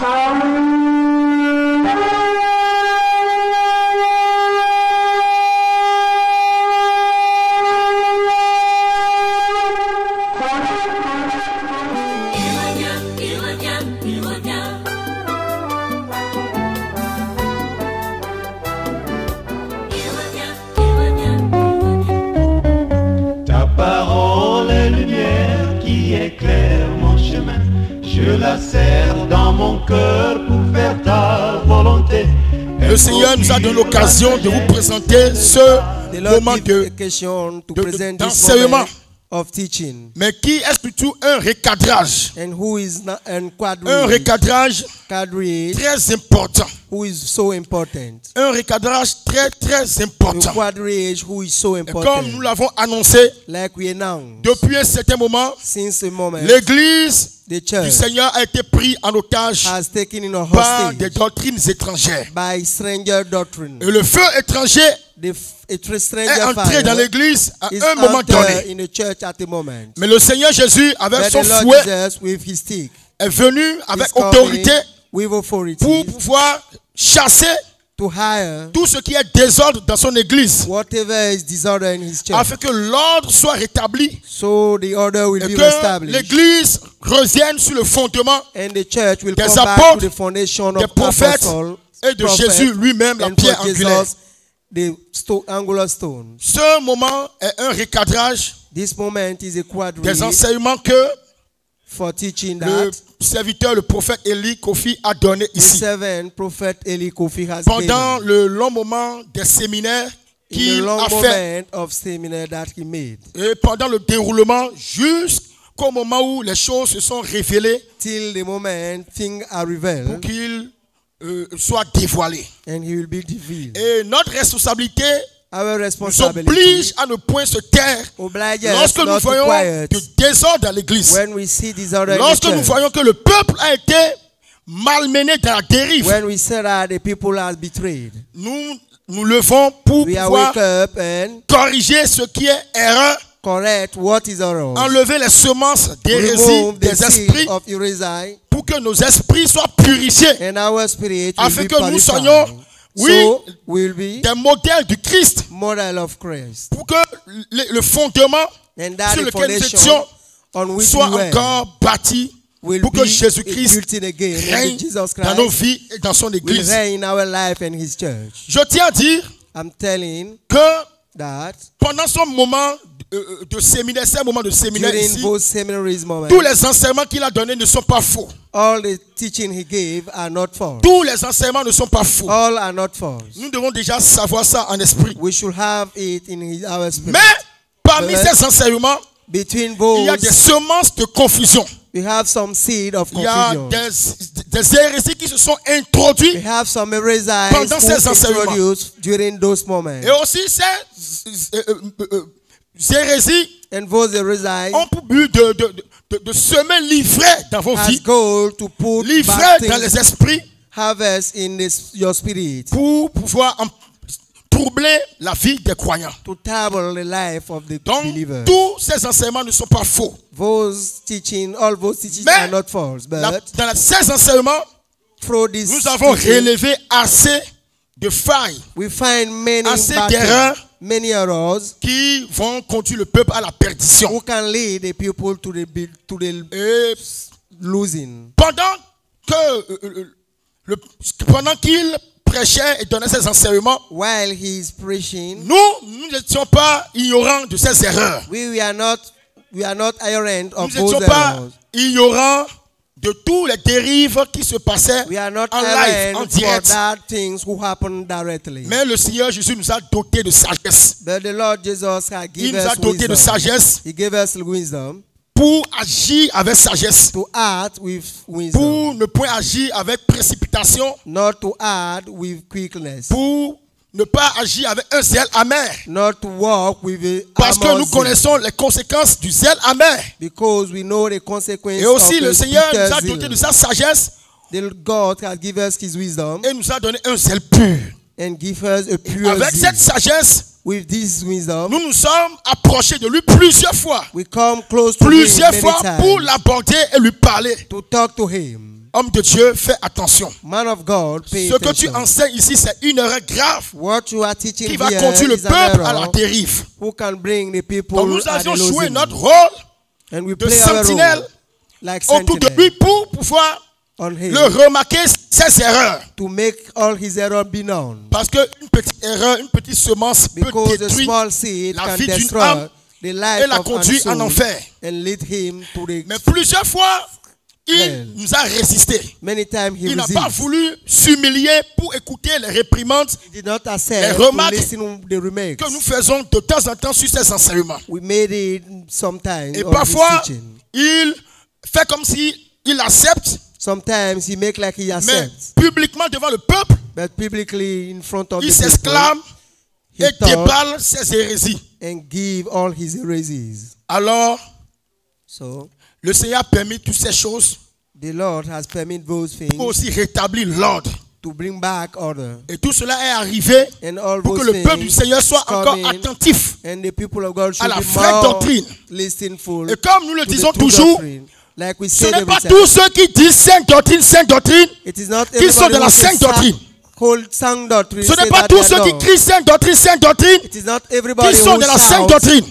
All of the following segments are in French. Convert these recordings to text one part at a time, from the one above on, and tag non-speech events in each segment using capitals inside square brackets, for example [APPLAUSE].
Amén. L'occasion de vous présenter ce moment de, de- d'enseignement. moment of teaching. mais qui est plutôt un recadrage? And who is not and Un recadrage très important. who is so important? Un recadrage très très important. who is so Et comme nous l'avons annoncé Like we announced depuis un certain moment, l'église du church Seigneur a été prise en otage has taken in a par des doctrines étrangères. by stranger doctrine. Et le feu étranger The est entré dans l'église à un moment donné. in the church at the moment. Mais le Seigneur Jésus, avec But son fouet, Jesus with his stick est venu avec autorité pour pouvoir chasser to hire tout ce qui est désordre dans son église, whatever is disorder in his church. afin que l'ordre soit rétabli So the order will et be que l'église revienne sur le fondement And the church will des come back apôtres, to the foundation des of prophètes apostles, et de Jésus lui-même, la and pierre angulaire. The sto- angular stone. Ce moment est un recadrage This moment is a des enseignements que for teaching le that serviteur, le prophète Élie Kofi a donné ici. Pendant le long moment des séminaires qu'il a fait et pendant le déroulement jusqu'au moment où les choses se sont révélées till the moment things are pour qu'il euh, soit dévoilé. and he will be. Et notre responsabilité nous oblige à ne point se taire lorsque nous voyons du désordre dans l'église. Lorsque nous voyons que le peuple a été malmené dans la dérive, When we say that the people are betrayed, nous nous levons pour we pouvoir corriger ce qui est erreur, correct what is wrong. enlever les semences d'hérésie des esprits pour que nos esprits soient purifiés and our spirit will afin que nous soyons, oui, So will be des modèles du Christ model of Christ. pour que le, le fondement sur lequel nous étions soit encore bâti will pour que Jésus-Christ règne dans nos vies et dans son église. our life and his church. Je tiens à dire I'm telling que that pendant son moment de, euh, de séminaire, ces moments de séminaire ici, tous les enseignements qu'il a donnés ne sont pas faux. all the teaching he gave are not false. Tous les enseignements ne sont pas faux. All are not false. Nous devons déjà savoir ça en esprit. We should have it in our spirit. Mais parmi Mais- ces enseignements, Between il y a des those, semences de confusion. we have some seed of Il y a confusion. des, des hérésies qui se sont introduites We have some Pendant ces enseignements. during those moments. et aussi ces euh, euh, euh, euh, hérésies And those heresies ont pour but de, de, de, de semer l'ivraie dans vos vies, l'ivraie dans les esprits harvest in this, your spirit pour pouvoir en- troubler la vie des croyants. to trouble the life of the Donc, believer. tous ces enseignements ne sont pas faux. Those teaching, all those teachings Mais- are not false, but La- dans ces enseignements, nous avons relevé assez de failles we find many assez d'erreurs many errors qui vont conduire le peuple à la perdition. who can lead the people to the be- to the Et losing. pendant que euh, euh, le- pendant qu'il prêchait et donnait ses enseignements, While he is preaching, nous nous n'étions pas ignorants de ces erreurs. we, we are not we are not ignorant Nous n'étions pas errors. ignorants de tous les dérives qui se passaient We are not en live, en direct. that things who happen directly. Mais le Seigneur Jésus nous a dotés de sagesse. But the Lord Jesus has Il given nous a dotés de sagesse He gave us wisdom pour agir avec sagesse. to act with wisdom, Pour ne point agir avec précipitation. not to act with quickness, Pour ne pas agir avec un zèle amer. not to walk with a Parce que nous connaissons les conséquences du zèle amer. because we know the consequences Et aussi le Seigneur nous a doté de sa sagesse The God has given us His wisdom et nous a donné un zèle pur. and give us a pure Avec zeal. cette sagesse, With this wisdom, nous nous sommes approchés de lui plusieurs fois. we come close to Him Plusieurs many fois pour l'aborder et lui parler. to talk to Him. Homme de Dieu, fais attention. Man of God, pay Ce que tu attention. enseignes ici, c'est une erreur grave What you are teaching qui va conduire le peuple à la dérive. who can bring the people Donc nous avions joué notre rôle and we de sentinelle like autour de lui pour pouvoir le remarquer ses erreurs. to make all his error be known. Parce qu'une petite erreur, une petite semence peut Because a détruire la vie d'une âme et la an en enfer. and lead him to the Mais plusieurs fois, il nous a résisté. many times he Il n'a pas voulu s'humilier pour écouter les réprimandes He did not Les remarques que nous faisons de temps en temps sur ces enseignements. We made it sometimes Et parfois, il fait comme si il accepte, Sometimes he make like he mais publiquement devant le peuple, but publicly in front of il s'exclame he et déballe ses hérésies. and give all his heresies. Alors, So le Seigneur a permis toutes ces choses the Lord has permitted those pour aussi rétablir l'ordre. to bring back order, Et tout cela est arrivé pour que le peuple du Seigneur soit encore attentif. and the people of God should la vraie doctrine. Et comme nous le disons toujours, doctrine. Like we ce n'est pas tous ceux qui disent sainte doctrine, sainte doctrine, qui sont de la sainte doctrine. Ce n'est pas tous ceux qui crient sainte doctrine, sainte doctrine, It is not everybody qui sont de la sainte doctrine.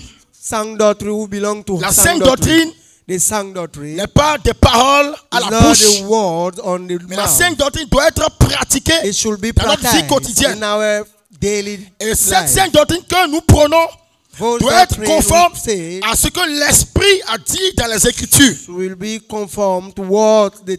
doctrine who belong to La sainte doctrine. Doctrine The sound doctrine n'est pas des paroles à la bouche, the word on the mais la sainte doctrine doit être pratiquée. It should be dans notre vie quotidienne. in our daily Et cette sainte doctrine que nous prenons Those doit être conforme à ce que l'Esprit a dit dans les Écritures. will be conformed to what the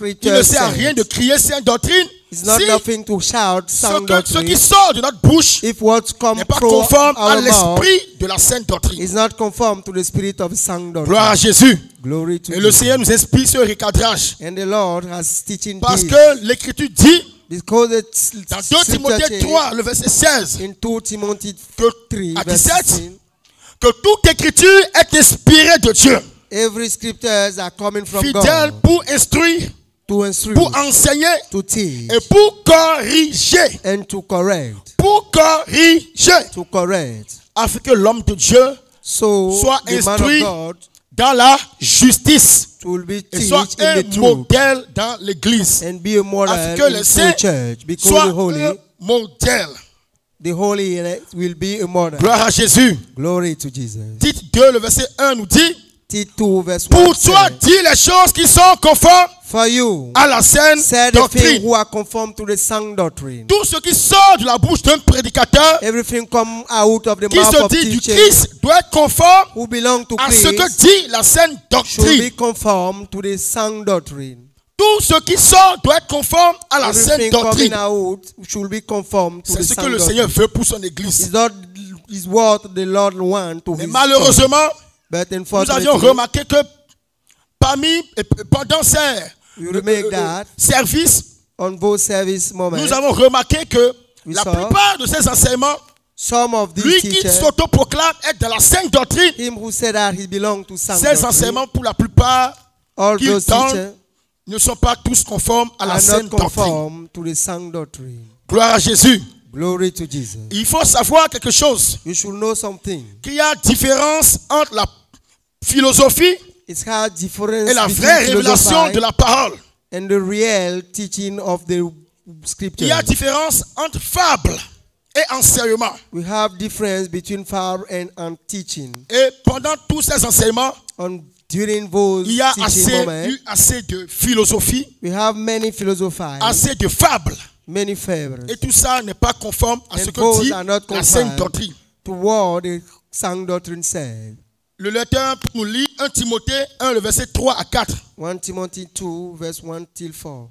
Il ne sert à rien de crier sainte doctrine It's not si nothing to shout ce, sound que- ce qui doctrine sort de notre bouche if what comes n'est pas conforme à l'esprit de la sainte doctrine. is not conformed to the spirit of sound Gloire à doctrine. Jésus. Glory to Et le Jesus. Seigneur nous inspire ce recadrage. And the Lord has teaching Parce this. que l'Écriture dit Because it's dans 2 scripture Timothée says 3, le verset 16, in 2 Timothy que, 3 à verse 17, 16, que toute Écriture est inspirée de Dieu, every scriptures are coming from fidèle God pour instruire, to instruct, pour enseigner to teach, et pour corriger. and to correct, Pour corriger. to correct. Afin que l'homme de Dieu So Sois the man instruit God dans la justice will be et soit in un modèle dans l'église. and be a model Afin que les saints soient un modèle. the holy will be a model. Gloire à Jésus. Glory to Jesus. Tite 2, le verset 1 nous dit Tite 2 verse 1 Pour toi, dis les choses qui sont conformes For you, à la saine doctrine. who are conformed to the sound doctrine. Tout ce qui sort de la bouche d'un prédicateur Everything come out of the qui mouth se dit du Christ doit être conforme who belong to à ce que dit la saine should be doctrine. conformed to the sound doctrine. Tout ce qui sort doit être conforme à la saine Everything coming doctrine. out should be conformed to C'est the ce que le doctrine. Seigneur veut pour son église. Is what the Lord want to Mais malheureusement, nous avions remarqué que parmi, pendant ces Euh, euh, that. services, on both service moments, nous avons remarqué que la saw. plupart de ces enseignements, some of lui these qui teachers, s'autoproclame être de la sainte doctrine, him who said that he belonged to sound ces doctrine, enseignements, pour la plupart, qu'ils donnent ne sont pas tous conformes à la sainte doctrine. conformed to the sound doctrine. Gloire à Jésus. Glory to Jesus. Il faut savoir quelque chose, You should know something. qu'il y a différence entre la philosophie It's how difference et la vraie révélation de la parole. and the real teaching of the scripture. Il y a différence entre fable et enseignement. We have difference between fable and, and teaching. Et pendant tous ces enseignements, On during those il y a assez, moments, eu assez de philosophie, we have many philosophies, assez de fables. many fables. Et tout ça n'est pas conforme à ce And que those dit la sainte doctrine. to what the sound doctrine said. Le lecteur nous lit 1 Timothée 1, le verset 3 à 4. 1 Timothy 2, verse 1 till 4.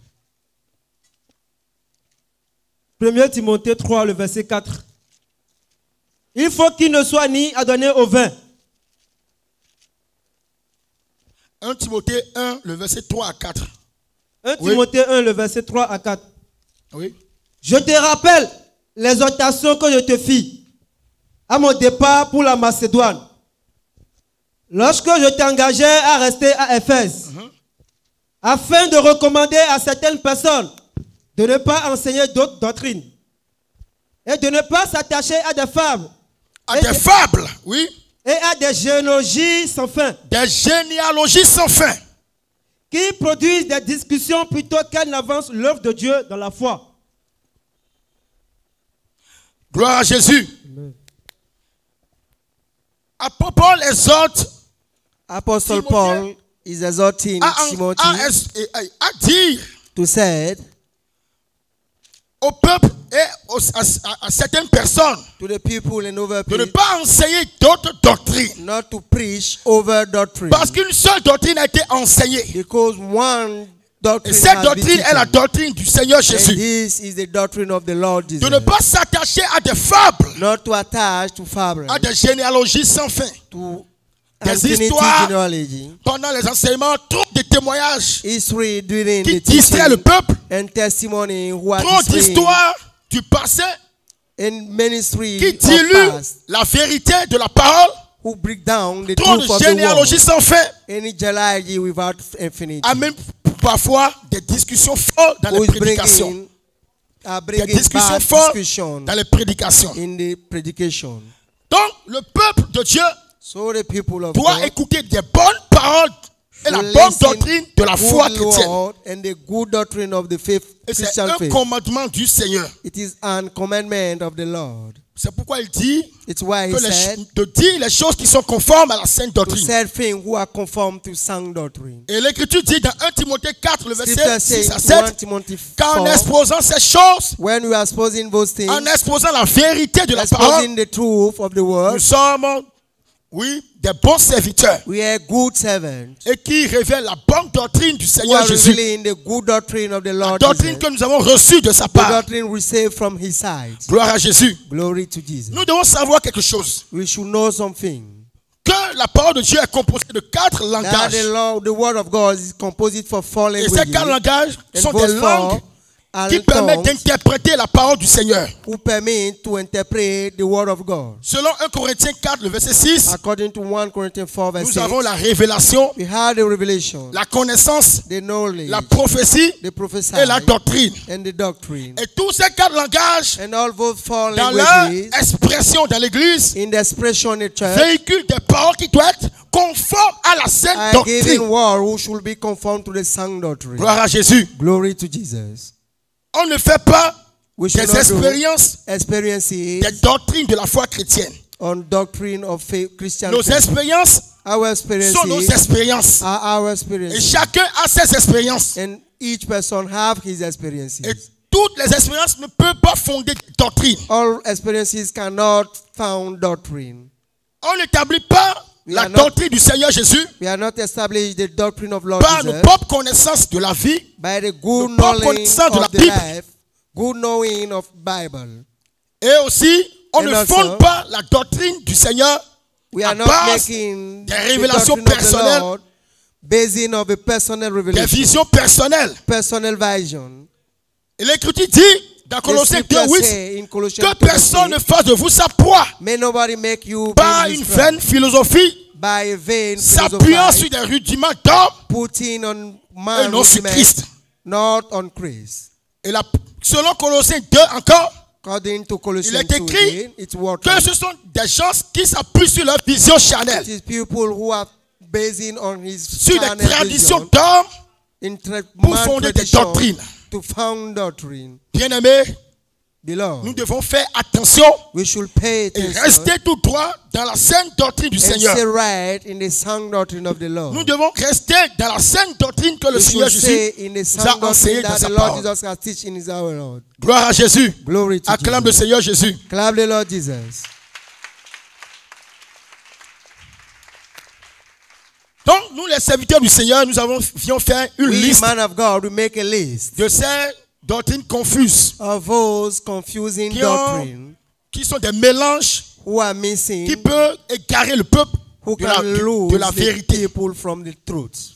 1 Timothée 3, le verset 4. Il faut qu'il ne soit ni adonné au vin, 1 Timothée 1, le verset 3 à 4. 1 Oui. Timothée 1, le verset 3 à 4. Oui. Je te rappelle l'exhortation que je te fis à mon départ pour la Macédoine. Lorsque je t'engageais à rester à Éphèse, afin de recommander à certaines personnes de ne pas enseigner d'autres doctrines et de ne pas s'attacher à des femmes À des fables, oui. et à des généalogies sans fin Des généalogies sans fin. qui produisent des discussions plutôt qu'elles n'avancent l'œuvre de Dieu dans la foi. Gloire à Jésus. Apôtre Paul exhorte Apostle Paul is exhorting à, à- Timothy à- à- à dire to say au peuple et aux- à, certaines personnes to the people and over de ne pas enseigner d'autres doctrines. not to preach over doctrine. Parce qu'une seule doctrine a été enseignée. Because one Et doctrine cette has been doctrine est la doctrine du Seigneur Jésus. this is the doctrine of the Lord Jesus. De ne pas s'attacher à des fables, Not to attach to fabric, à des généalogies sans fin. to Des histoires. Pendant les enseignements, trop de témoignages qui distraient le peuple, trop d'histoires du passé qui diluent la vérité de la parole, who break down the trop de world. sans fin, à même parfois des discussions folles dans les prédications. Des discussions folles dans les prédications. Donc, le peuple de Dieu So the people of doit God écouter des bonnes paroles et la bonne doctrine de la foi chrétienne. Lord and the good doctrine of the faith, Et c'est Christian un faith. commandement du Seigneur. It is an commandment of the Lord. C'est pourquoi il dit It's why he les said de dire les choses qui sont conformes à la sainte to doctrine. who are to sound doctrine. Et l'Écriture dit dans 1 Timothée 4, le verset 6 à says in 1 7, Timothy qu'en 4, exposant ces choses, when we are exposing those things, en exposant la vérité de la parole, exposing the truth of the nous word, sommes, oui, des bons serviteurs we are good servants et qui révèlent la bonne doctrine du Seigneur are Jésus. revealing the good doctrine of the La Lord doctrine Jesus. que nous avons reçue de sa The part. doctrine received from his side. Gloire à Jésus. Glory to Jesus. Nous devons savoir quelque chose. We should know something. Que la parole de Dieu est composée de quatre That langages. the, law, the word of God is composed for four Et ces languages. quatre langages sont des langues qui tongues d'interpréter la parole du Seigneur. to interpret the word of God. Selon 1 Corinthiens 4, le verset 6, According to 1 Corinthians 4 verse nous 6, avons la révélation, we have the revelation, la connaissance, the knowledge, la prophétie the prophecy, et la doctrine. and the doctrine. Et tous ces quatre langages, And all those four dans leur expression dans l'Église, véhiculent des paroles qui doivent être conformes à la sainte doctrine. who should be to the doctrine. Gloire à Jésus. Glory to Jesus. On ne fait pas We des expériences, des doctrines de la foi chrétienne. on doctrine of faith, Christian Nos expériences sont nos experiences expériences. Et chacun a ses expériences. And each person have his experiences. Et toutes les expériences ne peuvent pas fonder des doctrines. All experiences cannot found doctrine. On n'établit pas la doctrine du Seigneur Jésus We are not established the doctrine of Lord par nos Jesus propres connaissances de la vie, by the good connaissances de la the Bible. life, good knowing of Bible. et aussi on And ne also- fonde pas la doctrine du Seigneur We à are not base making des the révélations doctrine of the personnelles, Lord basing of a personal des revelation, visions personnelles. personal vision. Et l'Écriture dit dans Colossiens 2, scripture 8, say in Colossians que 2, personne ne 8, fasse de vous sa proie. Par une vaine philosophie, s'appuyant sur des rudiments d'hommes. Et non sur Christ. not on Christ. Et la- selon Colossiens 2 encore, According to il est 2, écrit que ce sont des gens qui s'appuient sur leur vision charnelle, is people who are basing on his sur des carnal traditions d'hommes pour fonder des doctrines. To found doctrine. Bien-aimés, Beloved, nous devons faire attention we should pay et attention rester tout droit dans la sainte doctrine du and Seigneur. stay right in the sound doctrine of the Lord. Nous devons rester dans la sainte doctrine que le we Seigneur should Jésus nous a enseigné doctrine dans sa parole. Gloire à Jésus. Acclame le. Seigneur Jésus. Clap the Lord Jesus. Donc, nous, les serviteurs du Seigneur, nous avons vions faire une We, liste man of God, we make a list de ces doctrines confuses of those confusing Qui ont- doctrine qui sont des mélanges who are missing, qui peuvent égarer le peuple who de la, can de- lose de la the vérité. people from the truth.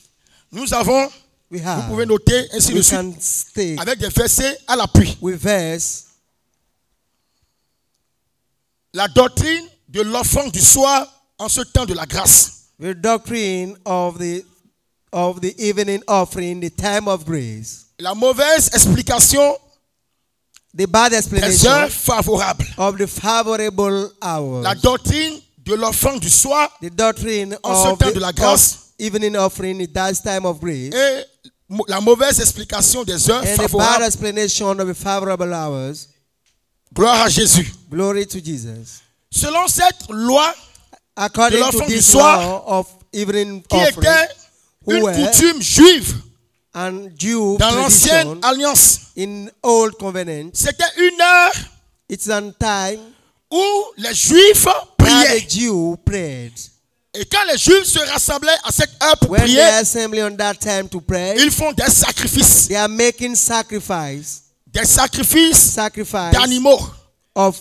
Nous avons, We vous have. pouvez noter ainsi de suite, avec des versets à l'appui. La doctrine de l'offrande du soir en ce temps de la grâce. The doctrine of the of the evening offering, the time of grace. La mauvaise explication The bad explanation heures favorables. of the favorable hours. La doctrine de l'offrande du soir the doctrine en ce of temps the, de la of, grâce. evening offering in that time of grace. Et la mauvaise explication des heures And the bad favorables. explanation of the favorable hours. Gloire à Jésus. Glory to Jesus. Selon cette loi According to l'offrande du law of evening qui offering était une were coutume juive and Jew dans l'ancienne alliance, in old covenant, c'était une heure it's a time où les Juifs priaient. the Jew prayed. Et quand les Juifs se rassemblaient à cette heure pour When they prier, assembly on that time to pray, ils font des sacrifices. they are making sacrifice, Des sacrifices sacrifice d'animaux. of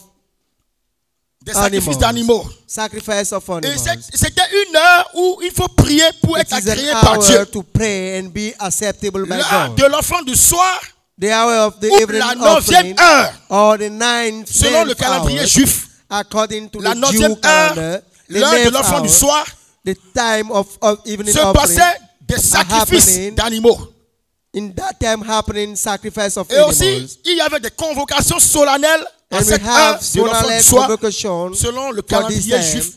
Des sacrifices d'animaux. sacrifice of Et animals. c'est- c'était une heure où il faut prier pour It être agréé par Dieu. to pray and be acceptable by God. de l'enfant du soir The hour of the ou la neuvième heure, or the ninth selon le calendrier hour, juif. according to La neuvième heure, l'heure de l'enfant du soir, the time of, of evening se passait des sacrifices d'animaux. In that time happening sacrifice of Et aussi, il y avait des convocations solennelles à And we cette heure convocation selon le calendrier juif.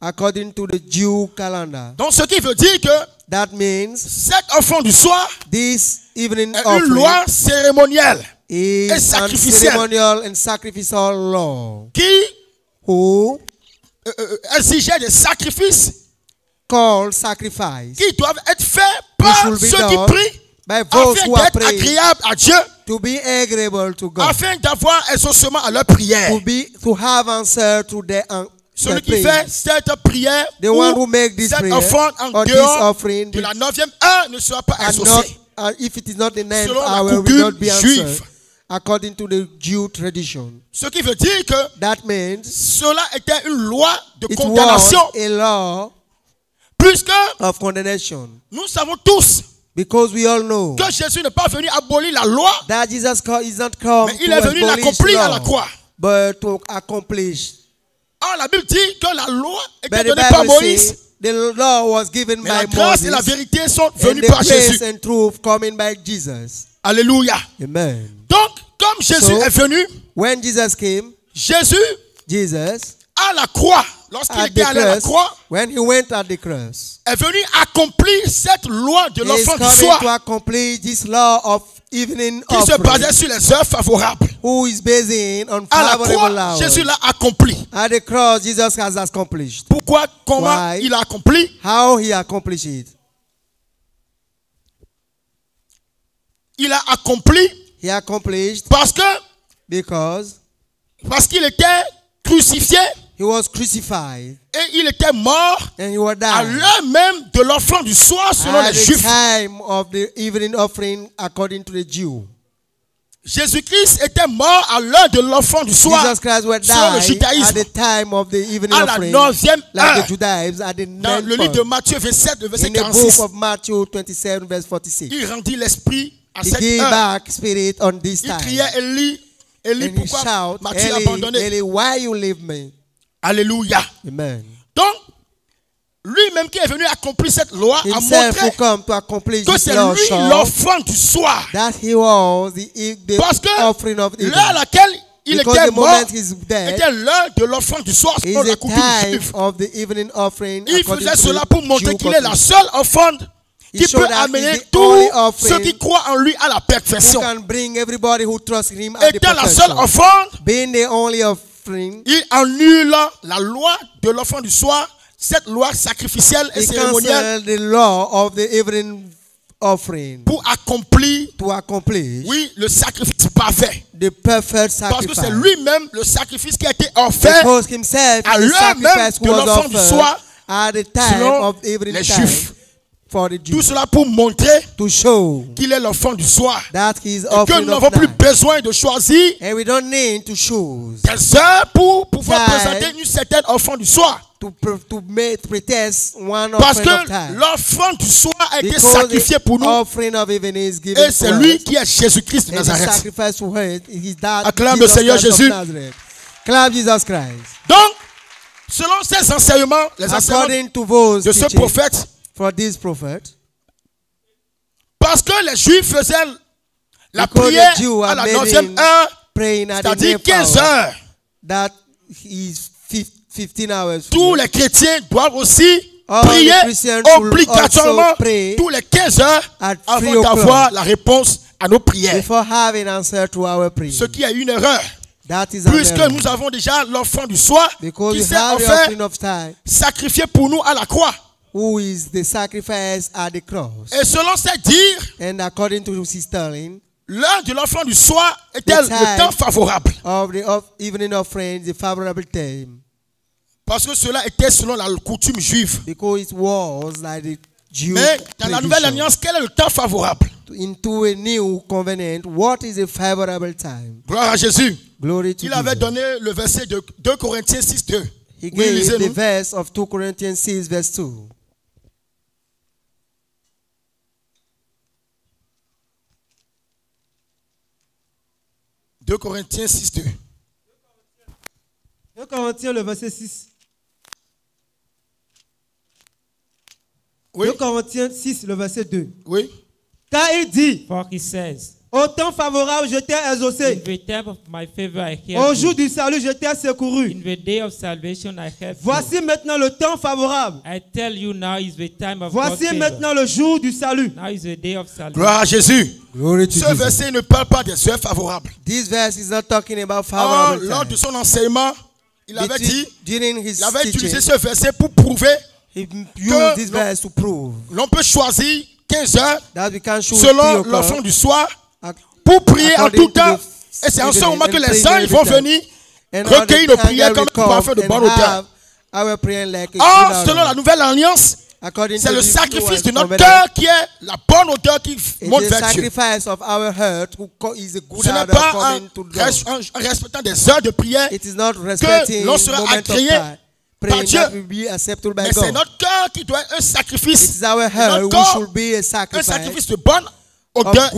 according to the Jew calendar. Donc, ce qui veut dire que That means cet enfant du soir this evening est une loi cérémonielle is et sacrificielle. ceremonial and sacrificial law qui who euh, euh, exigeait des sacrifices sacrifice qui doivent être faits par ceux qui prient afin d'être praying agréables à Dieu, to be agreeable to God, afin d'avoir exaucement à leur prière. to be to have answer to their, uh, Celui their qui fait cette prière The ou one who make this cette offrande en or this dehors offering de la neuvième heure ne sera pas not, uh, if it is not the ninth Selon la will not be answered juive. according to the Jew tradition. Ce qui veut dire que That means cela était une loi de condamnation, a law of condemnation. nous savons tous Because we all know que Jésus n'est pas venu abolir la loi, that Jesus is not come mais il to est venu l'accomplir à la croix. but to accomplish. Or, la Bible dit que la loi était donnée par Moïse, the law was given mais la by grâce et la Moses vérité sont and venues par Jésus. and truth coming by Jesus. Alléluia. Amen. Donc, comme Jésus So- est venu, When Jesus came, Jésus, Jesus à la croix, lorsqu'il était allé à la croix, when he went at the cross, est venu accomplir cette loi de l'enfant du soir to accomplish this law of evening qui se basait sur les œuvres favorables. who is basing on À la favorable croix. Jésus l'a accompli. At the cross, Jesus has accomplished. Pourquoi Comment Why? il a accompli? How he accomplished it? Il a accompli He accomplished parce que because parce qu'il était crucifié he was crucified et il était mort and he was à l'heure même de l'offrande du soir selon at les the Juifs. time of the evening offering according to the Jew. Jésus-Christ était mort à l'heure de l'offrande du soir Jesus Christ was selon le at judaïsme. the time of the evening À la offering neuvième like heure. the Judaïsmes at the Dans ninth le livre de month. Matthieu 27, le verset In the book 46, of Matthew 27 verse 46. il rendit l'esprit à He cette gave heure. back spirit on this Il time. criait Élie, Élie, And he pourquoi shout, m'as-tu Eli, abandonné? Eli, why you leave me? Alléluia. Amen. Donc, lui-même qui est venu accomplir cette loi a montré come to accomplish que c'est lui l'offrande du soir. that he was the, the Parce que l'heure à laquelle il Because était mort dead était l'heure de l'offrande du soir selon la coutume juive. of the evening offering. Il faisait cela pour montrer qu'il est la seule offrande qui peut amener tous ceux qui croient en lui à la perfection. can bring everybody who trusts in him at the Étant la seule offrande, Il annule la loi de l'offrande du soir, cette loi sacrificielle et cérémonielle canceled the law of the evening offering. pour accomplir, to accomplish oui, le sacrifice parfait. the perfect Parce que c'est lui-même le sacrifice qui a été offert Because himself à l'heure même de l'offrande du soir at the time selon of evening les Juifs. For the Tout cela pour montrer qu'il est l'enfant du soir. that he is Et que nous n'avons plus besoin de choisir And we don't need to choose des heures pour pouvoir présenter une certaine offrande du soir. to make pretest one Parce que l'offrande du soir a été Because sacrifiée pour nous. Et c'est lui qui est Jésus-Christ de Nazareth. Acclame Jesus le Seigneur Jésus. Clap Jesus Christ. Donc, selon ces enseignements, les enseignements According to those de ce teaching prophète, for prophet, parce que les Juifs faisaient la Because prière à la made neuvième in- heure, c'est-à-dire ninth 15 hour, heures. that is fif- 15 hours. Tous les chrétiens doivent aussi All prier obligatoirement tous les 15 heures avant d'avoir la réponse à nos prières. Ce qui est une erreur. That is an Puisque nous avons déjà l'enfant du soir Because qui s'est time, sacrifié pour nous à la croix. Who is the sacrifice at the cross. Et selon ses dires, And according to Sister Lynn, l'heure de l'enfant du soir était The le temps favorable? of the of evening offering, the favorable time, Parce que cela était selon la coutume juive. because it was like the Jew Mais dans la nouvelle alliance, quel est le temps favorable? Into a new covenant. What is a favorable time? Gloire à Jésus. Glory to Il avait Jesus. donné le verset de 2 Corinthiens 6, 2. He Oui, gave the verse of 2 Corinthians 6, verse 2. Deux Corinthiens 6, 2. 2 Corinthiens, le verset 6. Oui, 2 Corinthiens 6, le verset 2. oui. Car il dit, For he says, au temps favorable, je t'ai In exaucé. the time of my favor I Au jour you. du salut, je t'ai secouru. In the day of salvation I Voici maintenant le temps favorable. I tell you now is the time of God's Voici favor. maintenant le jour du salut. Now is the day of salvation. Gloire à Jésus. Glory to Ce Jesus. verset ne parle pas des heures favorables. This verse is not talking about Or, favorable lors time. de son enseignement, il avait Between- dit, during his il avait utilisé teaching, ce verset pour prouver he prove l'on peut choisir 15 heures selon l'enfant du soir pour prier en tout to temps. Et c'est en ce moment que les anges vont venir recueillir nos prières comme come faire de bonne hauteur. Or, good selon la nouvelle alliance, c'est le sacrifice de notre cœur qui est la bonne odeur qui monte vers Dieu. Ce n'est pas en, respectant des heures de prière, respecting l'on sera agréé. Praying Dieu. mais c'est notre cœur qui doit être un sacrifice. notre corps, un sacrifice sacrifice de bonne order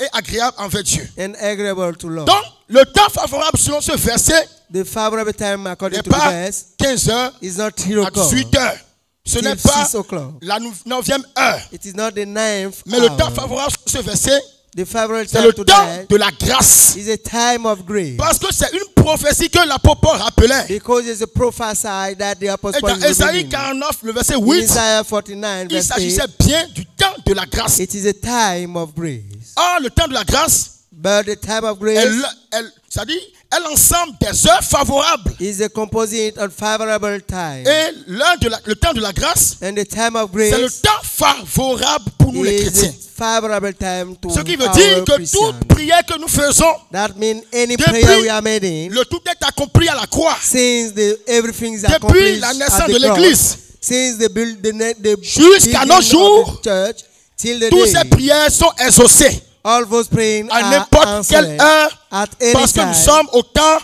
et agréable envers Dieu. and agreeable to Lord. Donc, le temps favorable selon ce verset n'est to the pas verse 15 heures is not 3 à o'clock. 18 heures. Ce n'est pas 6 o'clock. la 9e heure. It is not the ninth Mais le temps favorable sur ce verset, c'est le temps de la grâce. is a time of grace. Parce que c'est une prophétie que l'apôtre Paul rappelait. Because it's a prophesy that the Et apostle dans Paul reading. 49, le verset In 8, Isaiah 49 il verse 8, s'agissait bien du temps de la grâce. it is a time of grace. Or, le temps de la grâce, But the time of grace elle, elle, ça dit, l'ensemble des heures favorables. is a composite of favorable time. Et l'heure de la- le temps de la grâce, And the time of c'est le grace temps favorable pour nous les chrétiens. favorable time to Ce qui veut dire que toute prière que nous faisons, That means any prayer we are made in, le tout est accompli à la croix. since the everything is Depuis la naissance de l'Église, since the build the, the Jusqu'à nos jours, toutes ces prières sont exaucées all those praying à n'importe quelle heure at any parce que nous sommes au temps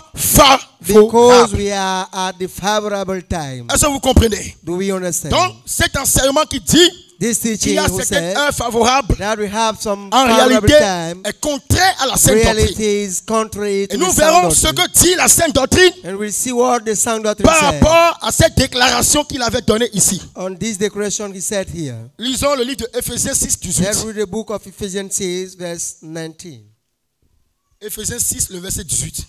because favorable. we are at the favorable time. Est-ce que vous comprenez? Do we understand? Donc, cet enseignement qui dit qu'il teaching y a certaines heures favorables, that we have some en favorable réalité, time, est contraire à la sainte doctrine. reality is contrary to Et the nous verrons ce doctrine. que dit la sainte doctrine And we'll see what the sound doctrine par rapport à cette déclaration qu'il avait donnée ici. On this declaration he said here. Lisons le livre de Ephésiens 6, 18. Let's read the book of Ephesians 6, verse 19, Ephésiens 6, le verset 18.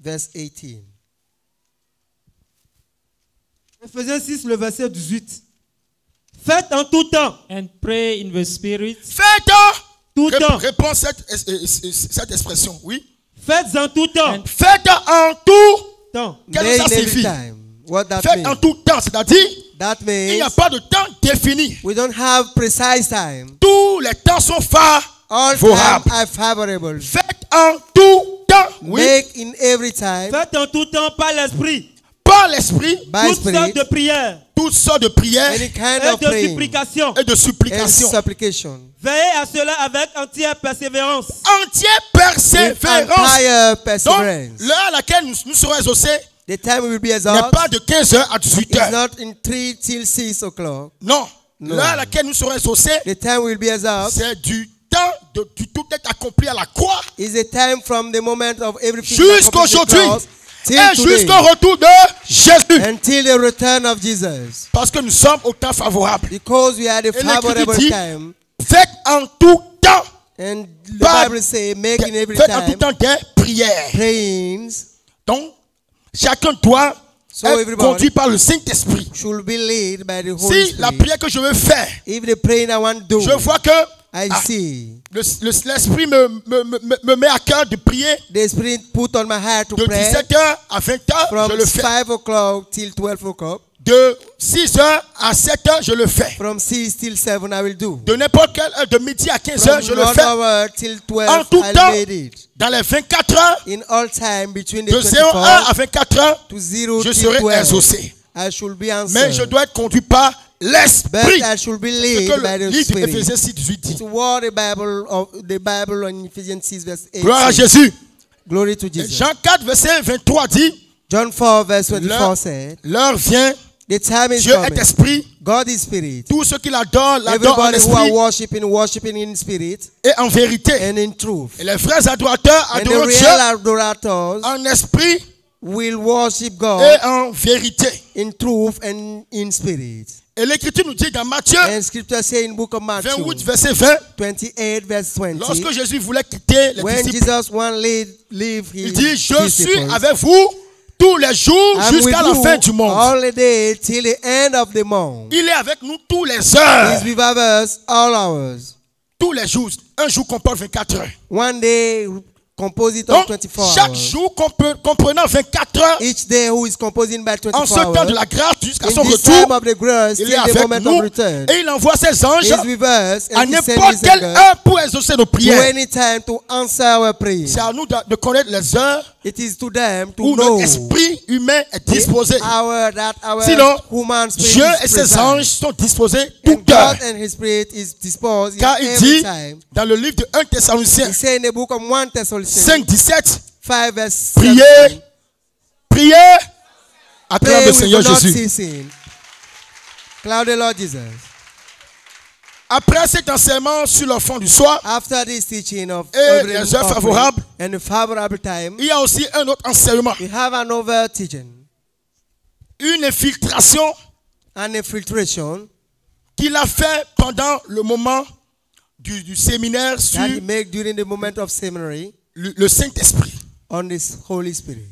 verse 18. Ephésiens 6, le verset 18. Faites en tout temps, And pray in the Spirit. Faites tout Rép- temps. Réponds cette, es- es- es- cette expression, oui. Faites en tout temps. Faites en tout. temps. Qu'est-ce que ça signifie time. What that Faites en tout temps, c'est-à-dire, That il n'y a pas de temps défini. we don't have precise time. Tous les temps sont All favorables. time are favorable. Faites en tout temps, oui, Make in every time Faites en tout temps par l'esprit. par l'esprit, by Toutes sortes de prières toutes sortes de prières any kind et of de supplications. et de supplications. supplication. Veillez à cela avec entière persévérance. Entière persévérance. entire Donc, perseverance. l'heure à laquelle nous, nous serons exaucés The time will be n'est pas de 15h à 18h. It's not in 3 till 6 o'clock. Non. L'heure à laquelle nous serons exaucés, The time will be exalted. c'est du temps de, du tout est accompli à la croix Is time jusqu'au retour de Jésus. until the return of Jesus. Parce que nous sommes au temps favorable. Because we are the favorable dit, time. Faites en tout temps, And the Bible says, make in every faites en tout time temps des prières. prayings. Donc, chacun doit So everybody conduit par le Saint-Esprit. Si la Spirit. prière que je veux faire, If the I want to do, je vois que I ah, see le- le- l'Esprit me, me, me, me met à cœur de prier the Spirit put on my heart to de pray 17h à 20h, from je le fais. 5 o'clock till 12 o'clock. De 6h à 7h, je le fais. From 6 till 7 I will do. De n'importe quelle heure, de midi à 15h, From je le 1 fais. till 12 En tout I'll temps. Dans les 24 heures, In all time between the de 01 à 24 24 heures, to 0 je serai 12, exaucé. I should be Mais answered. je dois être conduit par l'Esprit. I should be Ce led que by le the livre Spirit. d'Éphésiens 6, 18 dit. It's what the Bible of the Bible in Ephesians 6 verse 8. Gloire à. Jésus. Glory to Jesus. Jean 4, verset 23 dit John 4 verse 24 L'heure said, l'heure vient, The time is Dieu est esprit. God is spirit. Tous ceux qui l'adorent, l'adorent en Everybody who are esprit worshiping, worshiping in spirit et en vérité. and in truth. Et les vrais adorateurs adorent Dieu real adorators en esprit will worship God et en vérité. in truth and in spirit. Et l'Écriture nous dit dans Matthieu And scripture say in book of Matthew 28, verset 20, 28 verse 20, lorsque Jésus voulait quitter les when disciples, Jesus leave, leave his il dit, je suis avec vous tous les jours jusqu'à la fin du monde. all the day till the end of the month. Il est avec nous tous les He's heures. with us all hours. Tous les jours. Un jour comporte 24 heures. One day Donc, 24 chaque hours. jour compre- comprenant 24 heures, Each day who is composing by en 24 ce temps de la grâce jusqu'à son retour, grace, il est avec nous return. et il envoie ses anges us à n'importe quelle heure pour exaucer nos prières. our. C'est à nous de, de connaître les heures It is to them to où know notre esprit humain est disposé. hour that our Sinon, human Dieu is et ses anges sont disposés tout heure. God and his spirit is disposed Car il dit time. dans le livre de 1 Thessaloniciens He said in the book of 1 Thessalonians 5, 17, 5 verse priez, 17, priez, acclame le Seigneur Jésus. Cloud the Lord Jesus. Après cet enseignement sur l'enfant du soir, After this teaching of Et les heures favorables. and favorable time, il y a aussi un autre enseignement, we have another teaching, une infiltration an infiltration qu'il a fait pendant le moment du, du séminaire sur that he make during the moment of seminary le, le Saint-Esprit. on this Holy Spirit.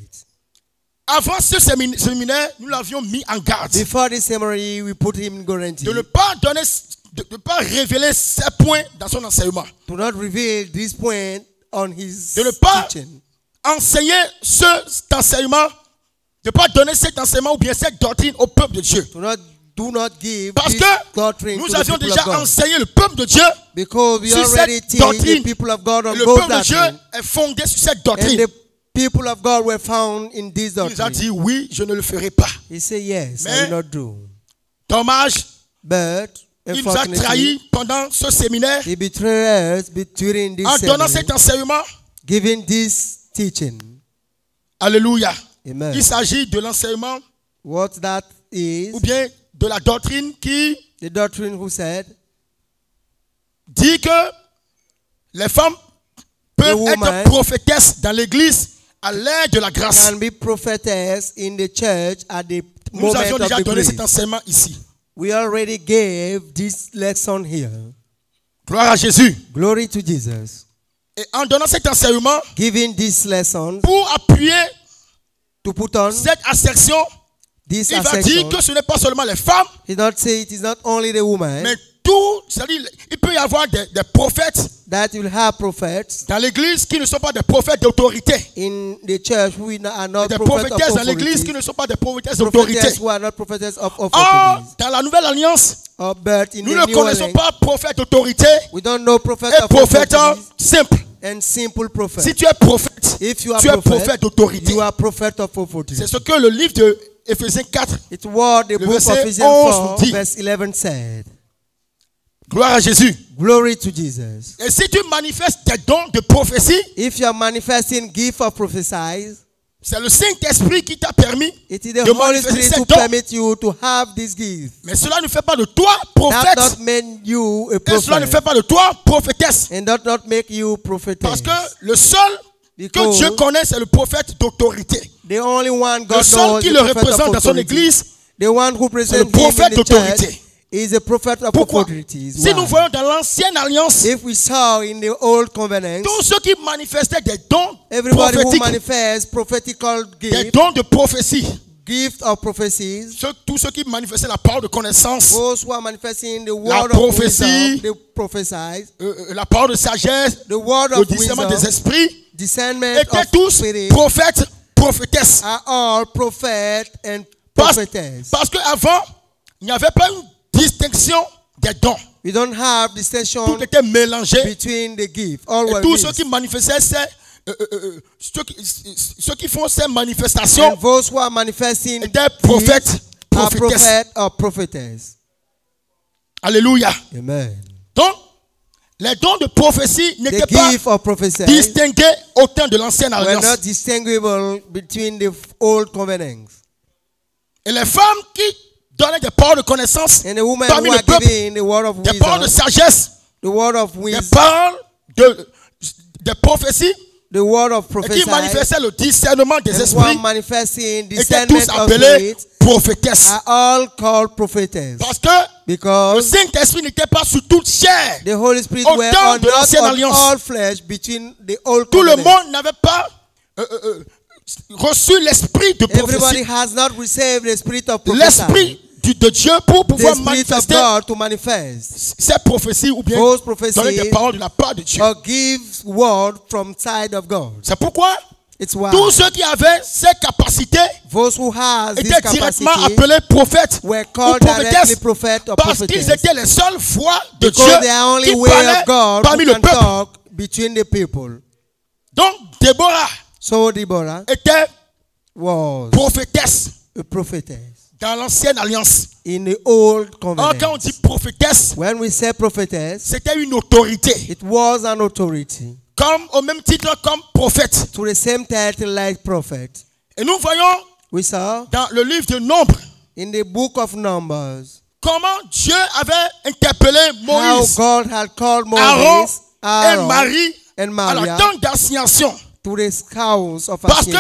Avant ce sémin- séminaire, nous l'avions mis en garde Before the seminary, we put him in guarantee de ne pas donner, de ne pas révéler ces points dans son enseignement. to not reveal this point on his De ne pas teaching. enseigner ce, cet enseignement, de ne pas donner cet enseignement ou bien cette doctrine au peuple de Dieu. To not do not give Parce que doctrine nous avions people déjà of God. enseigné le peuple de Dieu. Because we sur cette doctrine. the people of God on le peuple de Dieu doctrine. est fondé sur cette And doctrine. the people of God were found in this Il nous a doctrine. dit oui, je ne le ferai pas. He said, Yes, I Mais- will not do. Dommage, But, il nous a trahis pendant ce séminaire he betrayed us be- during this en donnant cet enseignement. giving this teaching. Alléluia. Amen. Il s'agit de l'enseignement What that is, ou bien de la doctrine qui the doctrine who said, dit que les femmes peuvent être prophétesses dans l'église à l'ère de la grâce. can be prophetess in the church at the Nous avions déjà donné cet enseignement ici. We already gave this lesson here. Gloire à Jésus. Glory to Jesus. Et en donnant cet enseignement, Giving this lesson pour appuyer to put on cette assertion, this il va dire que ce n'est pas seulement les femmes, He not say it is not only the woman mais tout, c'est-à-dire, il peut y avoir des, des prophètes that will have prophets dans l'église qui ne sont pas des prophètes d'autorité. in the church who are not Des prophétesses dans l'église qui ne sont pas des prophétesses d'autorité. Who are not prophets of Or, dans la nouvelle alliance, Or but in nous the ne connaissons alliance, pas prophète d'autorité we don't know prophet et prophète simple. and simple prophet. Si tu es prophète, If you are tu es prophet, prophète d'autorité. you are prophet of authority. C'est ce que le livre de Éphésiens 4, It's what the book of verset Ephesians 11 4 dit. verse 11 said. gloire à Jésus. Glory to Jesus. Et si tu manifestes tes dons de prophétie, If you are manifesting gift of prophecy, c'est le Saint-Esprit qui t'a permis it is the de Holy manifester Spirit ces who dons. permit you to have this gift. Mais cela ne fait pas de toi That prophète. not make you a Et cela ne prophet. fait pas de toi prophétesse. And that not make you prophetess. Parce que le seul que Because Dieu connaît, c'est le prophète d'autorité. The only one Le God seul knows qui le représente of dans son église, The one who le prophète d'autorité. is a prophet of pourquoi? authority. Si nous voyons dans l'ancienne alliance, If we saw in the old covenant, tous ceux qui manifestaient des dons everybody who prophétiques, manifests prophetical des gifts, dons de prophétie, gift of prophecies, ceux- tous ceux qui manifestaient la parole de connaissance, those who are manifesting the word of prophétie, wisdom, they euh, euh, la parole de sagesse, the word le of discernement des wisdom, esprits, discernment étaient of tous spirit, prophètes, prophétesses. are all prophet and Parce, prophetess. parce qu'avant, il n'y avait pas une distinction des dons. We don't have distinction Tout était mélangé. between the gift. All Et tous ceux qui manifestaient ces, euh, euh, euh, ceux, qui, ceux qui font ces manifestations those who are manifesting étaient prophètes, gifts prophétesses. prophet or prophetess. Alléluia. Amen. Donc, les dons de prophétie n'étaient pas distingués au temps de l'ancienne alliance. not distinguishable between the old covenants. Et les femmes qui donnaient des paroles de connaissance And the women parmi le peuple, des paroles de sagesse, the word of des paroles de, de prophétie, the word of et qui manifestaient le discernement des esprits, étaient tous appelés prophétesses. are all called prophetess. Parce que le Because Saint-Esprit n'était pas sur toute chair. the Holy Spirit Au temps de not l'ancienne alliance. all flesh between the old Tout le monde n'avait pas euh, euh, euh, reçu l'esprit de Everybody prophétie. has not received the spirit of prophecy. L'esprit de Dieu pour The pouvoir spirit of manifester God to manifest ces prophéties ou bien donner des paroles de la part de Dieu. or give word from side of God. C'est pourquoi tous ceux qui avaient ces capacités étaient directement appelés prophètes were ou prophétesses parce qu'ils étaient les seules voix de Dieu qui parlaient of God parmi le peuple. talk between the people. Donc Déborah So Deborah était was prophétesse a dans l'ancienne alliance. in the old Or quand on dit prophétesse, When we say prophetess, c'était une autorité. it was an authority Comme au même titre comme prophète. to the same title like prophet. Et nous voyons We saw dans le livre de Nombre in the book of Numbers comment Dieu avait interpellé how Moïse, God had called Aaron Moses, et Aaron, Marie and à la Maria tente d'assignation. to the house of Parce que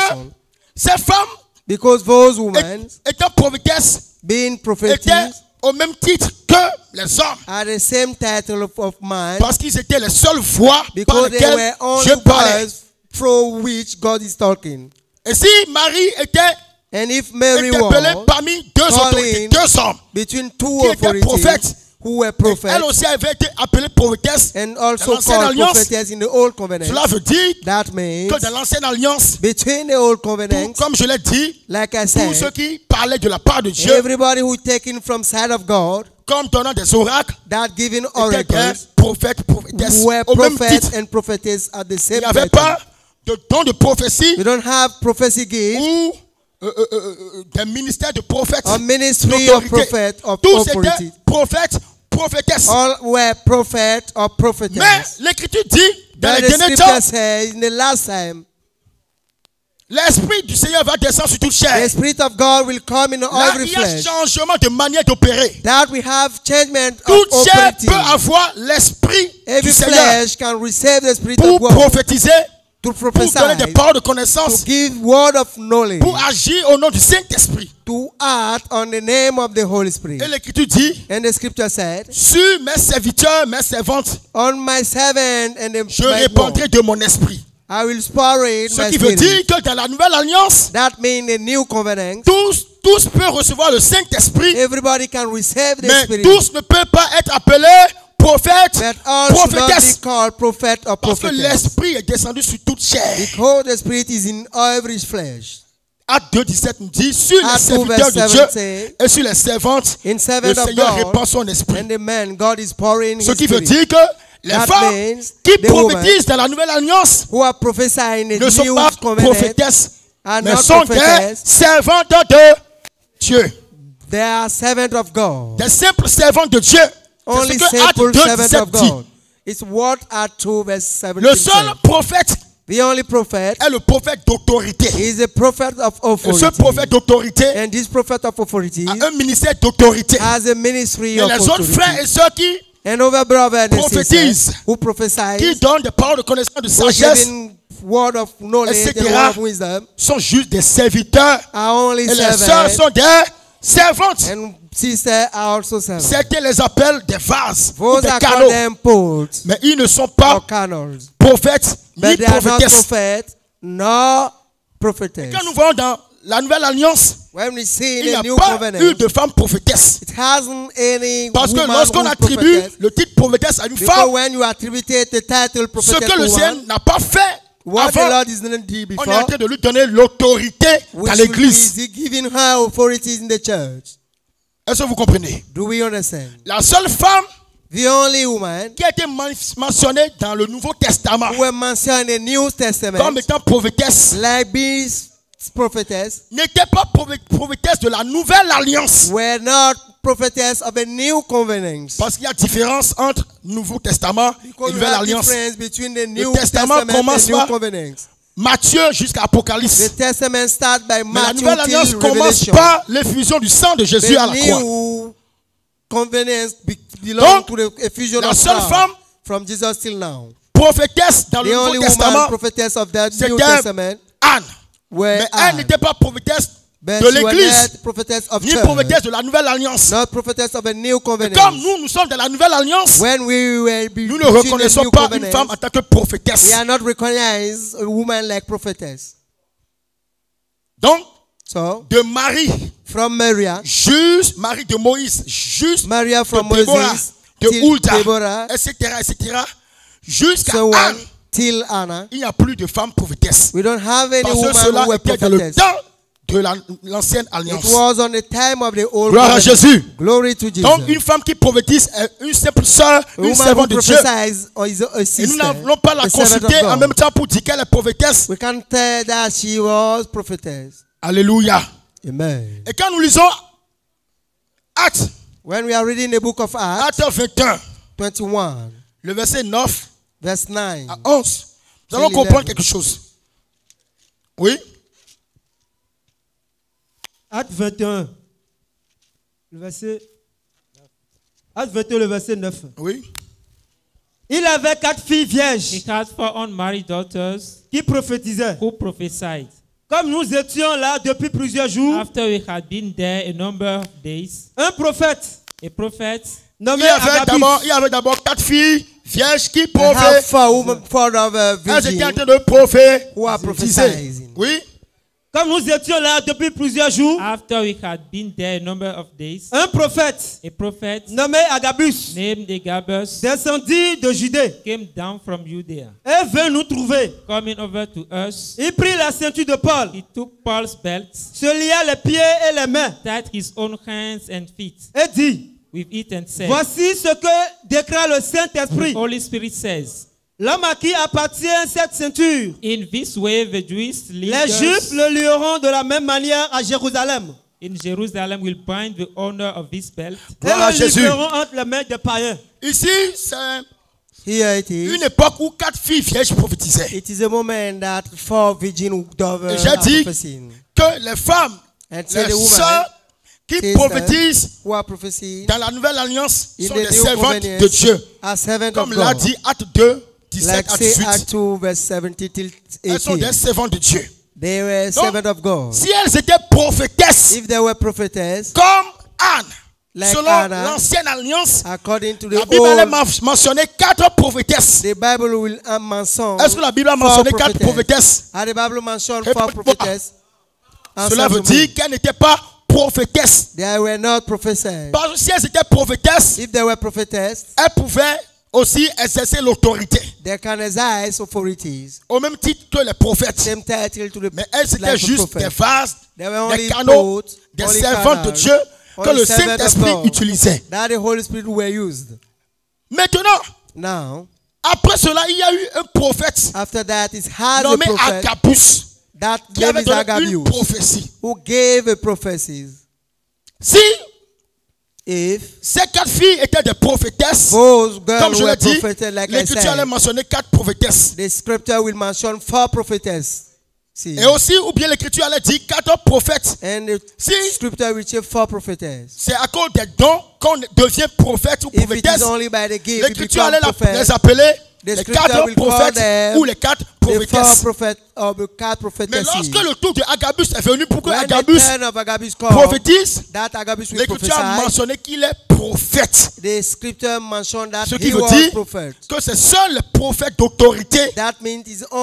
ces femmes, Because those women, étant prophétesses, being étaient prophetess, au même titre que les hommes. are the same title of, of man Parce qu'ils étaient les seules voix par lesquelles were only Dieu parlait. words through which God is talking. Et si Marie était And if Mary interpellée was parmi deux autorités, deux hommes, between two qui étaient prophètes, who were elle prophets aussi avait été appelée prophétesse. and also called prophetess in the old covenant, Cela veut dire that means que dans l'ancienne alliance, between the old tout- covenant, comme je l'ai dit, like I tous ceux said, qui parlaient de la part de Dieu, everybody who taken from side of God, comme donnant des oracles, that giving oracles, prophètes, prophétesses. were Au même prophets titre, and prophetess at the il same n'y avait pas de don de prophétie You don't have prophecy gift ou euh, euh, euh, euh, des ministères de prophètes. ministry of prophet Tous étaient prophètes, prophétesses. All were prophet or Mais l'écriture dit, dans But les the derniers temps, in the last time, l'Esprit du Seigneur va descendre sur toute the chair. Spirit of God will come in Là, every il y a changement de manière d'opérer. That we have changement of chair operating. peut avoir l'Esprit du Seigneur flesh can receive the Spirit pour of God prophétiser, to pour donner des prophesy, paroles de to connaissance, give word of knowledge, pour agir au nom du Saint-Esprit. to act on the name of the Holy Spirit. Et l'Écriture dit, And the scripture said, sur mes serviteurs, mes servantes, On my servant and the, je répandrai de mon esprit. I will pour it Ce qui veut dire que dans la nouvelle alliance, That means the new covenant. tous, tous peuvent recevoir le Saint-Esprit, Everybody can receive the mais Spirit. tous ne peuvent pas être appelés prophet or Parce que l'Esprit est descendu sur toute chair. Because the Spirit is in every flesh. Acte 2, 17 nous dit, sur les Acts 2 serviteurs de Dieu 17, et sur les servantes, le Seigneur répand son esprit. and the man, God is pouring Ce qui veut dire que les That femmes qui prophétisent dans la nouvelle alliance ne sont pas prophétesses, mais sont des servantes de Dieu. They are servants of God. Des simples servantes de Dieu. Only ce que Acte simple 2, servants 17 of. God. It's what Acts 2 verse 17 Le seul prophète The only prophet est le prophète d'autorité. is a prophet of Et ce authority. prophèète d'autorité And this prophet of authority a un ministère d'autorité. has a ministry Et of les autres frères et sœurs qui, And over and prophétisent, who qui prophesy, donnent des paroles de connaissance, de sagesse, word of knowledge and etc. word of wisdom, sont juste des serviteurs. are only Et les sœurs sont des servantes. And sisters are also servants. Certains les appellent des vases ou Those des are canaux. Mais ils ne sont pas prophètes ni But they not prophétesses. prophets nor prophetess. Quand nous voyons dans la nouvelle alliance, When we see il n'y a pas eu de femme prophétesse. it hasn't any Parce que lorsqu'on attribue le titre prophétesse à une femme, ce que le Seigneur n'a pas fait what the avant, Lord is not did on est en before, train de lui donner l'autorité dans which l'église. is giving her authorities in the church. Est-ce que vous comprenez? Do we understand? La seule femme The only woman qui a été men- mentionnée dans le Nouveau Testament who were mentioned in the New comme Testament, étant prophétesse like these prophetess, n'était pas prophé- prophétesse de la nouvelle alliance. were not prophetess of a new covenant. Parce qu'il y a différence entre Nouveau Testament et Because we Nouvelle Alliance. difference between the New Testament commence par-. Matthieu jusqu'à The Apocalypse. Testament starts by Mais la Matthew nouvelle alliance commence par l'effusion du sang de Jésus à The la croix. new belong Donc, to the effusion la of seule blood femme- from Jesus till now. Prophétesse dans The le Nouveau Testament, of c'était Testament Anne. Mais Anne. n'était pas prophétesse de she was l'église, not prophetess of ni prophétesse de la nouvelle alliance. Et comme nous, nous sommes dans la nouvelle alliance, When we were be nous ne reconnaissons pas une femme en tant que prophétesse. we are not recognized a woman like prophetess. Donc, de Marie, from Maria, juste Marie de Moïse, juste Maria from de Déborah, Moses de Hulda, Deborah, etc., etc., jusqu'à so Anne, till Anna. il n'y a plus de femme prophétesse. We don't have any Parce que cela était dans le temps de la- l'ancienne It alliance. was on the time of the old Gloire à. Jésus. Glory to Jesus. Donc, une femme qui prophétise est une simple sœur, une servante de Dieu. Et nous n'avons pas la consulter en même temps pour dire qu'elle est prophétesse. We can tell that she was prophetess. Alléluia. Amen. Et quand nous lisons Actes, When we are reading the book of Acts Actes 21, 21, le verset 9 verse 9, à 11, nous allons comprendre 11. quelque chose. Oui, Acte 21, le verset. Acte 21, le verset 9. oui. Il avait quatre filles vierges He had four unmarried daughters qui prophétisaient. who prophesied. Comme nous étions là depuis plusieurs jours, After we had been there a number of days, un prophète a prophet nommé il y avait d'abord quatre filles vierges qui prophétisaient. four women, four of uh, Elles étaient en train de prophétiser. who are prophesying. Oui. Comme nous étions là depuis plusieurs jours, After we had been there a number of days, un prophète a prophet nommé Agabus named Agabus descendit de Judée came down from Judea. et vint nous trouver. Coming over to us, Il prit la ceinture de Paul, he took Paul's belt, se lia les pieds et les mains tied his own hands and feet et dit, with it and said, voici ce que déclare le Saint-Esprit. Holy Spirit says, L'homme à qui appartient cette ceinture, In this way the Jewish les leaders Juifs le lieront de la même manière à Jérusalem in Jerusalem will bind the owner of this belt et Gloire à le Jésus. entre les mains des païens. Ici, c'est Here it is. une époque où quatre filles vierges prophétisaient. It is a moment that four virgin J'ai dit que les femmes, And the les woman sœurs qui prophétisent who are prophesying dans la nouvelle alliance in sont the des new servantes covenant de Dieu. are Comme of l'a God. dit Acte 2, 17 Like à say 18. Act 2 verse 70 till Elles sont 18. des servantes de Dieu. They were servants of God. Si elles étaient prophétesses, If they were prophetess, comme Anne, Like selon l'ancienne alliance, according to la the Bible allait old, men- mentionner quatre prophétesses. the Bible will mention Est-ce que la Bible a mentionné quatre prophétesses? The Bible four. Cela veut dire qu'elles n'étaient pas prophétesses. they were not prophesied. Parce que si elles étaient prophétesses, If they were prophetess, elles pouvaient aussi exercer l'autorité. they can exercise authorities. Au même titre que les prophètes. Same title to the Mais elles étaient juste des vases, des canaux, des only servantes de Dieu que le servants Saint-Esprit utilisait. That the Holy Spirit were used. Maintenant, Now, après cela, il y a eu un prophète after that, it nommé Agabus that qui avait donné une prophétie. who gave a prophecies. Si If ces quatre filles étaient des prophétesses, comme je l'ai dit, like l'écriture allait mentionner quatre prophétesses. the scripture will mention four prophetess. See, Et aussi, ou bien l'écriture allait dire quatre prophètes. and the Si scripture will say four c'est à cause des dons qu'on devient prophète ou prophétesse, l'écriture allait la- les appeler les quatre prophètes ou les quatre prophétesses. Mais lorsque le tour de Agabus est venu pour que Agabus prophétise, l'écriture a mentionné qu'il est prophète. Ce qui veut dire que c'est seuls les prophètes d'autorité,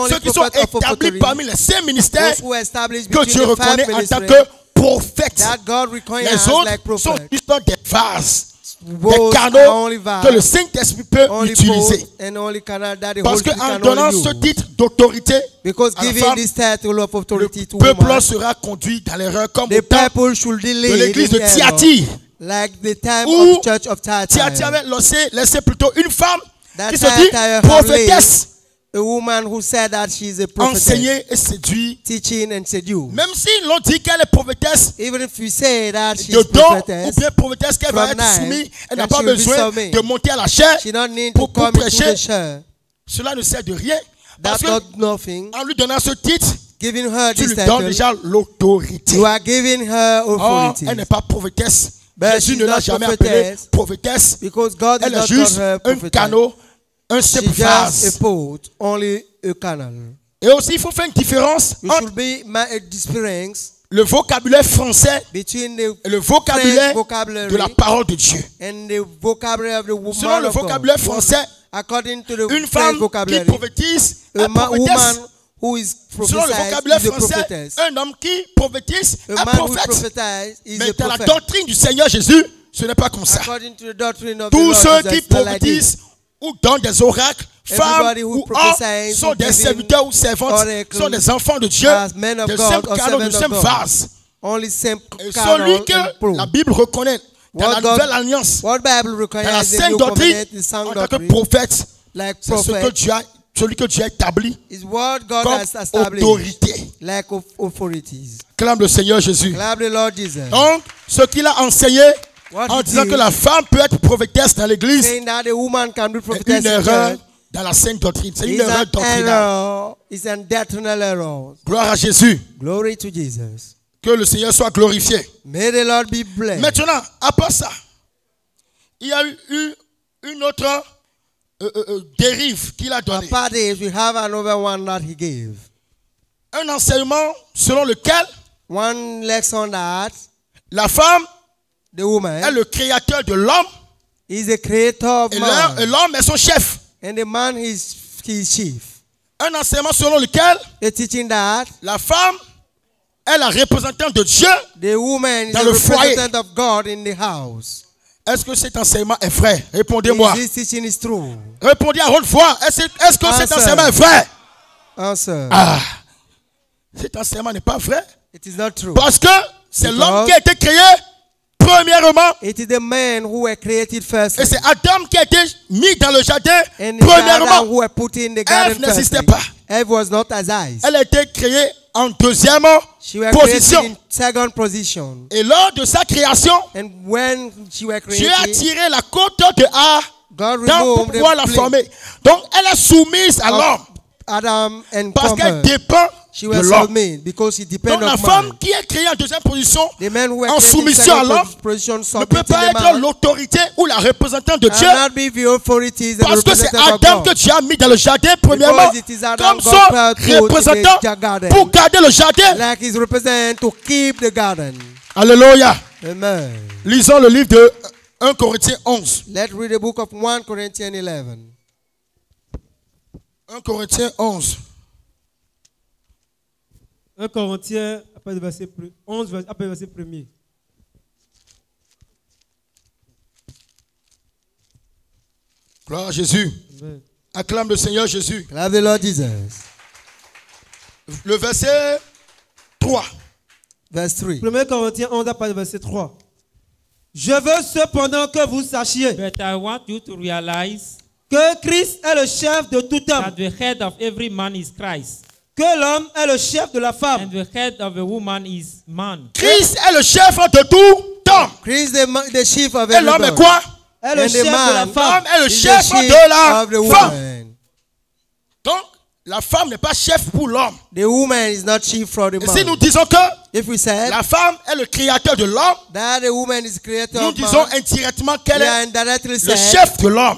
ceux qui sont établis parmi les cinq ministères que Dieu reconnaît en tant que prophètes. Les autres sont juste des vases, des canaux que le Saint-Esprit peut utiliser. Parce qu'en donnant ce titre d'autorité, le peuple sera conduit dans l'erreur comme au temps de l'église de Thyatire. like the time Où of church of avait laissé, laissé plutôt une femme qui se dit prophétesse, A woman who said that she is a prophetess, enseigner et séduire. teaching and seduce. Même s'ils l'ont dit qu'elle est prophétesse, Even if we say that she de is don ou prophetess, bien prophétesse qu'elle va être soumise, elle n'a pas she will be besoin de monter à la chair she don't need to pour, come into prêcher. the. Cela ne sert de rien. Parce That's que not nothing. en lui donnant ce titre, Giving her tu this lui donnes déjà l'autorité. you are giving her Or, authority. elle n'est pas prophétesse. But Jésus ne l'a jamais appelée prophetess. prophétesse. Because God Elle est juste un prophetess. canot, un simple vase. pot, only a canal. Et aussi, il faut faire une différence You entre be le vocabulaire français between the et le vocabulaire de la parole de Dieu. and the vocabulary of the woman Selon le vocabulaire français, According to the une femme qui vocabulary, prophétise a woman who is Selon le vocabulaire français, un homme qui prophétise who prophète. Mais dans la doctrine du Seigneur Jésus, ce n'est pas comme ça. According to the doctrine of Tous ceux qui prophétisent ou donnent des oracles, femmes ou hommes, sont des serviteurs ou servantes, sont des enfants de Dieu, as men of de God simples canaux, de servants of simples vases. Only Et celui que la Bible reconnaît dans What la God- nouvelle alliance, What Bible dans la sainte doctrine, en tant que prophète, like c'est ce que Dieu a, celui que Dieu a établi what God comme has autorité. like. Clame le Seigneur Jésus. Clap the Lord Jesus. Donc, ce qu'il a enseigné What en disant que la femme peut être prophétesse dans l'église, saying that a woman can be est prophetess une erreur dans la sainte doctrine. C'est une erreur doctrinale. error. It's an doctrinal error. Gloire à Jésus. Glory to Jesus. Que le Seigneur soit glorifié. May the Lord be blessed. Maintenant, après ça, il y a eu une autre euh, euh, euh, dérive qu'il a donnée. Apart this, we have another one that he gave. Un enseignement selon lequel One lesson that la femme the woman est le créateur de l'homme is the creator of et man, l'homme est son chef. and the man is his chief. Un enseignement selon lequel A teaching that la femme est la représentante de Dieu. the woman is Dans the le foyer. representative of God in the house. Est-ce que cet enseignement est vrai? Répondez-moi. Is is? Répondez à haute voix. Est-ce est-ce que cet enseignement est vrai? Answer. Ah, cet enseignement n'est pas vrai. It is not true. Parce que c'est l'homme qui a été créé premièrement. It is the men who were created first. Et c'est Adam qui a été mis dans le jardin And Adam premièrement. who were put in the garden Ève n'existait pas. Eve was not as eyes. Elle a été créée en deuxième She was position. in second position. Et lors de sa création, And when she Dieu a tiré la côte de A God dans pour pouvoir la former. Donc elle est soumise à l'homme Adam and parce qu'elle dépend She de l'homme. submitted because he Donc la femme qui est créée en deuxième position en soumission à l'homme ne peut pas the être l'autorité ou la représentante de Dieu parce que c'est Adam que Dieu a mis dans le jardin premièrement comme son représentant the garden. pour garder le jardin. Like his representative to keep the garden. Alléluia. Amen. Lisons le livre de 1 Corinthiens 11. Let's read the book of 1 Corinthians 11. 1 Corinthiens 11. 1 Corinthiens, après le verset pre- 11, vers- après le verset 1er. Gloire à Jésus. Amen. Acclame le Seigneur Jésus. Lord Jesus. Le verset 3. Verse 3. 1 Corinthiens 11, après le verset 3. Je veux cependant que vous sachiez But I want you to realize que Christ est le chef de tout homme, that the head of every man is Christ, que l'homme est le chef de la femme, and the head of a woman is man. Christ est le chef de tout homme. Christ the, ma- the chief of Et l'homme est quoi? Est le chef de la man- femme. L'homme est le chef de la femme. woman. Donc, la femme n'est pas chef pour l'homme. The woman is not chief for the Et si nous man. disons que If we said la femme est le créateur de l'homme, nous disons indirectement qu'elle est le chef de l'homme.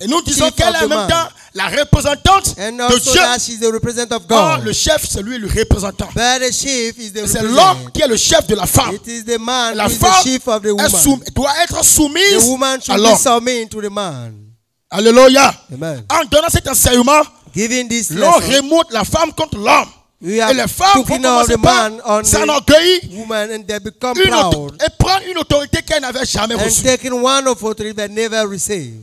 Et nous disons qu'elle est en même temps la représentante de Dieu. Or, le chef, c'est lui le représentant. C'est l'homme qui est le chef de la femme. La femme doit être soumise à l'homme. Alléluia. En donnant cet enseignement, l'on remonte la femme contre l'homme. Et les femmes vont commencer par s'enorgueillir et prendre une autorité qu'elle n'avait jamais reçue.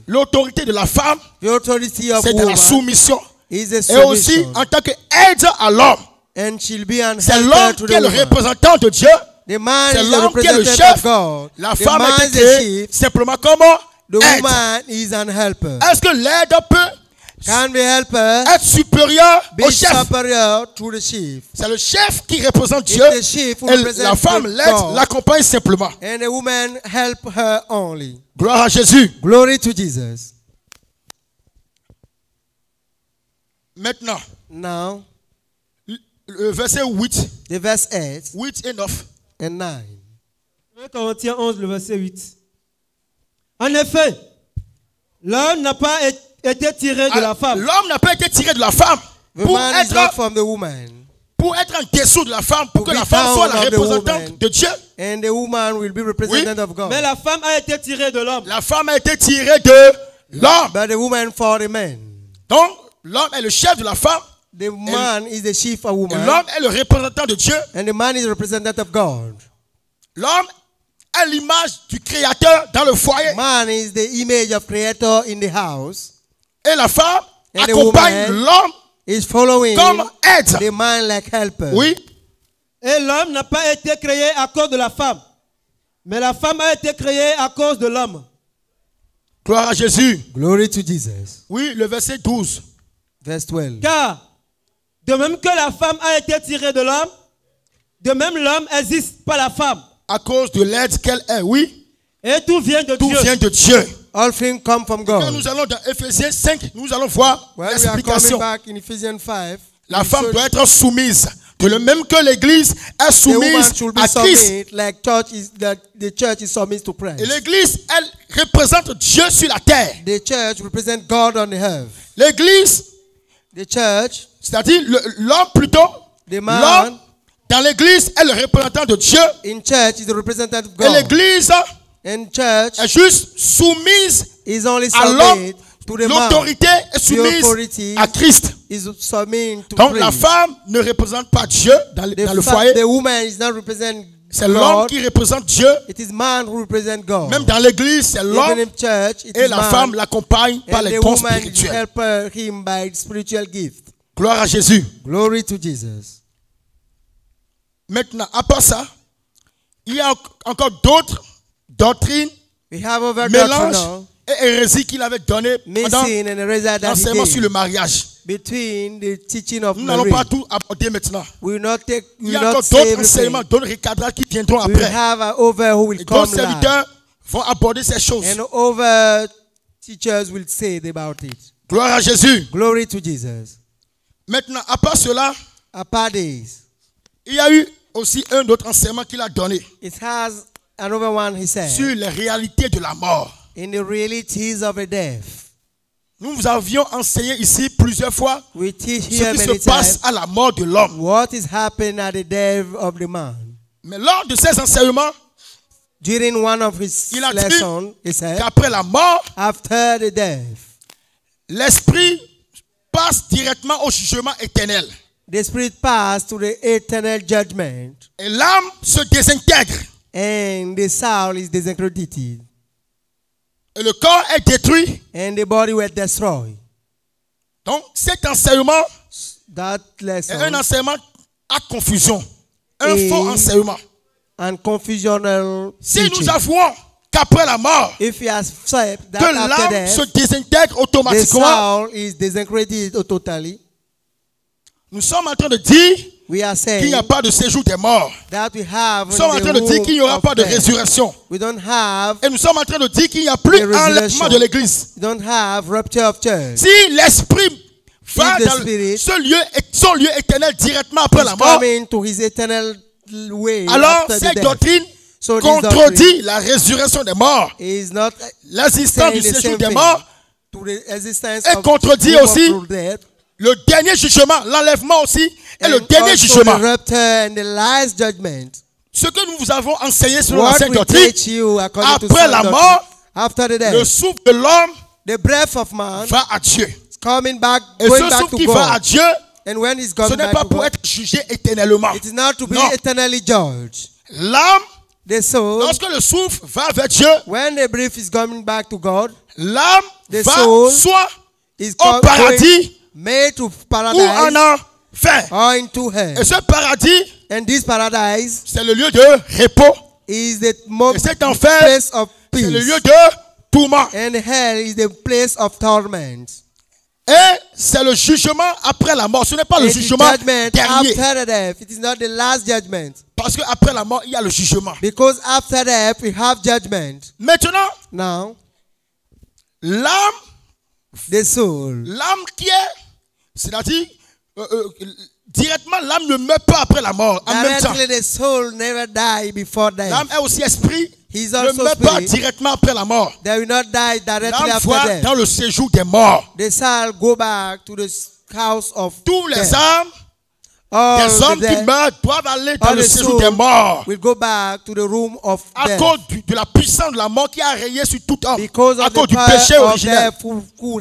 L'autorité de la femme, c'est de la soumission. Et aussi, en tant qu'aide à l'homme, c'est l'homme qui est le représentant de Dieu. C'est l'homme qui est le chef. La femme est simplement aide. helper. Est-ce que l'aide peut Can the helper être supérieure be au chef superior to the chief? C'est le chef qui représente It's Dieu. the chief who Et represents la femme the l'aide, God. l'accompagne simplement. And the woman help her only. Gloire à Jésus. Glory to Jesus. Maintenant, Now, le verset 8, the verse 8 8 et 9. and 9. 1 Corinthiens 11, le verset 8. En effet, l'homme n'a pas é- été tiré de la femme. L'homme n'a pas été tiré de la femme The pour man is not être, from the woman. pour être en dessous de la femme, pour To que la femme soit la représentante de Dieu. And the woman will be representative of God. Mais la femme a été tirée de l'homme. La femme a été tirée de l'homme. But the woman for the man. Donc, l'homme est le chef de la femme. The man is the chief of woman. l'homme est le représentant de Dieu. And the man is the representative of God. L'homme est l'image du Créateur dans le foyer. Man is the image of creator in the house. Et la femme And the accompagne l'homme Is following comme aide. the man like helper. Oui. Et l'homme n'a pas été créé à cause de la femme. Mais la femme a été créée à cause de l'homme. Gloire à Jésus. Glory to Jesus. Oui, le verset 12. Verse 12. Car, de même que la femme a été tirée de l'homme, de même l'homme existe par la femme. À cause de l'aide qu'elle est, oui. Et tout vient de Tout Dieu. vient de Dieu. All things come from Quand God. nous allons dans Ephésiens 5, nous allons voir When we are l'explication. coming back in Ephesians 5, La femme doit être soumise. De le même que l'Église est soumise woman should be à Christ. like church is that the church is to Christ. Et l'Église, elle représente Dieu sur la terre. The church represent God on the earth. L'Église, The church, c'est-à-dire l'homme plutôt, l'homme dans l'Église est le représentant de Dieu. in church is the representative of Et God. l'Église And church est juste soumise is only à l'homme. L'autorité est soumise à Christ. Donc la femme ne représente pas Dieu dans le, dans le foyer. the woman is not represent C'est l'homme qui représente Dieu. It is man who represent God. Même dans l'église, c'est l'homme et la femme l'accompagnent par les dons spirituels. help him by spiritual gift. Gloire à Jésus. Glory to Jesus. Maintenant, à part ça, il y a encore d'autres doctrines, We have over mélanges doctrinal et hérésies qu'il avait données pendant l'enseignement sur le mariage. between the teaching of Nous n'allons pas tout aborder maintenant. We will not take, Il y a encore d'autres enseignements, d'autres recadrages qui viendront après. have over who will Et d'autres serviteurs vont aborder ces choses. And over teachers will say about it. Gloire à Jésus. Glory to Jesus. Maintenant, à part cela, Apart this, il y a eu aussi un autre enseignement qu'il a donné it has another one he said sur les réalités de la mort. in the realities of a death. Nous vous avions enseigné ici plusieurs fois We teach ce here qui se passe times à la mort de l'homme. what is happening at the death of the man. Mais lors de ces enseignements, During one of his Il a dit lessons, he said, qu'après la mort, after the death, l'esprit passe directement au jugement éternel. the spirit to the eternal judgment, Et l'âme se désintègre. And the soul is disintegrated, Et le corps est détruit. and the body was destroyed. Donc cet enseignement That est un enseignement à confusion. Un faux enseignement. and confusional Si nous avouons qu'après la mort, If accept that que l'âme se désintègre the automatiquement, soul is disintegrated totally, nous sommes en train de dire we are qu'il n'y saying a pas de séjour des morts. that we have Nous sommes en in train de dire qu'il n'y aura pas de résurrection. We don't have Et nous sommes en train de dire qu'il n'y a plus The enlèvement resurrection. de l'église. we don't have rupture of church. Si l'esprit va dans spirit ce lieu, son lieu éternel directement après la mort, coming to his eternal way alors cette doctrine So contredit la résurrection des morts, l'existence du séjour des morts, of contredit aussi le dernier jugement, l'enlèvement aussi, et le dernier jugement. the last judgment. Ce que nous vous avons enseigné sur l'ancienne doctrine, après la mort, after the le death, souffle de l'homme the breath of man va à Dieu. coming back, Et going ce back souffle to qui va à God. Dieu And when he's ce n'est pas pour God, être jugé éternellement. it is not to be Non. eternally judged. L'âme, lorsque le souffle va vers Dieu, when the breath is coming back to God, l'âme va soul soit is au paradis made to en paradise into. Et ce paradis, And this paradise c'est le lieu de repos. is the Et cet enfer, place of C'est le peace. lieu de tourment. And hell is the place of torment. Et c'est le jugement après la mort. Ce n'est pas le jugement dernier. after death. It is not the last judgment. Parce qu'après la mort, il y a le jugement. Because after death, we have judgment. Maintenant, Now, l'âme, l'âme qui est, c'est-à-dire, euh, euh, directement, l'âme ne meurt pas après la mort. En même temps, directly the soul never die before l'âme est aussi esprit. He's Ne also meurt pas directement après la mort. They will not die directly L'âme after voit death. dans le séjour des morts. They shall go back to the house of Tous les âmes All des the hommes qui meurent doivent aller dans le séjour des morts. will go back to the room of À death. cause du- de la puissance de la mort qui a rayé sur tout homme. Because À cause du péché originel. who, who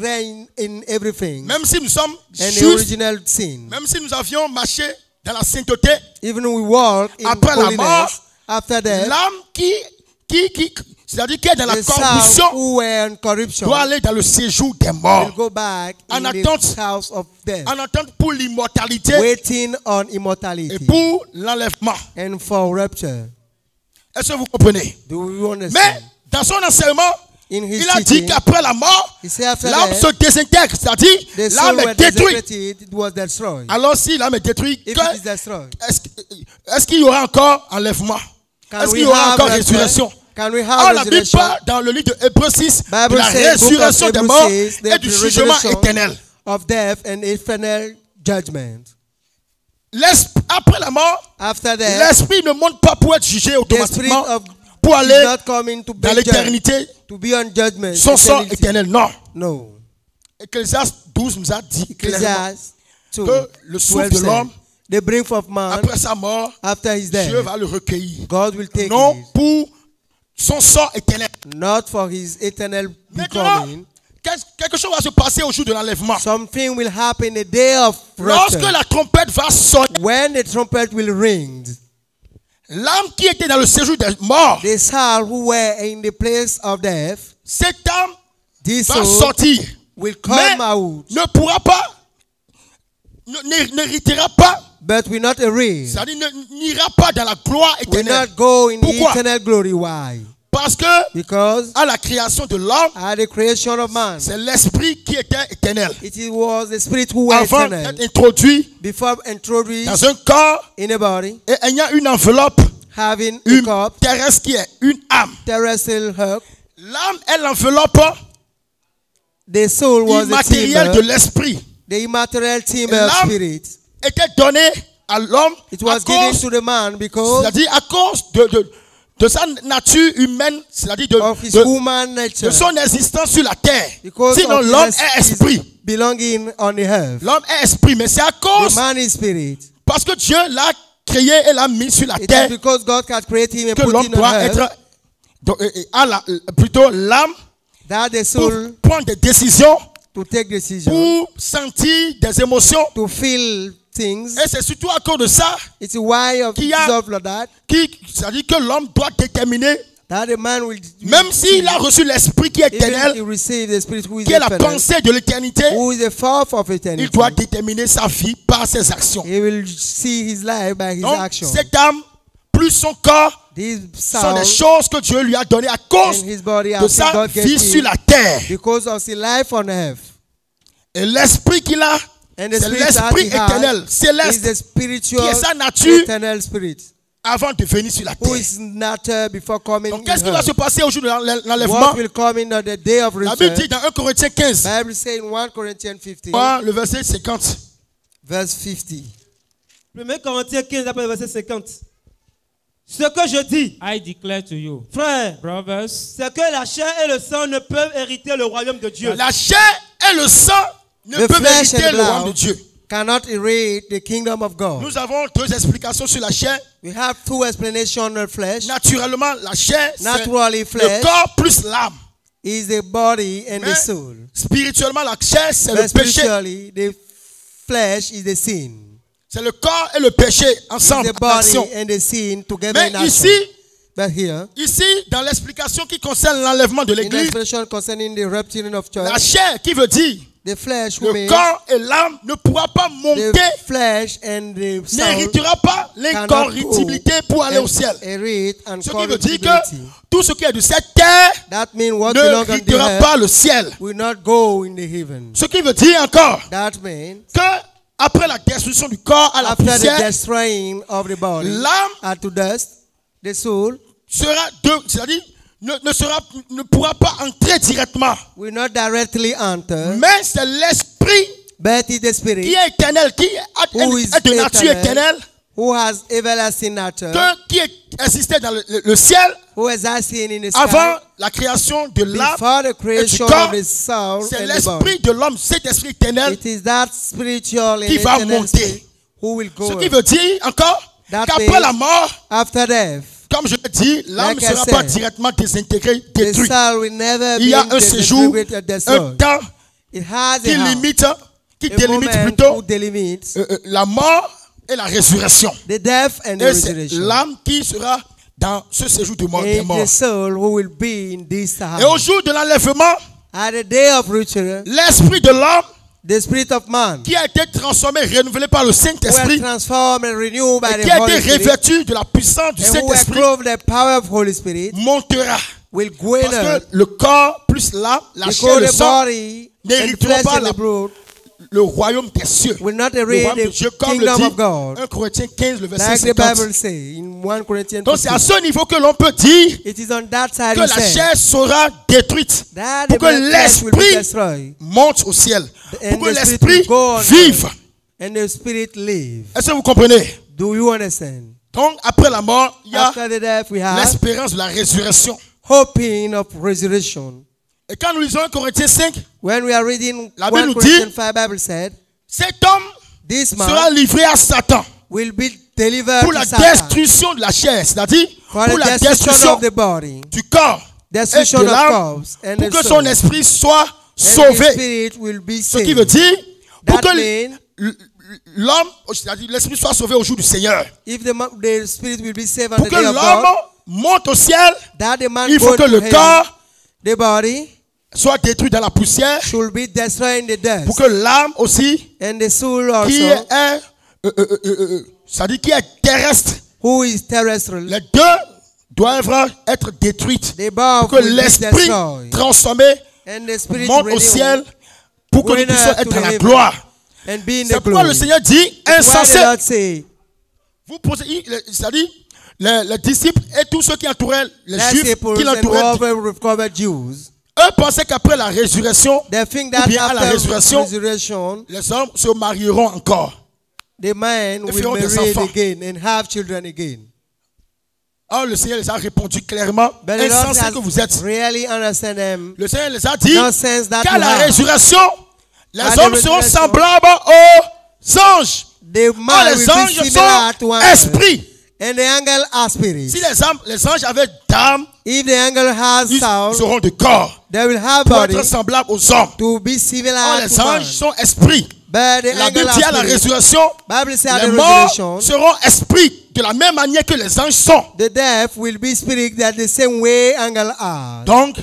in everything. Même si nous sommes justes, même si nous avions marché dans la sainteté, Even we walk in Après la holiness mort, after death. l'âme qui, qui, qui c'est-à-dire qui est dans la corruption, doit aller dans le séjour des morts. go back En attente. house of death. En attente pour l'immortalité et pour l'enlèvement. Est-ce que vous comprenez? Mais dans son enseignement, il a dit qu'après la mort, l'âme se désintègre, c'est-à-dire l'âme est détruite. Alors si l'âme est détruite, est-ce qu'il y aura encore enlèvement? Est-ce qu'il y aura encore resurrection? Can we On have la Bible dans le livre de Hébreux 6 de la résurrection des morts et du jugement éternel. of death and eternal judgment. Après la mort, l'esprit ne monte pas pour être jugé the spirit automatiquement, of pour aller dans l'éternité, to be on judgment. son eternity. éternel. Non. No. Ecclésiaste 12 nous a dit clairement, Ecclesiastes 2, que le souffle 12 de l'homme, the breath of man après sa mort, after his death, Dieu va le recueillir. God will take Non pour son sort éternel. not for his eternal becoming. quelque chose va se passer au jour de l'enlèvement. Something will happen the day of Lorsque la trompette va sonner, When the trumpet will ring, l'âme qui était dans le séjour des morts, the soul who were in the place of death, cette âme this va sortir, will mais come out, ne pourra pas, n'héritera pas, but will not c'est-à-dire ne- n'ira pas dans la gloire éternelle. not go in the Pourquoi? eternal glory. Why? Parce que Because à la création de l'homme, at the creation of man, c'est l'esprit qui était éternel. it was the spirit who was Avant d'être introduit Before introduced dans un corps in a body, et ayant une enveloppe, having a une cup, terrestre qui est une âme. L'âme est l'enveloppe the soul was the immatérielle de l'esprit. the immaterial spirit. Était donnée à l'homme It à was given cause, to the man because c'est-à-dire à cause de, de, de sa nature humaine, c'est-à-dire de, de- de son existence sur la terre. Because Sinon, l'homme est esprit. belonging on the earth. L'homme est esprit, mais c'est à The cause, man is spirit. parce que Dieu l'a créé et l'a mis sur la It terre, because God had created him and que put l'homme him on doit earth être, donc, à la- plutôt l'âme, the pour prendre des décisions, to take decision, pour sentir des émotions. to feel things. Et c'est surtout à cause de ça It's why of y a- of that qui, c'est-à-dire que l'homme doit déterminer, that the man will, will même s'il a reçu l'esprit qui est éternel, receive the spirit who is qui est la pensée de l'éternité, il doit déterminer sa vie par ses actions. He will see his life by his Donc, action. cette âme, plus son corps, sont des choses que Dieu lui a données à cause de sa vie sur la terre. because of his life on earth. Et l'esprit qu'il a, c'est l'esprit éternel, is céleste, the spiritual qui est sa nature avant de venir sur la terre. is not uh, before coming Donc, qu'est-ce qui va se passer au jour de l'en- l'enlèvement? La Bible dit dans 1 Corinthiens 15, Bible says in 1 Corinthians 15, voir le verset 50. verse 50. 1 Corinthiens 15, après le verset 50. Ce que je dis, I declare to you, frère, brothers, c'est que la chair et le sang ne peuvent hériter le royaume de Dieu. La chair et le sang ne The peuvent flesh hériter and le royaume de Dieu. cannot erase the kingdom of God. Nous avons deux explications sur la chair. We have two explanations of flesh. Naturellement, la chair, c'est Naturally, le flesh corps plus l'âme. is the body and the Mais soul. spirituellement, la chair, c'est le péché. spiritually, the flesh is the sin. C'est le corps et le péché ensemble the body and the sin together Mais in ici, But here, ici, dans l'explication qui concerne l'enlèvement de the l'église, the la chair qui veut dire the flesh who le corps et l'âme ne pourra pas monter, n'héritera pas l'incorruptibilité pour aller au ciel. Ce qui veut dire que tout ce qui est de cette terre That means what ne héritera pas le ciel. will not go in the heaven. Ce qui veut dire encore That means que après la destruction du corps à la poussière, l'âme sera de, c'est-à-dire ne, ne sera, ne pourra pas entrer directement. will not directly enter, Mais c'est l'esprit but it is the spirit qui est éternel, qui est, Who is est de nature éternelle, who has everlasting nature, que- qui existait dans le, le- le ciel who in the avant la création de l'âme before the et du creation corps. of the soul C'est l'esprit de l'homme, cet esprit éternel, It is that spiritual and qui va monter. who will ce go qui veut dire encore qu'après la mort, after death. Comme je l'ai dit, l'âme ne Like sera pas directement désintégrée, détruite. Il y a un séjour, un temps qui limite, qui délimite plutôt euh, euh, la mort et la résurrection. the death and the Et c'est l'âme qui sera dans ce séjour de mort des morts. Et au jour de l'enlèvement, l'esprit de l'homme the spirit of man. Qui a été transformé, renouvelé par le Saint-Esprit, transformed and renewed by et the qui a Holy été Spirit, revêtu de la puissance du Saint-Esprit, clothed the power of Holy Spirit, montera. will Parce que le corps plus l'âme, la chair, le sang, n'hériteront pas la- le royaume des cieux. will not Le royaume de Dieu, the comme le dit God. 1 Corinthiens 15, le verset Like the 50. Bible say in 1 Corinthians Donc c'est à 15. ce niveau que l'on peut dire It is on that side que la chair sera détruite pour the que l'esprit monte au ciel, pour que the l'esprit vive. the. Est-ce que vous comprenez? Do you understand? Donc après la mort, il y a the l'espérance de la résurrection. hoping of resurrection. Et quand nous lisons 1 Corinthiens 5, When we are reading La 1 Bible nous dit- 5, Bible said, cet homme this sera livré à Satan will be delivered pour la Satan. destruction de la chair, c'est-à-dire pour the la destruction destruction of the body, du corps et destruction de l'âme, pour the que son esprit soit sauvé. will be Ce qui veut dire, pour That que l'homme, c'est-à-dire l'esprit soit sauvé au jour du Seigneur, if the, ma- the spirit will be saved on pour que l'homme monte au ciel, il faut que le corps the body soit détruit dans la poussière, should be destroyed in the dust, pour que l'âme aussi, and the soul qui also, est, euh, euh, euh, euh, euh, c'est-à-dire qui est terrestre, who is terrestrial, les deux doivent être détruites. Pour que l'esprit transformé and the spirit monte au ciel pour que nous puissions être dans la gloire. C'est pourquoi le Seigneur dit, insensé, vous posez, il- c'est-à-dire les, les disciples et tous ceux qui entouraient les juifs, qui l'entouraient, eux pensaient qu'après la résurrection, they think ou that bien à la résurrection, resurrection, les hommes se marieront encore. the Et will marry enfants. again and have children again. Or, le Seigneur les a répondu clairement, insensé que vous êtes. really understand them. Le Seigneur les a dit, qu'à la résurrection, les hommes seront semblables aux anges. The man les anges sont esprits. and the angel are spirits. Si les, âmes- les anges avaient d'âme, If the angel has ils, auront de corps they will have pour être semblables aux hommes. to be Or, similar les anges sont esprits. La Bible dit à la résurrection, les the morts resurrection, seront esprits de la même manière que les anges sont. the deaf will be spirit that the same way angel are. Donc,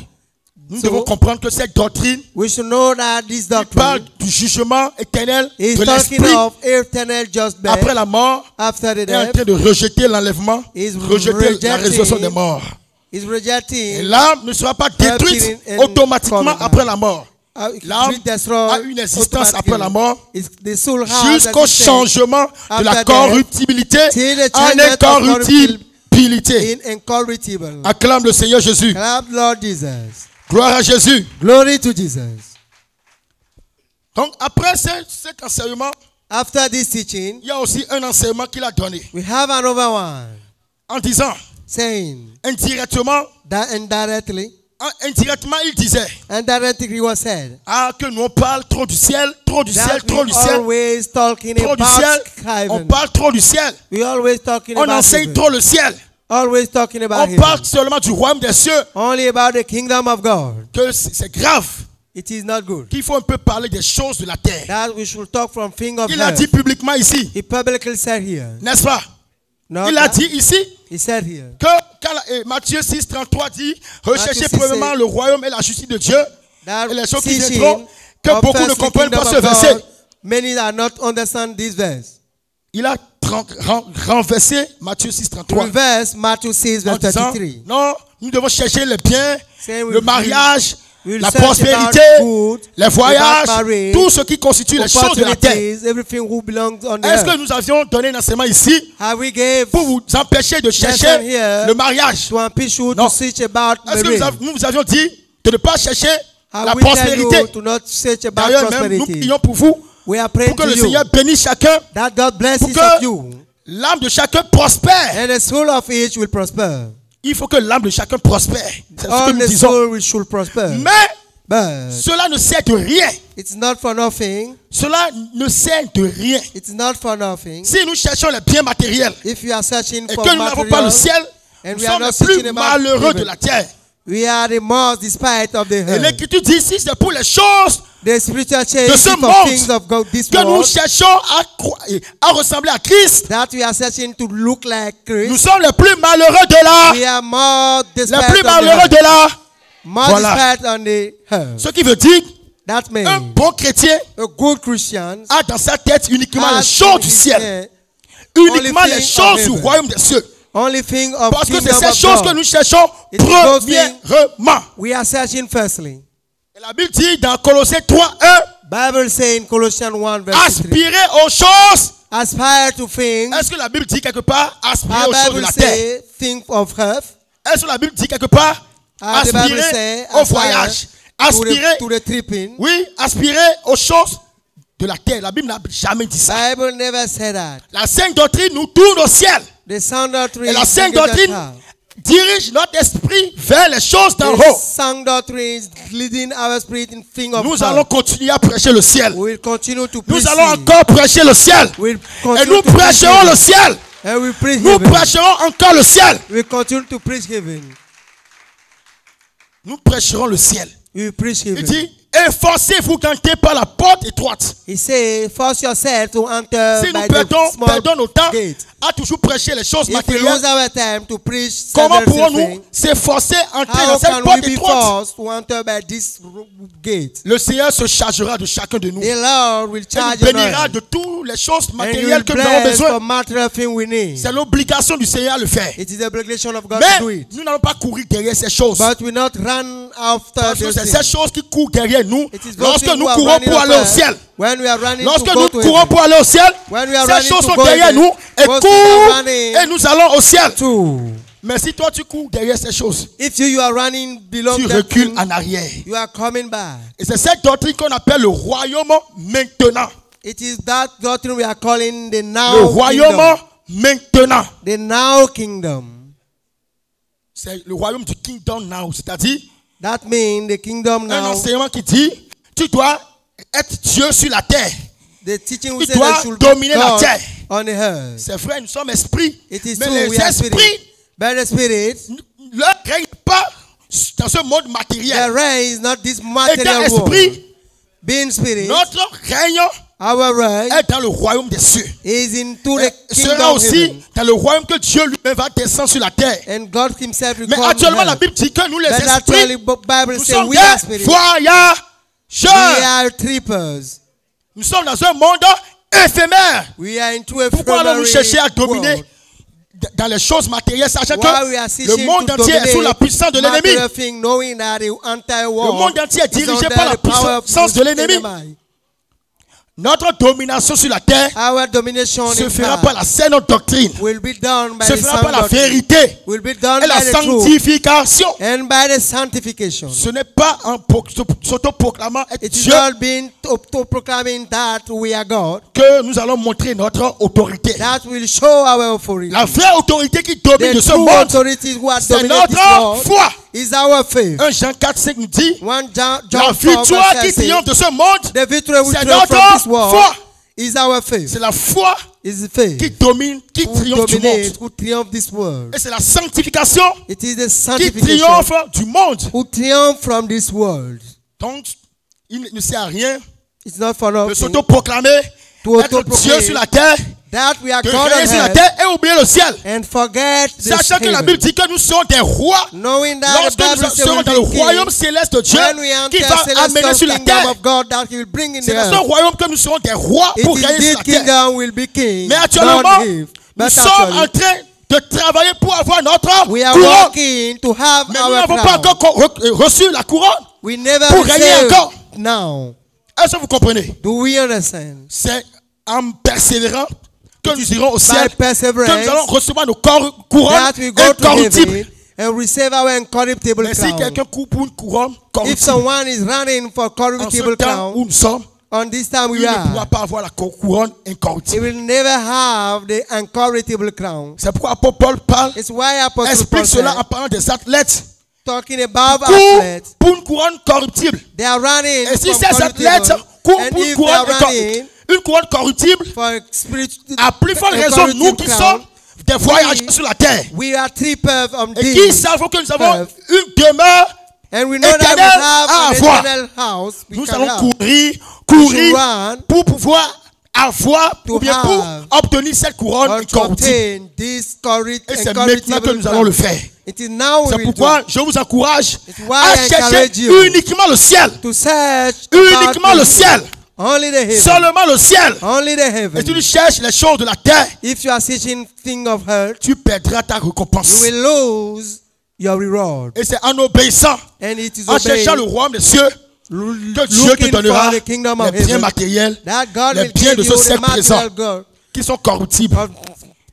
nous So- devons comprendre que cette doctrine We should know that this parle doctrine du jugement éternel de l'esprit of eternal just après death la mort after the et en death. train de rejeter l'enlèvement, rejeter la résurrection des morts. L'âme ne sera pas détruite automatiquement après la mort. L'âme a une existence après la mort jusqu'au changement de la corruptibilité en incorruptibilité. Acclame le Seigneur Jésus. Gloire à Jésus. Glory to Jesus. Donc après ce- cet enseignement, After this teaching, il y a aussi un enseignement qu'il a donné we have another one en disant saying indirectement, that indirectly, en- indirectement il disait indirectly was said ah, que nous on parle trop du ciel, trop du ciel, trop du ciel, always talking trop du about ciel. On heaven. parle trop du ciel. We always talking On about enseigne heaven. trop le ciel. Always talking about On heaven. parle seulement du royaume des cieux. Only about the kingdom of God. Que c'est grave. It is not good. qu'il faut un peu parler des choses de la terre. That we should talk from thing of Il a earth. dit publiquement ici, He publicly said here. n'est-ce pas? Il a dit ici He said here. que quand Matthieu 6, 33 dit Recherchez Matthieu 6, premièrement le royaume et la justice de Dieu, et les choses qui viendront, que beaucoup ne comprennent pas ce verset. Many are not understand this verse. Il a renversé Matthieu 6, 33. Reverse Matthew 6 en verse disant, 33. non, nous devons chercher le bien, le mariage, la prospérité, les voyages, tout ce qui constitue les choses de la terre. Est-ce que nous avions donné un enseignement ici pour vous empêcher de chercher le mariage? Non. Est-ce que nous, vous avions dit de ne pas chercher la prospérité? D'ailleurs, même nous prions pour vous, pour que le Seigneur bénisse chacun, pour que l'âme de chacun prospère. Il faut que l'âme de chacun prospère. C'est ce que nous disons. Mais But cela ne sert de rien. it's not for nothing. Cela ne sert de rien. It's not for nothing. Si nous cherchons les biens matériels If you are searching et for que nous n'avons pas le ciel, nous sommes les plus malheureux de la terre. We are the most despite of the Et l'Écriture dit ici, c'est pour les choses The spiritual de change ce of monde things of God, this que nous world, cherchons à, à ressembler à Christ. that we are searching to look like Nous Christ. sommes les plus malheureux de la, We are more les plus malheureux de la. More Voilà. on the earth. Ce qui veut dire, That un means bon chrétien a good Christian a dans sa tête uniquement les choses du ciel, uniquement les choses du royaume des cieux. Only thing of Parce que c'est ces choses que nous cherchons premièrement. We are searching firstly. Et la Bible dit dans Colossiens 3, 1, Bible say in Colossians 1 verse 3, aspirez aux choses. aspire to things. Est-ce que la Bible dit quelque part aspirer aux choses de la terre? think of earth. Est-ce que la Bible dit quelque part Ah, aspirer say au voyage? to Aspirer, the, to the tripping. oui, aspirer aux choses de la terre. La Bible n'a jamais dit ça. Bible never said that. La sainte doctrine nous tourne au ciel. Et la sainte doctrine dirige notre esprit vers les choses d'en haut. Nous allons continuer à prêcher le ciel. To Nous allons encore prêcher le ciel. We'll Et nous prêcherons le ciel. Nous prêcherons encore le ciel. To. Nous prêcherons le ciel. Il dit, efforcez-vous d'entrer par la porte étroite. He say, force yourself to enter Si nous by perdons, the small perdons notre temps gate. à toujours prêcher les choses matérielles, to comment things, s'efforcer d'entrer dans cette porte étroite? to enter by this gate? Le Seigneur se chargera de chacun de nous. The Lord will Il charge nous bénira de toutes les choses matérielles que nous avons besoin. C'est l'obligation du Seigneur à le faire. It is the obligation of God to do Mais it. nous n'allons pas courir derrière ces choses. But we not run after Parce que c'est ces choses qui courent derrière nous lorsque nous courons pour aller au ciel. Lorsque nous courons pour aller au ciel, ces choses sont derrière nous et courent et nous allons au ciel. Mais si toi tu cours derrière ces choses, If you, you are running below tu recules en arrière. you are coming back. Et c'est cette doctrine qu'on appelle le royaume maintenant. It is that doctrine we are calling the Le now royaume kingdom. maintenant. The now kingdom. C'est le royaume du kingdom now. C'est-à-dire That means the kingdom un enseignement qui dit tu dois être Dieu sur la terre. The teaching Tu dois dominer la terre. on the earth. C'est vrai, nous sommes esprits. It is Mais les esprits. By the spirit, ne règnent pas dans ce monde matériel. reign is not this material world. Being spirit, notre règne our est dans le royaume des cieux. is sera aussi dans le royaume que Dieu lui-même va descendre sur la terre. And God himself will Mais actuellement, la. Bible dit que nous, les esprits, nous sommes we are des voyageurs. Nous sommes dans un monde éphémère. We are into a Pourquoi allons-nous chercher à dominer world. dans les choses matérielles, are que le monde entier est sous la puissance de l'ennemi. Le monde entier est is dirigé par la puissance de l'ennemi. Notre domination sur la terre Our domination se fera par la saine doctrine, will be done by se the fera par la vérité will be done et la by sanctification. and by the sanctification. Ce n'est pas en pro- s'autoproclamant être It Dieu that we are God. que nous allons montrer notre autorité. That will show our authority. La vraie autorité qui domine The de ce monde, c'est notre foi. Is our faith. 1 Jean 4, 5 nous dit, la John 4 victoire qui 6, triomphe de ce monde, c'est notre foi. is our faith. C'est la foi Is faith qui domine, qui triomphe du monde. who triumph this world. Et c'est la sanctification It is the qui sanctification triomphe du monde. who triumph from this world. Donc, il ne sert à rien It's not for de s'auto-proclamer, To être. Dieu sur la terre, that we are de God on la terre et oublier le ciel. and forget this Sachant que la. Bible dit que nous serons des rois Knowing that the lorsque nous serons dans le royaume céleste de Dieu qui va amener sur la terre. C'est dans ce royaume que nous serons des rois pour is régner sur la terre. kingdom will be king, Mais actuellement, nous sommes en train de travailler pour avoir notre we are couronne. to have Mais nous n'avons pas encore co- re- euh, reçu la couronne. We never pour received encore. Est-ce que vous comprenez? C'est en persévérant que nous irons au ciel, que nous allons recevoir nos corps, couronnes that we go to incorruptibles. heaven and receive our incorruptible Mais si crown. quelqu'un court pour une couronne If corruptible, someone is running for corruptible crown, où nous sommes, on this time il we ne pourra are, pas avoir la cou- couronne he incorruptible. will never have the incorruptible crown. C'est pourquoi apôtre Paul parle, It's why Apostle Paul explique cela en parlant des athlètes. talking about athletes, pour une couronne corruptible. they are running Et si ces athlètes courent pour une if couronne, are une couronne corruptible, à plus forte raison, nous qui sommes des voyageurs sur la terre, et qui savons que nous avons une demeure, and we know that we à have an avoir. eternal house. We nous allons courir, courir pour pouvoir avoir, ou bien pour obtenir cette couronne or to incorruptible. obtain this corrupt Et c'est maintenant que nous allons le faire. C'est pourquoi je vous encourage à chercher uniquement le ciel. Uniquement le ciel. Only the heaven. Seulement le ciel. Only the Et heaven. si tu cherches les choses de la terre, If you are seeking things of earth, tu perdras ta you récompense. will lose your reward. Et c'est en obéissant, And it is en cherchant le royaume des cieux, que Dieu te donnera les biens matériels les biens de you ce siècle présent qui sont corruptibles.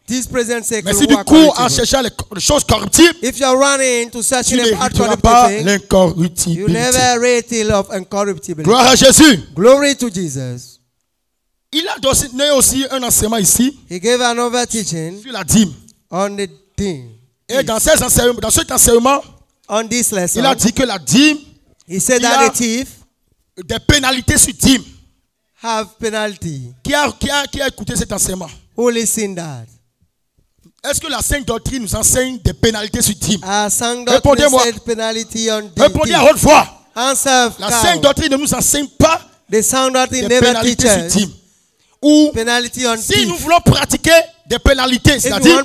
This present Mais si tu cours en cherchant les, les choses corruptibles, If you are running to tu about n'hériteras pas you l'incorruptibilité. never rate it of incorruptibility. Gloire à Jésus. Glory to Jesus. Il a donné aussi un enseignement ici He gave another teaching sur la dîme. on the. Et dans, ces enseignements, dans cet enseignement, On this lesson, il a dit que la dîme, he said il a- that the thief des pénalités sur dîme. have penalty. Qui a, qui, a, qui a écouté cet enseignement? Who listen that? Est-ce que la Sainte Doctrine nous enseigne des pénalités sur dîme Répondez-moi. Répondez à haute voix. Answer La. Sainte Doctrine ne nous enseigne pas des pénalités sur dîme. Ou si nous voulons pratiquer des pénalités, c'est-à-dire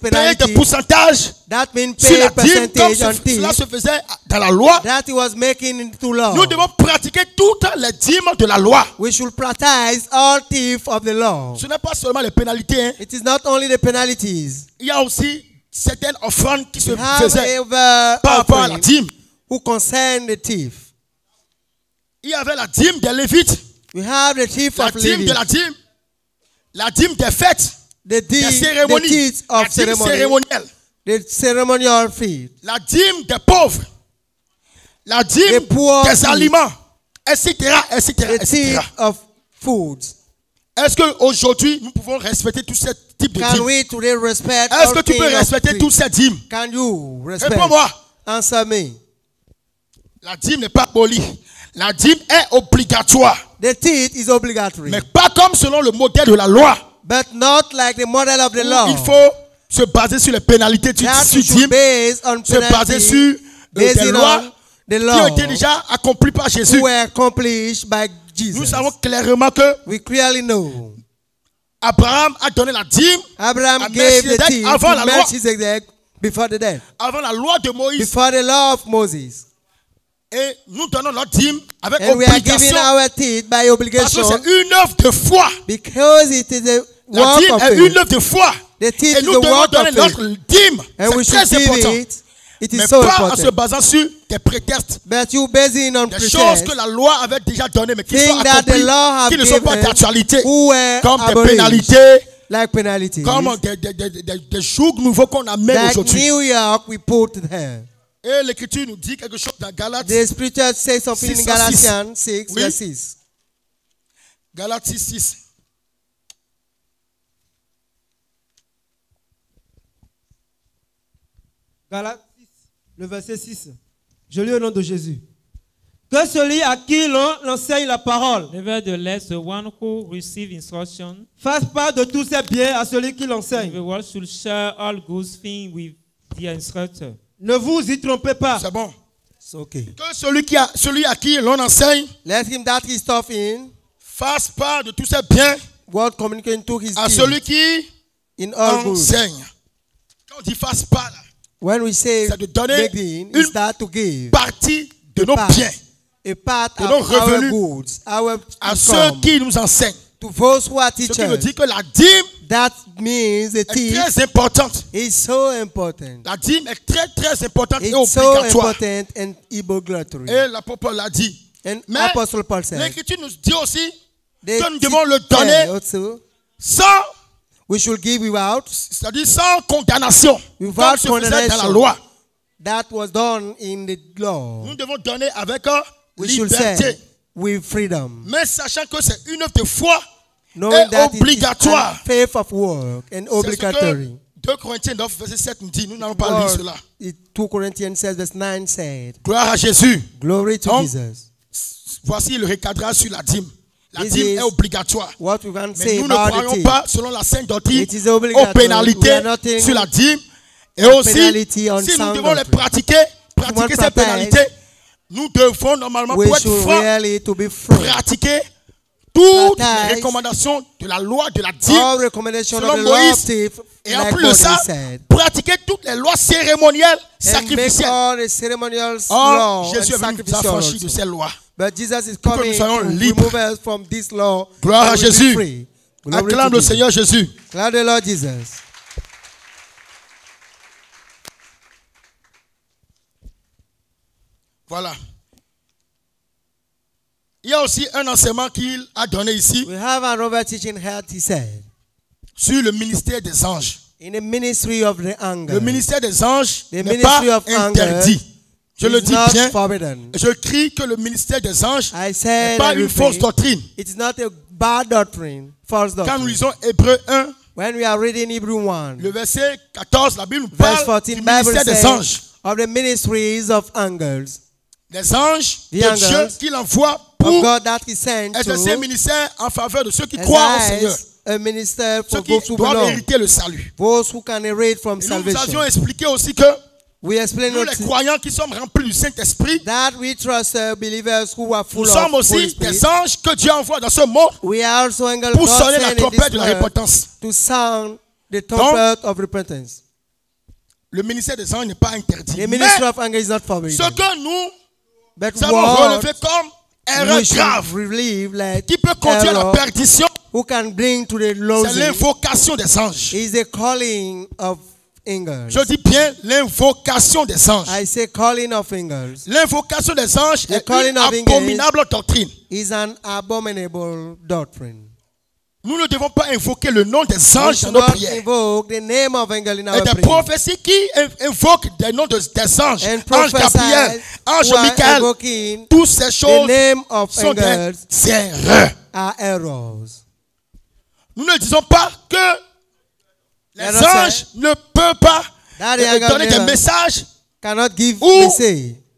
payer des pourcentages that means sur pay la dîme comme cela se faisait dans la loi, That he was making into law. nous devons pratiquer toutes les dîmes de la loi. We should practice all thief of the law. Ce n'est pas seulement les pénalités, hein. It is not only the penalties. il y a aussi certaines offrandes qui se faisaient over par rapport à la dîme. who concern the thief. Il y avait la dîme des Lévites, We have the thief la of dîme de la dîme, la dîme des fêtes, the, the cérémonies, deeds la of dîme ceremony, cérémonielle, the ceremonial feast, la dîme des pauvres, la dîme The des feast. aliments, etc., etc., the of foods. Est-ce qu'aujourd'hui, nous pouvons respecter tout ce type de Can dîme we today respect Est-ce que tu peux respecter tous ces dîmes? Can you respect? Réponds-moi. Answer me. La dîme n'est pas polie. La dîme est obligatoire. The is obligatory, Mais pas comme selon le modèle de la loi. But not like the model of the law. Il faut se baser sur les pénalités du se baser sur euh, des based lois qui law ont été déjà accomplies par Jésus. Nous Jesus. savons clairement que We clearly know Abraham a donné la dîme Abraham à gave the Melchizedek teeth avant la loi. Melchizedek before the death, avant la loi de Moïse. before the law of Moses. Et nous donnons notre dîme avec And we are giving obligation. our by Parce que obligation c'est une œuvre de foi. because it is a La dîme est une œuvre de foi. Et is nous devons donner notre dîme. C'est très important. it. Is Mais so pas en se basant sur des prétextes. But you basing on Des choses que la loi avait déjà données, mais qui sont accomplies, ne sont pas d'actualité. Comme des pénalités, like penalties, comme des, des, des, des, des jours nouveaux qu'on amène like aujourd'hui. Et l'écriture nous dit quelque chose dans Galates, The scripture says something Six in or six. Galatians 6, Oui. verse 6. Galates 6, 6. Galates 6, le verset 6. Je lis au nom de Jésus. Que celui à qui l'on enseigne la parole Nevertheless, the one who receives instruction fasse part de tous ses biens à celui qui l'enseigne. the world should share all good things with the instructor. Ne vous y trompez pas. C'est bon. Okay. Que celui, qui a, celui à qui l'on enseigne Let him that is tough in fasse part de tous ses biens to his à celui qui in all good. enseigne. Quand on dit fasse part, là, When we say C'est de donner une that to give partie de nos part, biens a part de nos our revenus goods, our à ceux qui nous enseignent. to those who are Ce qui veut teachers. dire que la dîme That means the est très importante. is so important. La dîme est très très importante et It's so obligatoire. important and obligatory. Et l'apôtre Paul l'a dit. And Mais Apostle Paul said, l'Écriture nous dit aussi que nous devons le donner also, sans, we should give without c'est-à-dire sans condamnation, Without comme faisait dans la loi. that was done in the law. Nous devons donner avec euh, We liberté. say with freedom, Mais sachant que c'est une œuvre de foi knowing et obligatoire. faith of work and obligatory. 2 Corinthiens 9, verset 7 nous dit. Nous n'allons pas lire cela. it- 2 Corinthians says, verse 9 said, Gloire à Jésus. Glory to Donc, Jesus. Voici le recadrage sur la dîme. La dîme est obligatoire. What we can Mais say nous ne croyons pas, selon la sainte doctrine, aux pénalités sur la dîme. Et aussi, si nous devons les pratiquer, pratiquer ces pénalités, nous devons normalement, pour être francs, pratiquer les recommandations de la loi de la dîme. Selon Moïse, Et en plus de ça, pratiquer toutes les lois cérémonielles, sacrificielles. Or, Jésus est venu nous affranchir de ces lois. But Jesus is que coming nous soyons libres. from this law. Gloire à Jésus. Acclame le. Seigneur Jésus. Glad the Lord Jesus. Voilà. Il y a aussi un enseignement qu'il a donné ici We have another teaching here, he said, sur le ministère des anges. in the ministry of the anger. Le ministère des anges n'est pas interdit. Je le is dis bien. forbidden. Je crie que le ministère des anges I n'est pas une fausse doctrine. It's not a bad doctrine, false Quand nous lisons Hébreu 1, When we are reading Hebrew 1, le verset 14, la Bible verse parle 14, du Bible ministère des anges. of the ministries of angels Des anges The de angels Dieu qu'il envoie pour God that He sent exercer un ministère en faveur de ceux qui croient au Seigneur. a minister Ceux for qui those who doivent belong, hériter le salut. those who can inherit from nous vous avions expliqué aussi que We explain nous, les croyants qui sommes remplis du Saint-Esprit, that we trust uh, believers who are nous full sommes aussi des anges que Dieu envoie dans ce monde pour sonner la trompette de la repentance. to sound the trumpet of repentance. Le ministère des anges n'est pas interdit. The Mais ministry of anger is not ce que nous avons relevé comme erreur grave qui peut conduire à la perdition, who can bring to the c'est l'invocation des anges. is the calling of angels. Je dis bien l'invocation des anges. I say calling of angels L'invocation des anges The est une abominable doctrine. is an abominable doctrine. Nous ne devons pas invoquer le nom des anges dans nos prières. Et des prophéties qui in- invoquent des noms de- des anges, ange Gabriel, ange Michael, toutes ces choses sont des erreurs. Nous ne disons pas que les anges ne peuvent pas donner des messages, Ou-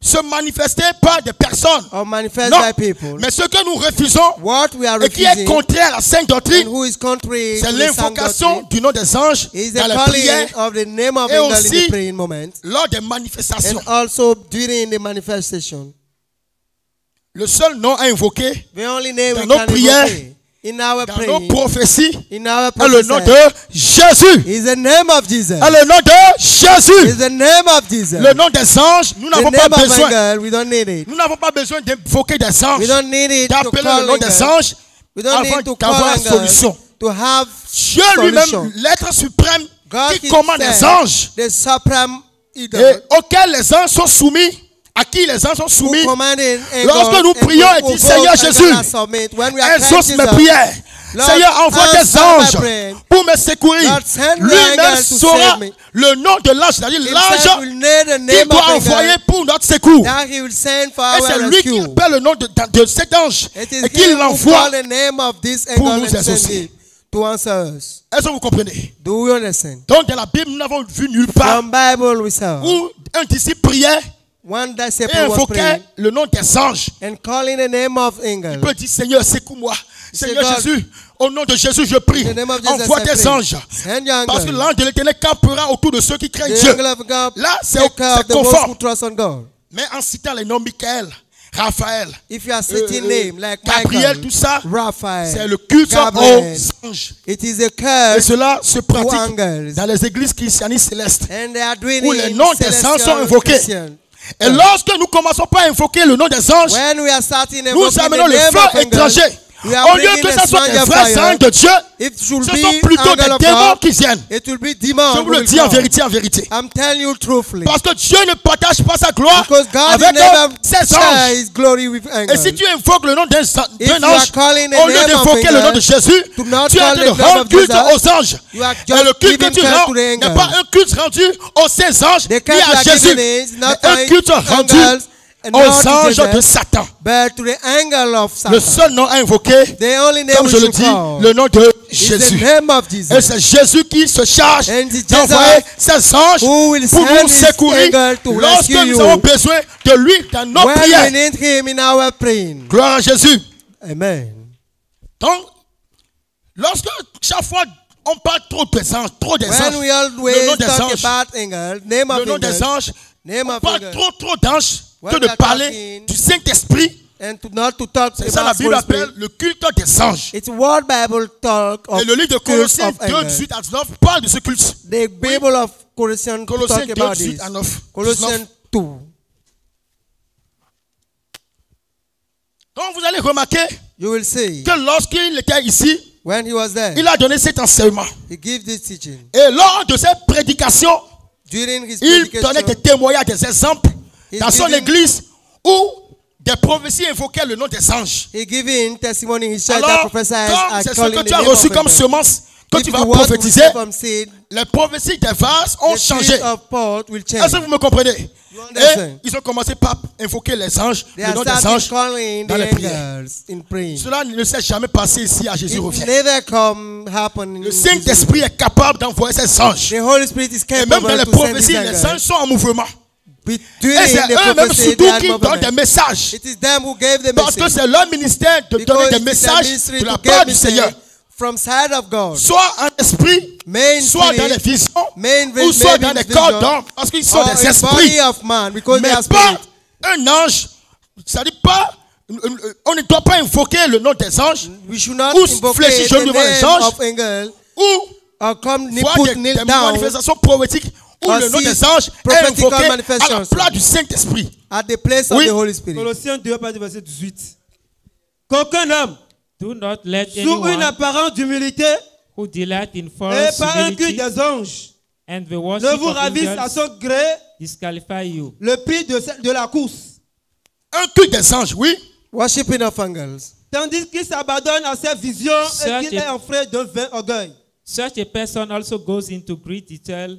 se manifester par des personnes. or manifest Non, by people. mais ce que nous refusons What we are et qui est contraire à la sainte and doctrine, c'est l'invocation du nom des anges is dans calling prières of the name of et aussi the moment lors des and manifestations. also during the manifestation. Le seul nom à invoquer The only name Dans nos prières, in our dans nos praying, prophéties in our est le nom de Jésus. is the name of Jesus. Est le nom de Jésus. Is the name of Jesus. Le nom des anges, nous n'avons pas besoin. angel, we don't need it. Nous n'avons pas besoin d'invoquer des anges, We don't need it to d'appeler le nom des anges We don't avant d'avoir angel solution. to have Dieu lui-même, l'être suprême, God qui commande les anges et idol, auxquels les anges sont soumis, à qui les anges sont soumis, Lorsque nous prions et vote Seigneur Jésus, exauce mes prières. Seigneur, envoie my anges pour me secourir. Lui-même saura le nom de l'ange, c'est-à-dire l'ange qu'il doit envoyer pour notre secours. Et c'est lui qui appelle le nom de, de cet ange et qu'il l'envoie. pour nous exaucer. Est-ce que vous comprenez? Do we understand? Donc dans la Bible, nous n'avons vu nulle part où un disciple priait one et disciple was praying le nom des anges. and calling the name of Il peut dire Seigneur, secoue-moi. Seigneur God, Jésus, au nom de Jésus, je prie. Envoie tes anges. Parce que l'ange de l'éternel campera autour de ceux qui craignent The Dieu. Là, c'est conforme. Mais en citant les noms Michael, Raphaël, If you are citing euh, like Gabriel, Michael, tout ça, c'est le culte Gabriel, aux anges. it is a Et cela se pratique dans les églises christianistes célestes. où les noms des anges sont invoqués. Et lorsque nous commençons pas à invoquer le nom des anges, When we are starting nous amenons the les name Au lieu que ce soit des vrais anges de Dieu, ce sont plutôt des démons qui viennent. Je vous le dis en vérité, en vérité. I'm telling you truthfully. Parce que Dieu ne partage pas sa gloire avec ses anges. Et si tu invoques le nom d'un ange, au lieu d'invoquer le nom de Jésus, tu es en train culte aux anges. Et le culte que tu rends n'est pas un culte rendu aux saints anges ni à Jésus, mais un culte rendu aux anges de Satan. but to the angel of Le Satan. seul nom à invoquer, The only name comme je le dis, le nom de Jésus. the name of Et Jesus. c'est Jésus qui se charge d'envoyer ses anges pour nous secourir lorsque nous avons besoin de lui dans nos When we prières. need him in our praying. Gloire à Jésus. Amen. Donc, lorsque chaque fois on parle trop des anges, trop des When anges, we le nom des anges, name le nom des anges, name on parle trop trop d'anges que de parler du Saint-Esprit. and to not to talk C'est ça la Bible appelle le culte des anges. It's what Bible talk of Et le livre de Colossiens of 2, angels. 18 à 19 parle de ce culte. The Bible of Colossians Colossiens talk 2, about 18 this. à 9. Colossians 2. Donc vous allez remarquer You will see que lorsqu'il était ici, when he was there, il a donné cet enseignement. he gave this teaching. Et lors de cette prédication, During his il donnait des témoignages, des exemples dans son église où des prophéties invoquaient le nom des anges. he giving testimony in his church that Alors, are c'est ce que tu as reçu comme semence, que tu vas prophétiser, les prophéties des vases ont changé. Est-ce que vous me comprenez? Et ils ont commencé par invoquer les anges, le nom des anges. dans les prières. Cela ne s'est jamais passé ici à Jésus revient. Le. Saint-Esprit est capable d'envoyer ses anges. Et même dans les prophéties, les anges sont en mouvement. Et c'est eux-mêmes surtout qui donnent des messages. It is them who gave the Parce que message. c'est leur ministère de donner des messages de la part du Seigneur. from side of God. Soit en esprit, Main soit dans les spirit, visions, main ou soit dans les corps d'hommes. Parce qu'ils sont des esprits. of man Mais pas spirit. un ange. Ça dit pas. On ne doit pas invoquer le nom des anges We should not Ou fléchir devant les anges. ou voir des, des manifestations prophétiques où le nom des anges est invoqué à la place du Saint-Esprit. at the place Oui. of the Holy Spirit. Colossiens 2, pas du verset 18. Qu'aucun homme, Do not let sous une apparence d'humilité who delight in et par un culte humility des anges, and the ne vous ravisse à son gré disqualify you. le prix de, de la course, Un culte des anges, oui. Worshipping of angels. tandis qu'il s'abandonne à ses visions Certes, et qu'il est enflé d'un vain orgueil. Such a person also goes into great detail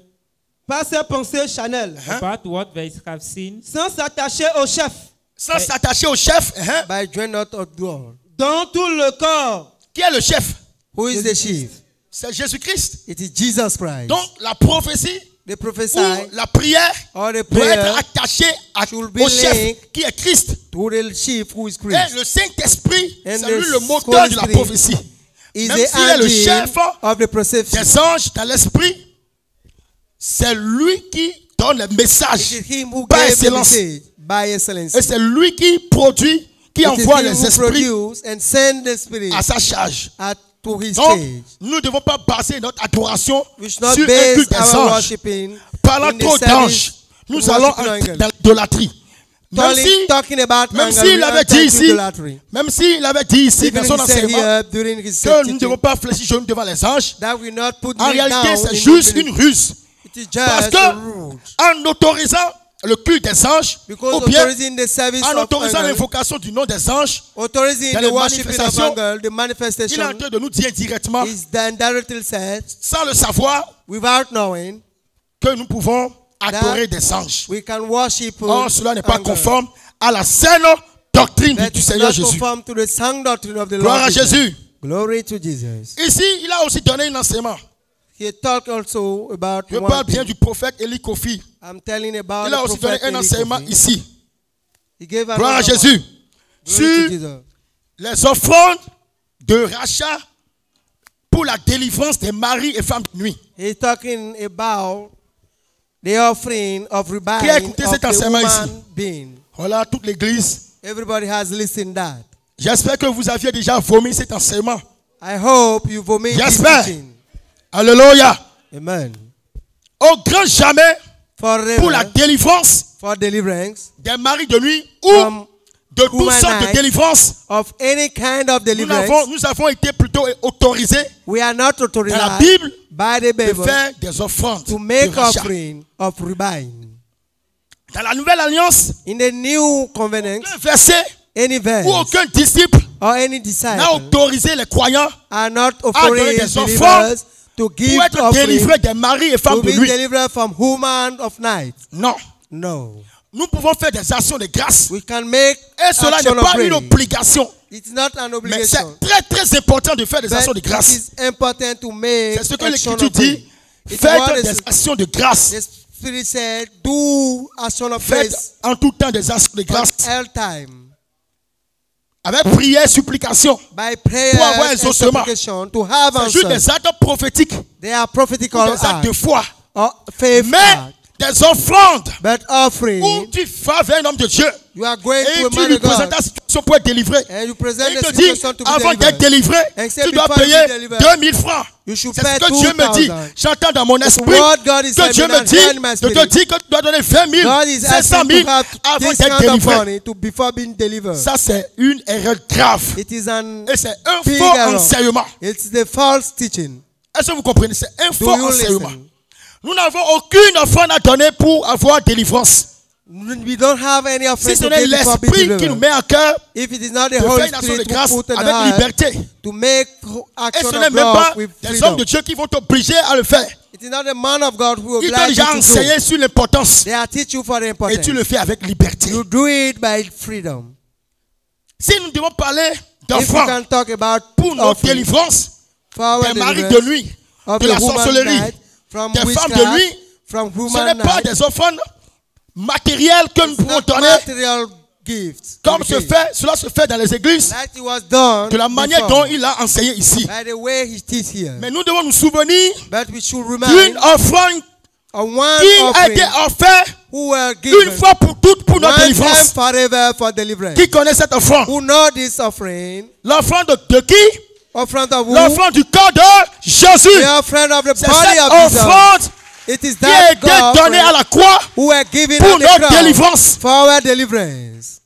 Par ses pensées chanelles, Hein? about what they have seen, sans s'attacher au chef, Sans s'attacher au chef. hein? By of door. dont tout le corps Qui est le chef? Who is the chief? C'est Jésus-Christ. It is Jesus Christ. Donc la prophétie the ou prophesy la prière or the doit être attachée à- should be au chef linked qui est Christ. to the chief who is Et Christ. le Saint-Esprit, And c'est the lui le moteur Holy de la Spirit prophétie. Is Même the s'il est le chef of the prophecy. des anges dans l'esprit, c'est lui qui donne le message par excellence. message by excellence. Et c'est lui qui produit, qui It envoie les esprits produce and send the spirit à sa charge. at, to his Donc, nous ne devons pas baser notre adoration sur un culte des anges. Parlant trop d'anges, nous allons worship en- angels. dans l'idolâtrie. Même si, s'il avait dit ici, même s'il avait dit ici dans son enseignement que nous ne devons pas fléchir devant les anges, en réalité, c'est juste une ruse. Parce que, en autorisant le culte des anges, Because ou bien en autorisant l'invocation du nom des anges, dans les manifestations, the il est en train de nous dire directement, said sans le savoir, without knowing que nous pouvons adorer des anges. we can worship Or, cela n'est pas conforme à la saine doctrine That du Seigneur Jésus. to the Gloire à. Jésus. Glory to Jesus. Ici, il a aussi donné un enseignement. He talked also about Je parle bien du prophète Élie Kofi. I'm telling about Il a the aussi donné un Eli enseignement ici. He gave Gloire à Jésus. Sur Jesus. les offrandes de rachat pour la délivrance des maris et femmes de nuit. He's talking about the offering of Qui a écouté cet enseignement ici? being. Voilà, toute l'église. Everybody has listened that. J'espère que vous aviez déjà vomi cet enseignement. I hope you vomit this J'espère. Alléluia. Amen. Au grand jamais, Forever, pour la délivrance for deliverance des maris de nuit ou de toutes sortes de night. délivrance, of any kind of nous deliverance, avons, nous avons été plutôt autorisés we are not dans la authorized Bible by the de Bible faire des offrandes. to make de offering of rebellion. Dans la nouvelle alliance, In the new covenant, verset any où verse aucun disciple or any n'a autorisé les croyants not donner des offrandes to give pour être délivrés des maris et to femmes de be nuit. delivered from human of night. Non. No. Nous pouvons faire des actions de grâce. We can make Et cela n'est pas une obligation. It's not an Mais c'est obligation. très très important de faire des actions de it grâce. is important to make C'est ce que l'Écriture dit. Faites des actions de grâce. The Spirit said, do action of Faites en tout temps des actions de grâce. at all time. Avec prière, supplication. By prayer Pour avoir supplication to have C'est juste des actes prophétiques. They are prophetical Des actes de foi. or faith Mais des offrandes But où offering, tu vas vers un homme de Dieu you are going et to tu lui présentes ta situation pour être délivré. and you Et present il te dit, situation to be avant d'être délivré, tu dois payer be delivered, 2000 francs. You should C'est pay ce que Dieu me dit. 2000. J'entends dans mon esprit que Dieu me dit de te dire que tu dois donner 20 000, God is 500 asking 000 to have avant d'être délivré. money to before being delivered. Ça, c'est une erreur grave. Et c'est un faux enseignement. It's the false teaching. Est-ce que vous comprenez? C'est un faux enseignement. Nous n'avons aucune offrande à donner pour avoir délivrance. We don't have any Si ce n'est l'esprit qui nous met en cœur If it is not the de faire Holy une action de grâce avec liberté. to make Et ce n'est même pas freedom. hommes de Dieu qui vont t'obliger à le faire. It is not the man of God who Ils t'ont déjà enseigné sur l'importance. They are teach you for the Et importance. tu le fais avec liberté. You do it by freedom. Si nous devons parler If we d'offrande can talk about pour notre délivrance, des maris de nuit, de la sorcellerie, des femmes de nuit, from ce n'est pas des offrandes matérielles que nous pouvons donner comme se fait, cela se fait dans les églises, Like it was done de la manière before, dont il a enseigné ici. by the way he teach here. Mais nous devons nous souvenir But we should d'une offrande qui a été offerte une fois pour toutes pour notre délivrance. forever for deliverance. Qui connaît cette offrande? L'offrande de, qui? L'offrande du corps de Jésus. The offering of the C'est body cette offrande It is qui a that été God donnée à la croix who were given pour notre délivrance. for our deliverance.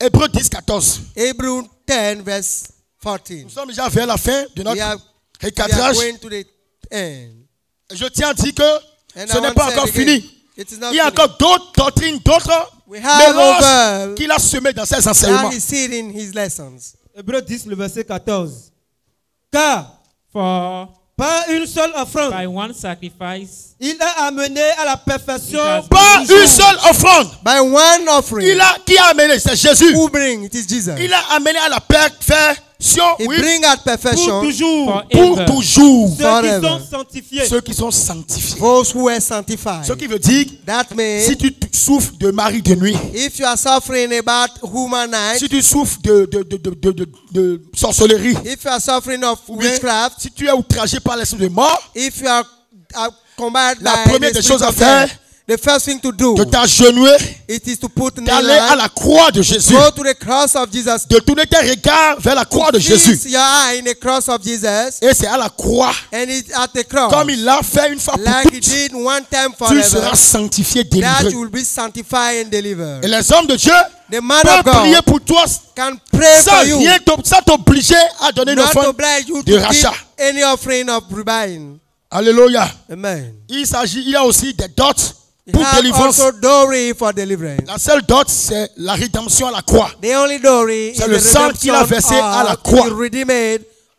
Hébreu 10, 14. Hebrew 10 verse 14. Nous sommes déjà vers la fin de We notre recadrage. Je tiens à dire que And ce n'est pas encore again. fini. It is not Il y a encore d'autres doctrines, d'autres We have mélanges over qu'il a semés dans ses that enseignements. he said in his lessons. Hébreu 10, le verset 14. Car For par une seule offrande, by one sacrifice, il a amené à la perfection toujours. une seule offrande. By one offering, Il a, qui a amené C'est Jésus. who bring? It is Jesus. Il a amené à la perfection, He oui, bring at pour perfection toujours. pour toujours. Ceux qui sont sanctifiés. Ceux qui sont sanctifiés. those who were sanctified. Ce qui veut dire, That means si tu souffres de mari de nuit, if you are suffering about human night, si tu souffres de, de, de, de, de, de- de sorcellerie, if you are suffering of witchcraft, si tu es outragé par l'esprit de mort, if you are, are combatted La by première the des choses à faire, death, the first thing to do de t'agenouiller, it is to put in d'aller à la croix de Jésus, go to the cross of Jesus, de tourner tes regards vers la croix de Jésus. your eye in the cross of Jesus, Et c'est à la croix, and it's at the cross, comme il l'a fait une fois pour like toutes, did one time tu seras sanctifié, that délivré. you will be sanctified and delivered. Et les hommes de Dieu The man of peuvent prier God pour toi can pray sans for you, rien t'obliger à donner une offrande de rachat. any offering of. Alléluia. Amen. Il s'agit, il y a aussi des dots pour have délivrance. also dowry for deliverance. La seule dot, c'est la rédemption à la croix. The only C'est le sang qu'il a versé à la of croix.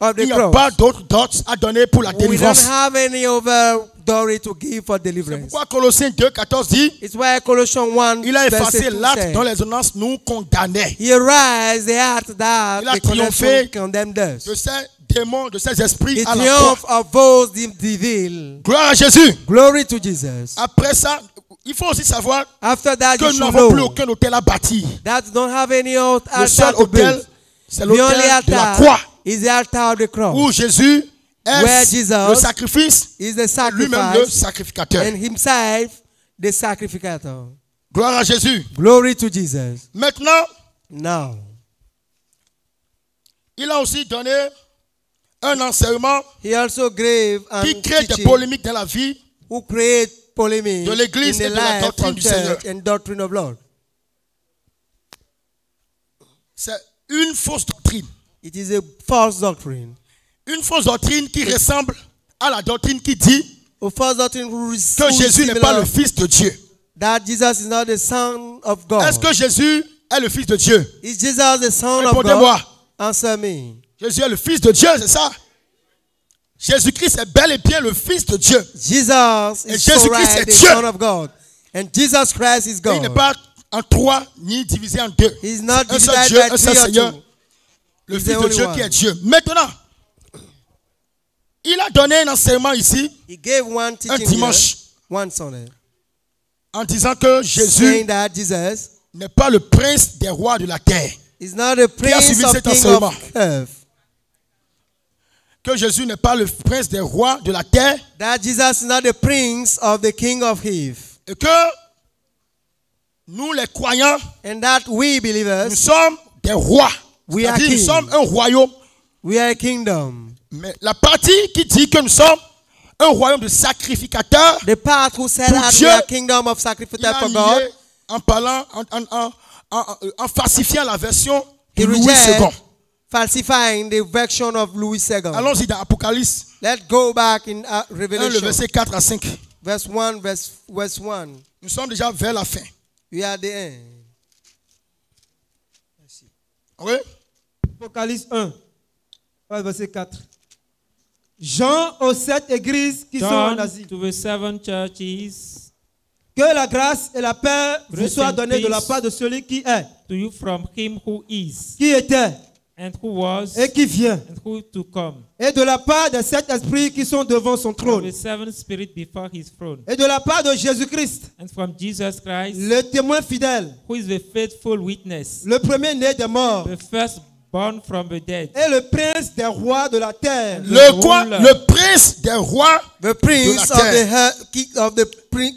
of the Il n'y a cross. pas d'autres dots à donner pour la We don't délivrance. have any other dowry to give for C'est deliverance. pourquoi Colossiens 2, 14 dit It's why Colossians 1 Il a effacé 2 l'acte dont les ordonnances nous condamnaient. He arise the act that Il a the triomphé condemned us. de ces démons, de ces esprits The à la croix. of those devil. Gloire à Jésus. Glory to Jesus. Après ça, il faut aussi savoir After that, que nous n'avons plus aucun hôtel à bâtir. that don't have any Le seul hôtel, c'est The only l'hôtel de la croix is the altar of the cross. où Jésus est Jesus le sacrifice, is the lui-même le sacrifice sacrificateur? and himself the sacrificator. Gloire à Jésus. Glory to Jesus. Maintenant, Now, il a aussi donné un enseignement he also gave and qui crée des polémiques dans la vie who create polemic de l'Église et the de la doctrine du church Seigneur. and doctrine of Lord. C'est une fausse doctrine. It is a false doctrine. Une fausse doctrine qui ressemble à la doctrine qui dit que Jésus n'est pas le Fils de Dieu. God. Est-ce que Jésus est le Fils de Dieu? Répondez-moi. God? Answer me. Jésus est le Fils de Dieu, c'est ça? Jésus-Christ est bel et bien le Fils de Dieu. Jesus Et Jésus-Christ est Dieu. Son of God. And Jesus Christ is Et il n'est God. pas en trois ni divisé en deux. He's not un seul Dieu, un seul Seigneur, le Fils de Dieu one. qui est Dieu. Maintenant, il a donné un enseignement ici He gave one un dimanche here, one Sunday, en disant que Jésus n'est pas le prince des rois de la terre. not the prince suivi of cet enseignement? of. Que Jésus n'est pas le prince des rois de la terre That Jesus is not the prince of the king of Eve. et que nous les croyants, And that we nous sommes des rois. We are nous sommes un royaume. we are a kingdom. Mais la partie qui dit que nous sommes un royaume de sacrificateurs, The part who said Pour Dieu, a kingdom of a for God, nié en parlant, en, en, en, en- en falsifiant la version de Louis II. falsifying the version of Louis II. Allons-y dans Apocalypse Let's go back in uh, 1, le Revelation, verset 4 à 5. verse 1, verse, verse 1. Nous sommes déjà vers la fin. We are at the end. Oui? Apocalypse 1, ouais, verset 4. Jean aux sept églises qui sont en John Asie. to the seven churches, Que la grâce et la paix vous soient données de la part de celui qui est, to you from him who is, qui était. And who was, et qui vient, and who to come, et de la part des sept esprits qui sont devant son trône, the seven spirit before his throne, et de la part de Jésus-Christ, and from Jesus Christ, le témoin fidèle, who is the faithful witness, le premier-né des morts, the firstborn from the dead, et le prince des rois de la terre. Le quoi? Le prince des rois. The prince la of terre. the, earth- king of the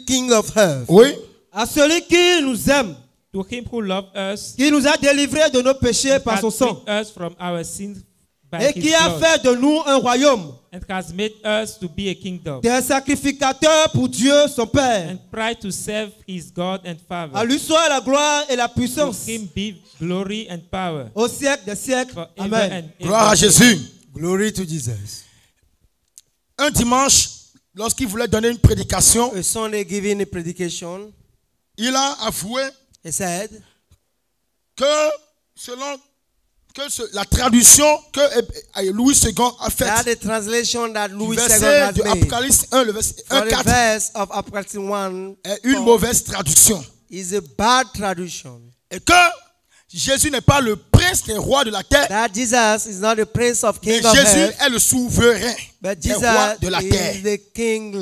king of earth. Oui. À celui qui nous aime, to him who loved us, qui nous a délivrés de nos péchés par son sang, us from our sins et qui a fait de nous un royaume, and has made us to be a kingdom, des sacrificateurs pour Dieu son Père. and pride to serve his God and À Father. lui soit la gloire et la To puissance him be glory and power au siècle des siècles. Amen. and Gloire à. Jésus. Glory to Jesus. Un dimanche, lorsqu'il voulait donner une prédication, giving a predication, il a avoué he said que selon que ce- la traduction que eh, Louis II a that faite, the translation that du Louis II verset has de Apocalypse 1, le verset for 1, the 4, verse of Apocalypse 1 est une mauvaise traduction. is a bad traduction. Et que Jésus n'est pas le prince des rois de la terre, That Jesus is not the prince of mais king of Jésus earth, est le souverain but des Jesus rois de la terre. the king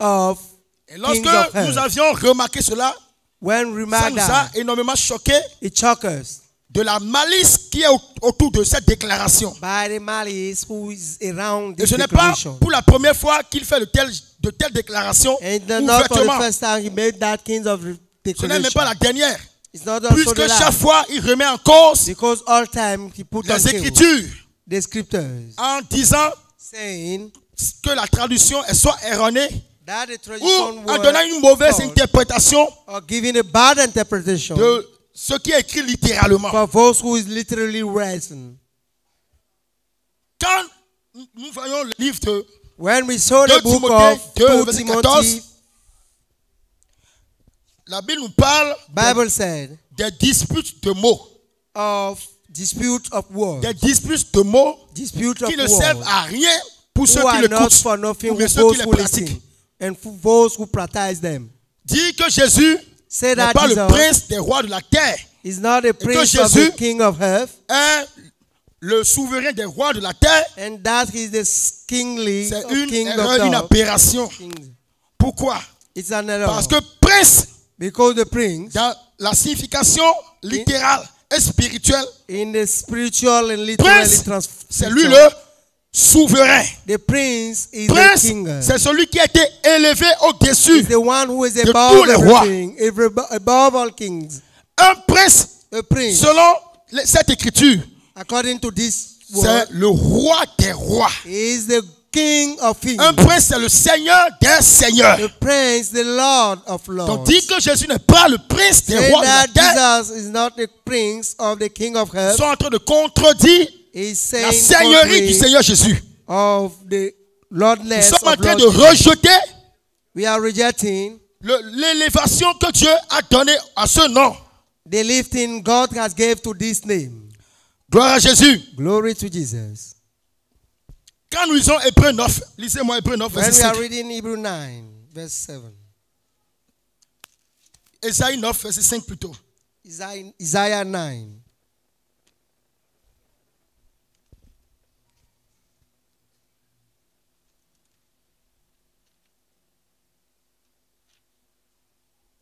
of Et lorsque nous earth. avions remarqué cela, When ça nous a énormément choqué it shocked us de la malice qui est au- autour de cette déclaration. by the malice who is around Et ce n'est pas pour la première fois qu'il fait de telles, de déclarations ouvertement. Ce n'est même pas la dernière. Puisque chaque fois, il remet en cause Because all time he put on les Écritures. The scriptures. En disant saying que la traduction est soit erronée that the ou en donnant une mauvaise interprétation or giving a bad interpretation. de ce qui est écrit littéralement. for those who is literally written. Quand nous voyons le livre de When we saw the book Timothée, of deux, 2 verset Timothy, 14, la Bible nous parle Bible said des disputes de mots. of dispute of words, Des disputes de mots dispute qui ne servent à rien pour ceux who qui l'écoutent ceux les pratiquent. and for those who practice them. Dit que Jésus Say n'est that pas le prince des rois de la terre, is not a prince of Jésus- the king of earth, est le souverain des rois de la terre. and that is the kingly C'est une king erreur, of une the aberration. Pourquoi? It's an error. Parce que prince, because the prince, dans la signification littérale et spirituelle, in the spiritual and literally Prince, c'est lui le souverain. The prince is Prince, the king. c'est celui qui a été élevé au-dessus. Is the one who is de tous above les rois. every- above all kings. Un prince, A prince, selon cette écriture, according to this c'est le roi des rois. is the king of kings. Un prince, c'est le seigneur des seigneurs. The prince, the lord of lords. Tandis que Jésus n'est pas le prince des rois de la that terre. Jesus is not the prince of the king of Ils sont en train de contredire la seigneurie du Seigneur Jésus. of the Nous sommes en train de Lord. rejeter We are rejecting le- l'élévation que Dieu a donnée à ce nom. the lifting God has gave to this name. Gloire à Jésus. Glory to Jesus. Quand nous lisons Hébreu 9, lisez-moi Hébreu 9, When verset we are 5. reading Hebrew 9, verse 7. Ésaïe 9, verset 5 plutôt. Isaiah 9.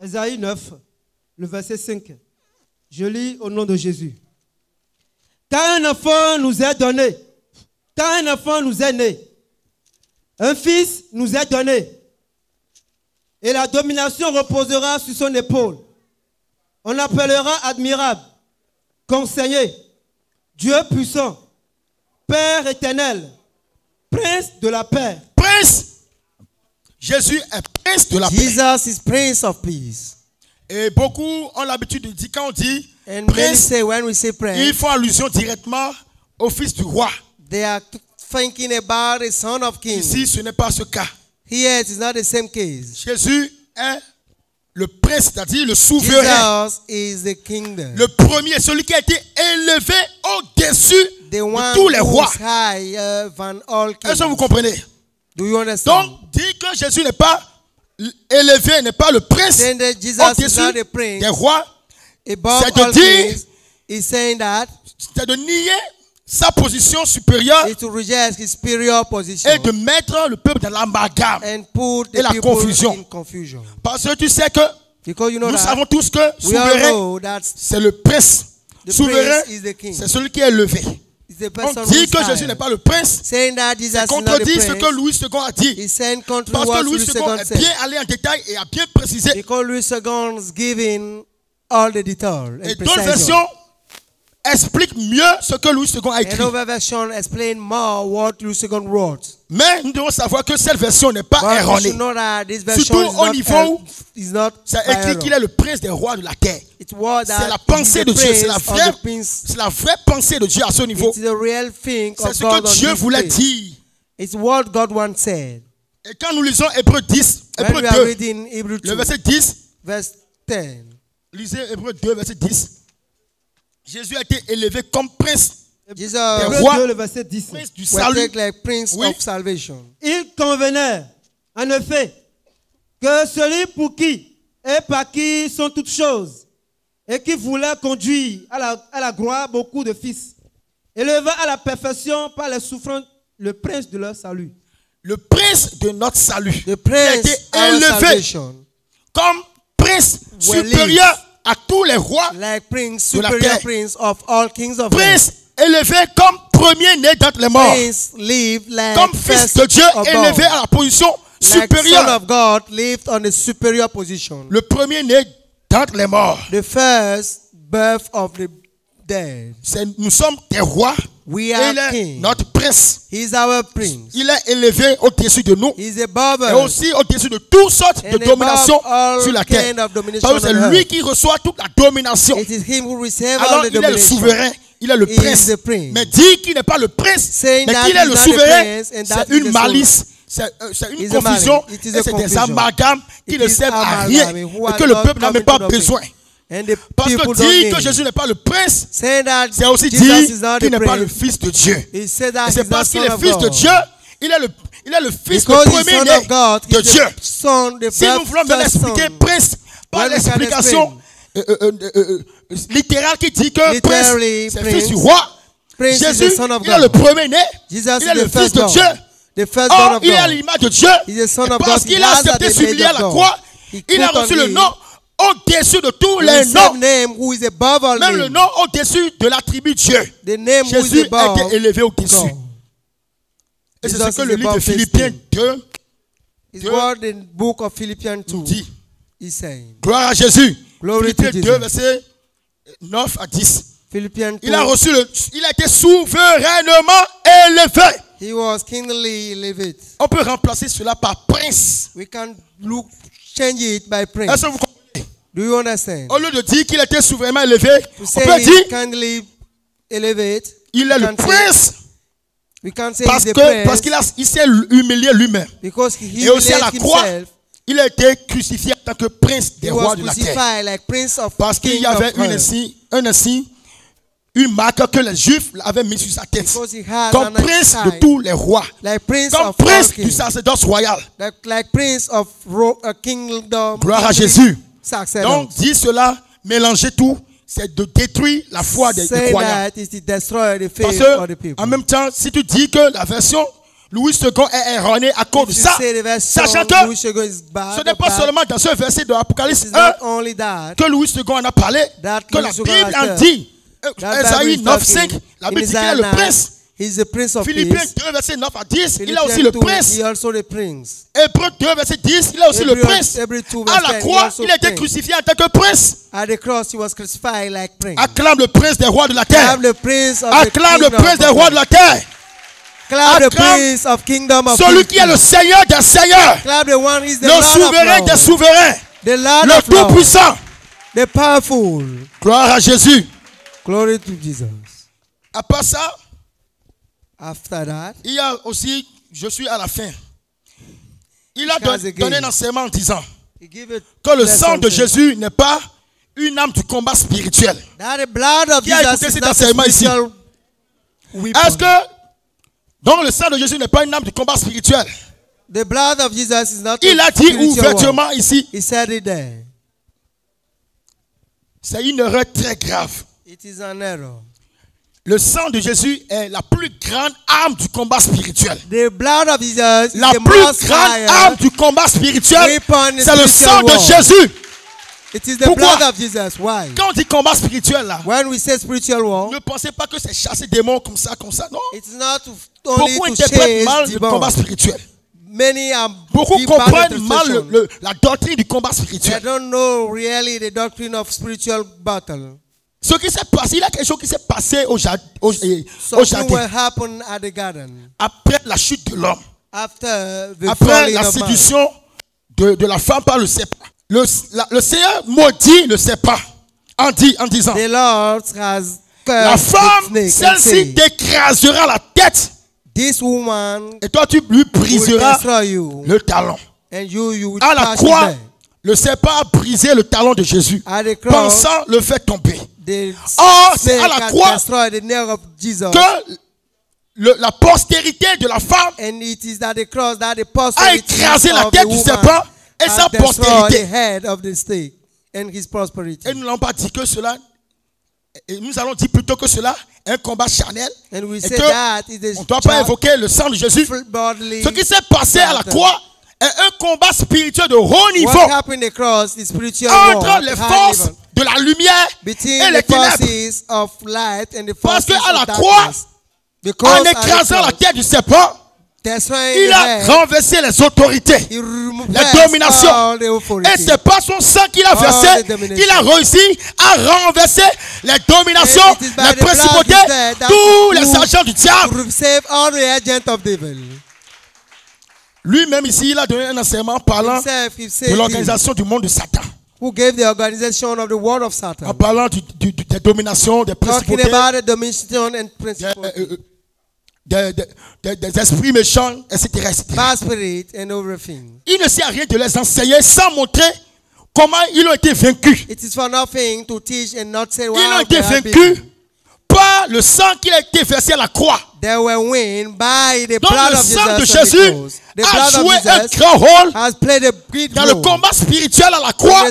Ésaïe 9, le verset 5. Je lis au nom de Jésus. Car un enfant nous est donné, car un enfant nous est né, un fils nous est donné, et la domination reposera sur son épaule. On appellera admirable, conseiller, Dieu puissant, Père éternel, Prince de la paix. Prince. Jésus est prince de la paix. Jesus is Prince of Peace. Et beaucoup ont l'habitude de dire, quand on dit And prince, say, when we say ils Prince, font allusion directement au fils du roi. they are thinking about the Son of King. Ici, ce n'est pas ce cas. Here it is not the same case. Jésus est le prince, c'est-à-dire le souverain. Jesus is the kingdom. Le premier, celui qui a été élevé au-dessus de tous les rois. Est-ce que vous comprenez? Do you understand? Donc, dire que Jésus n'est pas élevé, n'est pas le prince au-dessus des rois, c'est de dire- c'est de nier sa position supérieure is to reject his superior position et de mettre le peuple dans l'amalgame. et la confusion. Parce que tu sais que Because you know nous that savons tous que souverain, c'est le prince. the Souverain, prince is the king. c'est celui qui est élevé. On dit que Jésus n'est pas le prince, the contredit ce que. Louis II a dit. Parce que Louis II est bien allé en détail et a bien précisé. Because Louis II is giving all the detail Et d'autres versions expliquent mieux ce que Louis II a écrit. Version explain more what Louis II wrote. Mais nous devons savoir que cette version n'est pas But erronée. Surtout is au not, niveau- is not C'est écrit qu'il est le prince des rois de la terre. C'est la pensée de Dieu, c'est la vraie, la pensée de Dieu à ce niveau. C'est ce God que Dieu voulait place. dire. It's what God once said. Et quand nous lisons Hébreu 10, When Hébreu we are 2, reading Hebrew le 2, verset 10, verse 10. lisez Hébreu 2, verset 10. Jésus a été élevé comme prince, 2, le verset 10. prince du salut. take like Prince Oui. of salvation. Il convenait, en effet, que celui pour qui et par qui sont toutes choses, et qui voulait conduire à la, à la gloire beaucoup de fils, éleva à la perfection par les souffrances le prince de leur salut. Le prince de notre salut. A Prince été of our élevé salvation. comme prince Well, supérieur à tous les rois. Like Prince, De la superior terre. Prince of all kings of. Prince élevé comme premier-né d'entre les morts. Prince lived like Comme fils de Dieu élevé à la position Like son supérieure. of God lived on the superior position. Le premier-né d'entre les morts. The first birth of the dead. Nous sommes des rois. We are il est king. notre prince. He's our prince. Il est élevé au-dessus de nous. He's above Et us. aussi au-dessus de toutes sortes de dominations sur la terre. c'est lui qui reçoit toute la domination. It is him who Alors all the il est le souverain, il est le He is prince. Mais dire qu'il n'est pas le prince, Saying mais qu'il est le souverain, c'est une the malice. C'est euh, une confusion. is c'est des amalgames qui ne is servent à rien. Et que le peuple n'a même pas besoin. And the Parce que dire que. Jésus n'est pas le prince, c'est aussi Jesus is dire qu'il the n'est pas le fils de Dieu. Et c'est parce qu'il est of fils de God. Dieu, il est le, il est le fils, Because premier-né of God, de Dieu. the Si nous voulons bien expliquer prince par l'explication euh, euh, euh, euh, euh, littérale qui dit que prince, Literally, c'est le prince. fils du roi. Prince is Jésus, the son of il est le God. premier-né. Il is est le fils de God. Dieu. The first Or, of il est à God. l'image de Dieu. Parce God. qu'il a accepté s'humilier à la croix, God. Il a reçu le nom au-dessus de tous les noms. name? Who is above all Même le nom au-dessus de l'attribut Dieu. The name who Jésus a été élevé au-dessus. Et c'est ce que le livre de Philippiens tasting. 2 His Dieu word in book of Philippians 2 dit. Gloire à Jésus. Philippiens 2, Jesus. verset 9 à 10. Philippians 2. Il a reçu le, il a été souverainement élevé. He was kingly elevated. On peut remplacer cela par prince. We can look change it by praise. Est-ce que vous? Do you understand? Au lieu de dire qu'il était souverainement élevé, To on peut he dire elevate. il est we le prince We can say parce que parce qu'il a il s'est humilié lui-même. because he Et aussi à la humiliated croix, himself. il a été crucifié en tant que prince des rois was de la terre. crucified like prince of Parce qu'il y avait une insigne, un insigne, une marque que les Juifs avaient mise sur sa tête. Because he had Comme prince de tous les rois. Like prince Comme of all prince du sacerdoce royal. Like, prince of ro- a kingdom. Gloire à Jésus. Donc, dire cela, mélanger tout, c'est de détruire la foi des, croyants. Parce que, en même temps, si tu dis que la version Louis II est erronée à cause de ça, sachant que Louis Sugar is bad ce n'est pas seulement dans ce verset de l'Apocalypse it is 1 not only that. que Louis II en a parlé, que la Bible en dit. Esaïe Bible is 9, talking 5, la Bible dit qu'il est le 9, prince. He's the prince of Philippiens peace. 2, verset 9 à 10, il a aussi le 2, prince. He also the prince. Hébreu 2, verset 10, il a aussi le prince. Hebrews 2, À la 10, he croix, il a été crucifié en tant que prince. At the cross, he was crucified like prince. Acclame le prince des rois de la terre. the prince of Acclame the le prince des rois de la terre. Clap the prince of kingdom of Celui qui est le Seigneur des seigneurs. Clap the one is the Le Lord souverain des souverains. The Lord Le tout-puissant. The powerful. Gloire à Jésus. Glory to Jesus. À part ça, After that, il y a aussi, je suis à la fin. Il a don- donné un enseignement en disant que le sang de Jésus n'est pas une âme du combat spirituel. That the blood of Qui a écouté cet enseignement ici? Est-ce que donc le sang de Jésus n'est pas une âme du combat spirituel? The blood of Jesus is not Il a dit ouvertement ici, He said it there. c'est une erreur très grave. It is an error. Le sang de Jésus est la plus grande arme du combat spirituel. The blood of Jesus is La the plus most grande arme du combat spirituel, c'est le sang de. Jésus. It is the Pourquoi? blood of Jesus. Why? Quand on dit combat spirituel là, When we say spiritual war, ne pensez pas que c'est chasser des démons comme ça, comme ça. Non? it's not only Beaucoup interprètent mal le combat spirituel? Many are Beaucoup comprennent mal le- interpretation. le- la doctrine du combat They spirituel. don't know really the doctrine of spiritual battle. Ce qui s'est passé, il y a quelque chose qui s'est passé au, jardin garden après la chute de l'homme, après la séduction de, de la femme par le serpent. Le, la- le Seigneur maudit le serpent en, dit, en disant La femme, celle-ci t'écrasera la tête This woman et toi tu lui briseras le talon. and you you will À la croix, there. le serpent a brisé le talon de Jésus, cross, pensant le faire tomber. Or, c'est snake à la croix destroyed the nail of Jesus. Que le- la postérité de la femme And it is at the cross that the a écrasé la of tête the du serpent et sa the postérité. head of the snake and his prosperity. Et nous n'avons pas dit que cela, et nous allons dire plutôt que cela est un combat charnel. And we Et say que on ne doit pas évoquer le sang de Jésus. Ce qui s'est passé à la croix est un combat spirituel de haut niveau What happened at the cross is spiritual entre les forces de la lumière between et les ténèbres. forces of light and the Parce forces que à la croix, En écrasant la tête du serpent, il a renversé les autorités. he removed la domination. all the authority. Et c'est pas son sang qu'il a versé. the domination. Il a réussi à renverser les dominations, les principautés, tous les sergents du diable. agents. Lui-même ici, il a donné un enseignement parlant de l'organisation du monde de Satan. Who gave the organization of the world of En Satan. parlant du- du- du- des dominations, des Talking principautés, about the domination and des, principle, euh, euh, des- des- des- esprits méchants, etc. etc. and everything. Il ne sait à rien de les enseigner sans montrer comment ils ont été vaincus. It is for nothing to teach and not say Ils ont wow, été vaincus le sang qui a été versé à la croix. They were win by the Donc blood le sang de Jesus. Jésus a joué un grand rôle dans le combat spiritual à la croix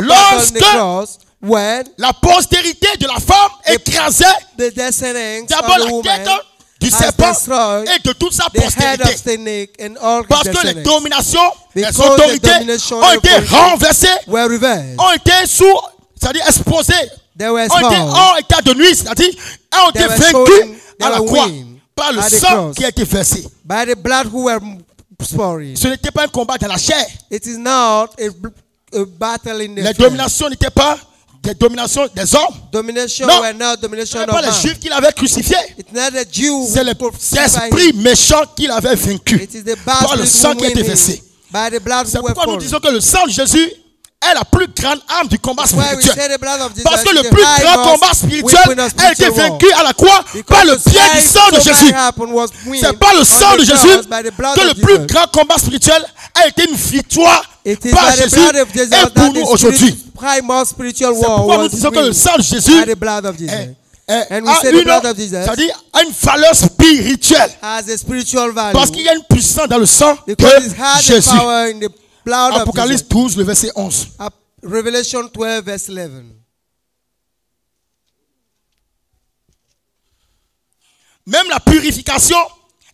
lorsque when la postérité de la femme écrasait d'abord la tête du serpent et de toute sa postérité. Parce que les dominations, les autorités ont été renversées, ont été sous, c'est-à-dire exposées, They were ont été en état de nuit, c'est-à-dire ont été vaincus à la croix par le sang qui a été versé. By the blood who were pouring. Ce n'était pas un combat dans la chair. It is not a, a battle in the Les dominations n'étaient pas des dominations des hommes. Domination Non. were not Ce domination n'est of pas les juifs qui l'avaient crucifié. It's not the Jew C'est who le crucified esprit him. méchant qui l'avait vaincu It is the par le sang qui a été versé. C'est pourquoi nous disons que le sang de Jésus est la plus grande arme du combat spirituel. Parce que le plus grand combat spirituel a été vaincu à la croix par le pied du sang de Jésus. C'est par le sang de Jésus que le plus grand combat spirituel a été une victoire par Jésus et pour nous aujourd'hui. C'est pourquoi nous disons que le sang de Jésus est- And we a say the une, blood of Jesus c'est-à-dire a une valeur spirituelle. has a spiritual value Parce qu'il y a une puissance dans le sang de Jésus. Of Apocalypse Jesus. 12, le verset 11. Ap- Revelation 12 verse 11. Même la purification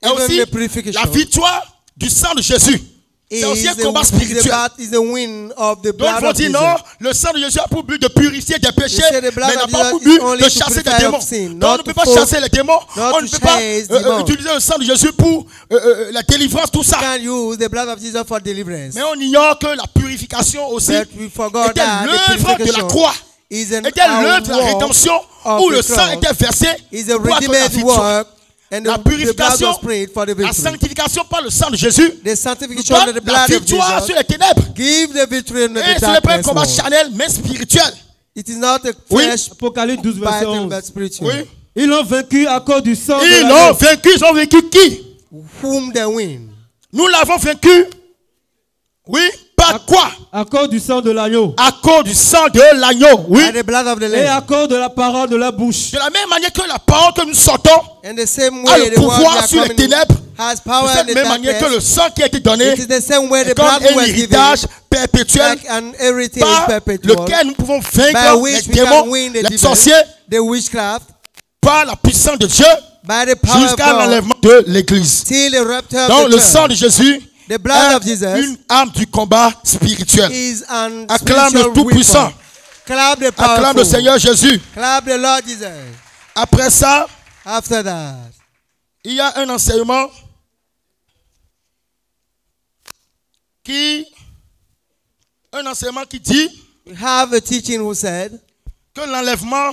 est Even aussi la victoire du sang de Jésus. C'est aussi un combat spirituel. Donc dire Jesus. non, le sang de Jésus a pour but de purifier des péchés, mais n'a of pas pour but de chasser des démons. Donc on ne peut pas chasser les démons, not on ne peut pas euh, euh, utiliser le sang de Jésus pour euh, euh, la délivrance, tout ça. Mais on ignore que la purification aussi était l'œuvre de la croix, était l'œuvre de la rédemption où le sang était versé pour la and the, La the blood purification, was prayed for the la victory. sanctification par le sang de Jésus The sanctification donne the la blood of victoire Jesus sur les ténèbres. give the victory in Et the ce n'est pas un darkness. combat charnel, mais spirituel. It is not a Oui. flesh Apocalypse 12, verset battle 11. but spiritual. Oui. Ils l'ont vaincu à cause du sang de Ils l'ont vaincu, ils ont vaincu qui? Whom they win. Nous l'avons vaincu. Oui, par quoi? À cause du sang de l'agneau. À cause du sang de l'agneau. Oui. By the blood of the Et à cause de la parole de la bouche. De la même manière que la parole que nous sortons, And the same a le pouvoir sur les ténèbres, has de power in cette the même manière que le sang qui a été donné It is the same way est comme un héritage perpétuel like par lequel nous pouvons vaincre les démons, les sorciers, the witchcraft, par la puissance de Dieu jusqu'à l'enlèvement de l'Église. Donc le sang de. Jésus The blood of Jesus une arme du combat spirituel. is an Acclame le Tout-Puissant. Acclame le Seigneur Jésus. Clap the Lord Jesus. Après ça, After that, il y a un enseignement qui un enseignement qui dit we have a teaching who said que l'enlèvement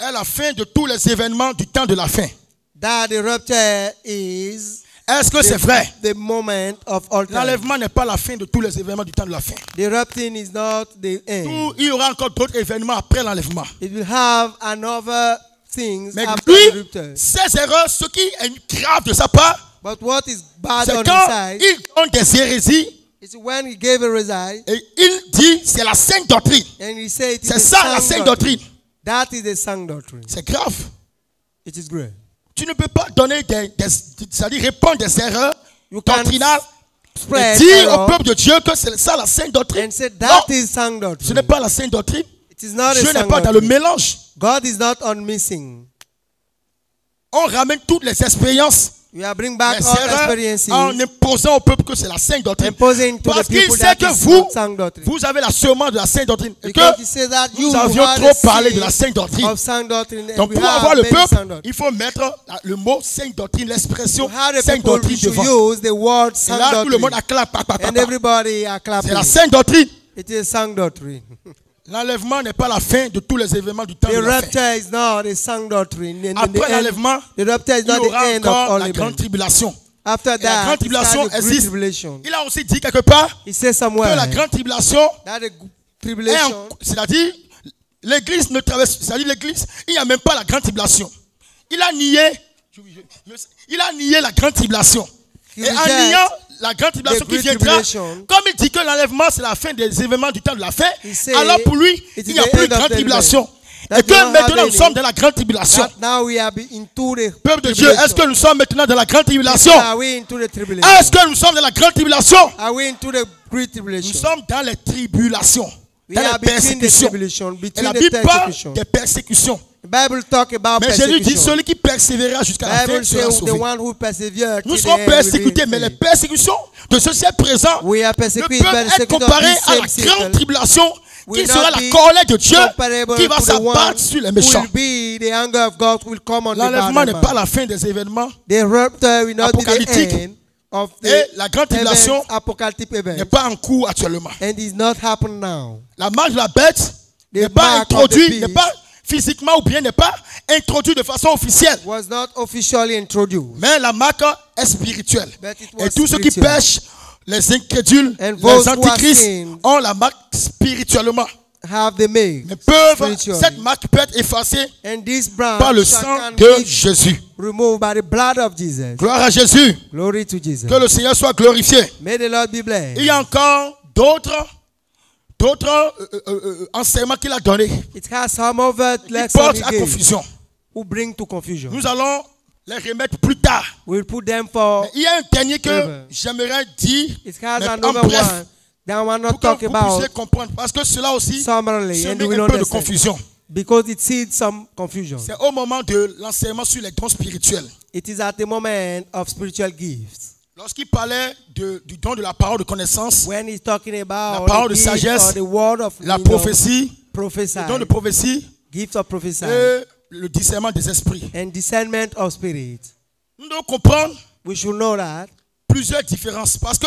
est la fin de tous les événements du temps de la fin. that the rapture is Est-ce que c'est the, vrai. L'enlèvement n'est pas la fin de tous les événements du temps de la fin. Is not the end. Tout- il y aura encore d'autres événements après l'enlèvement. It will have another things Mais lui, ces erreurs, ce qui est grave de sa part, But what is bad c'est quand il donne des hérésies is when he gave a reside et il dit c'est la sainte doctrine. C'est ça la sainte doctrine. doctrine. That is the sound doctrine. C'est grave. It is great. Tu ne peux pas donner des, des c'est-à-dire répondre des erreurs doctrinales et dire au peuple de Dieu que c'est ça la sainte doctrine. Non, ce n'est pas la sainte doctrine. Dieu n'est pas dans le mélange. God is not on missing. On ramène toutes les expériences, We are bring back all en imposant au peuple que c'est la sainte doctrine. Parce qu'il sait que vous, vous avez la semence de la sainte doctrine. Et que says that you nous avions trop parlé de la sainte doctrine. Donc pour have avoir le peuple, il faut mettre la- le mot sainte doctrine, l'expression sainte doctrine devant. Et là, tout le monde acclame. C'est la sainte doctrine. It is doctrine. [LAUGHS] L'enlèvement n'est pas la fin de tous les événements du temps The de la fin. rapture is not a sound doctrine. In the Après l'enlèvement, the rapture is il y not the aura end of encore la grande tribulation. After Et la that, grande tribulation the existe. Il a aussi dit quelque part que la grande tribulation that the c'est-à-dire l'église ne traverse, c'est-à-dire l'église, il n'y a même pas la grande tribulation. Il a nié, il a nié la grande tribulation. Et en niant la grande tribulation qui viendra, comme il dit que l'enlèvement c'est la fin des événements du temps de la fin, alors pour lui, il n'y a plus de grande tribulation. Et que maintenant nous sommes dans la grande tribulation. Peuple de Dieu, est-ce que nous sommes maintenant dans la grande tribulation? Est-ce que nous sommes dans la grande tribulation? Nous sommes dans les tribulations, dans les persécutions. Et la Bible parle des persécutions. The Bible talk about Mais Jésus dit celui qui persévérera jusqu'à la fin sera sauvé. one who perseveres Nous serons persécutés, mais les persécutions de ce siècle présent ne peuvent the être comparées à la grande tribulation qui sera la colère de Dieu qui va s'abattre sur les méchants. L'enlèvement n'est pas la fin des événements, The rapture will not be the Apocalyptique. end of the Et la grande tribulation n'est pas en cours actuellement. and is not happening now. La marche de la bête n'est pas introduite, beast. n'est pas physiquement ou bien n'est pas introduite de façon officielle. Was not officially introduced. Mais la marque est spirituelle. Et tous ceux qui pêchent, les incrédules, And les antichrists, ont la marque spirituellement. Have the make Mais peuvent, cette marque peut être effacée And this branch par le sang de Jésus. removed by the blood of Jesus. Gloire à Jésus. Glory to Jesus. Que le Seigneur soit glorifié. May the Lord be blessed. Il y a encore d'autres d'autres euh, euh, euh, enseignements qu'il a donnés It has some other qui portent à confusion. who bring to confusion. Nous allons les remettre plus tard. We'll put them for. Mais il y a un dernier que j'aimerais dire It has mais en bref, one that we're not pour que vous about puissiez comprendre. Parce que cela aussi summarily, un peu de confusion. because it seeds some confusion. C'est au moment de l'enseignement sur les dons spirituels. It is at the moment of spiritual gifts Lorsqu'il parlait de- du don de la parole de connaissance, when he's talking about parole de sagesse, or the word of la prophétie, le don de prophétie gift of prophecy, et le discernement des esprits. and discernment of spirit. Nous devons comprendre We should know that plusieurs différences. Parce que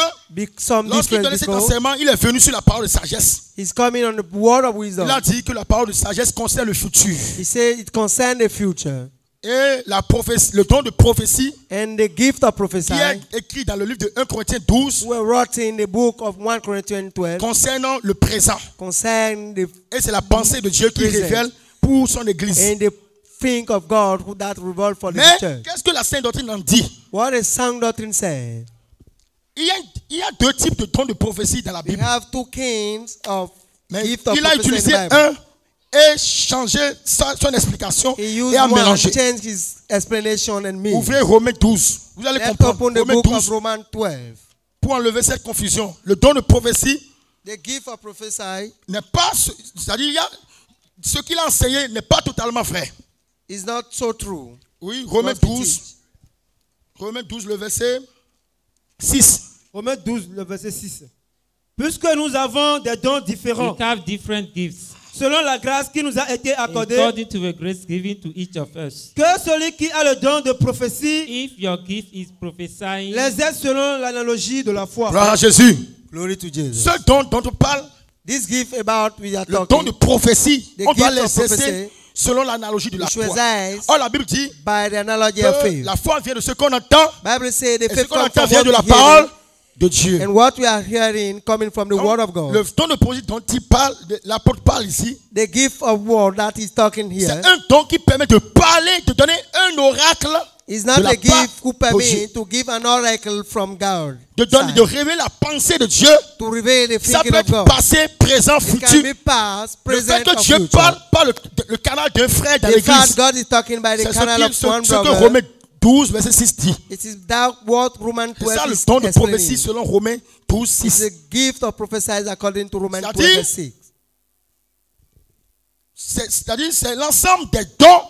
lorsqu'il donnait cet enseignement, il est venu sur la parole de sagesse. he's coming on the word of wisdom. Il a dit que la parole de sagesse concerne le futur. He said it concerns the future Et la prophétie, le don de prophétie and the gift of prophecy qui est écrit dans le livre de 1 Corinthiens 12 were wrought in the book of 1 Corinthians 12 concernant le présent. concern the Et c'est la pensée de Dieu qui révèle pour son église. and the think of God who that revolve for the Mais qu'est-ce que la Sainte Doctrine en dit? What the sound doctrine said? il y, a, il y a deux types de dons de prophétie dans la We Bible. have two kings of Mais gift of il a utilisé un et changé sa- son explication et and me. Ouvrez Romains 12. Vous allez comprendre. Romains book of 12 Romans 12. pour enlever cette confusion. Le don de prophétie The gift of prophecy n'est pas, ce- c'est-à-dire ce qu'il a enseigné n'est pas totalement vrai. is not so true. Oui, Romains What he 12, Romains 12, le verset 6. Romains 12, le verset 6. Puisque nous avons des dons différents, We have different gifts selon la grâce qui nous a été accordée, according to the grace given to each of us. que celui qui a le don de prophétie If your gift is prophesying, les aide selon l'analogie de la foi. Gloire à Jésus. Glory to Jesus. Ce don dont on parle, This gift about we are le don de prophétie, The on doit of l'exercer prophecy, selon l'analogie de la foi. Or, la Bible dit by the analogy of que faith. la foi vient de ce qu'on entend, Bible says the et ce qu'on entend vient de la parole de Dieu. and what we are hearing coming from the Donc, word of God. Le don de prophétie dont il parle, l'apôtre parle ici, The gift of word that he's talking c'est here un don qui permet de parler, de donner un oracle, is de not part gift who permit to give an oracle from God. de, donner, de révéler la pensée de Dieu. to reveal the Ça peut être passé, présent, futur. past, Le fait present, que Dieu future. parle par le, le canal d'un frère dans The l'église, God is talking by the c'est ce, que. Romains 12, verset 6 dit. It is that what Romans C'est 12 ça le don de prophétie selon Romains 12, It's 6. a gift of prophecy according to Romans 12 C'est-à-dire- verse 6. C'est- l'ensemble des dons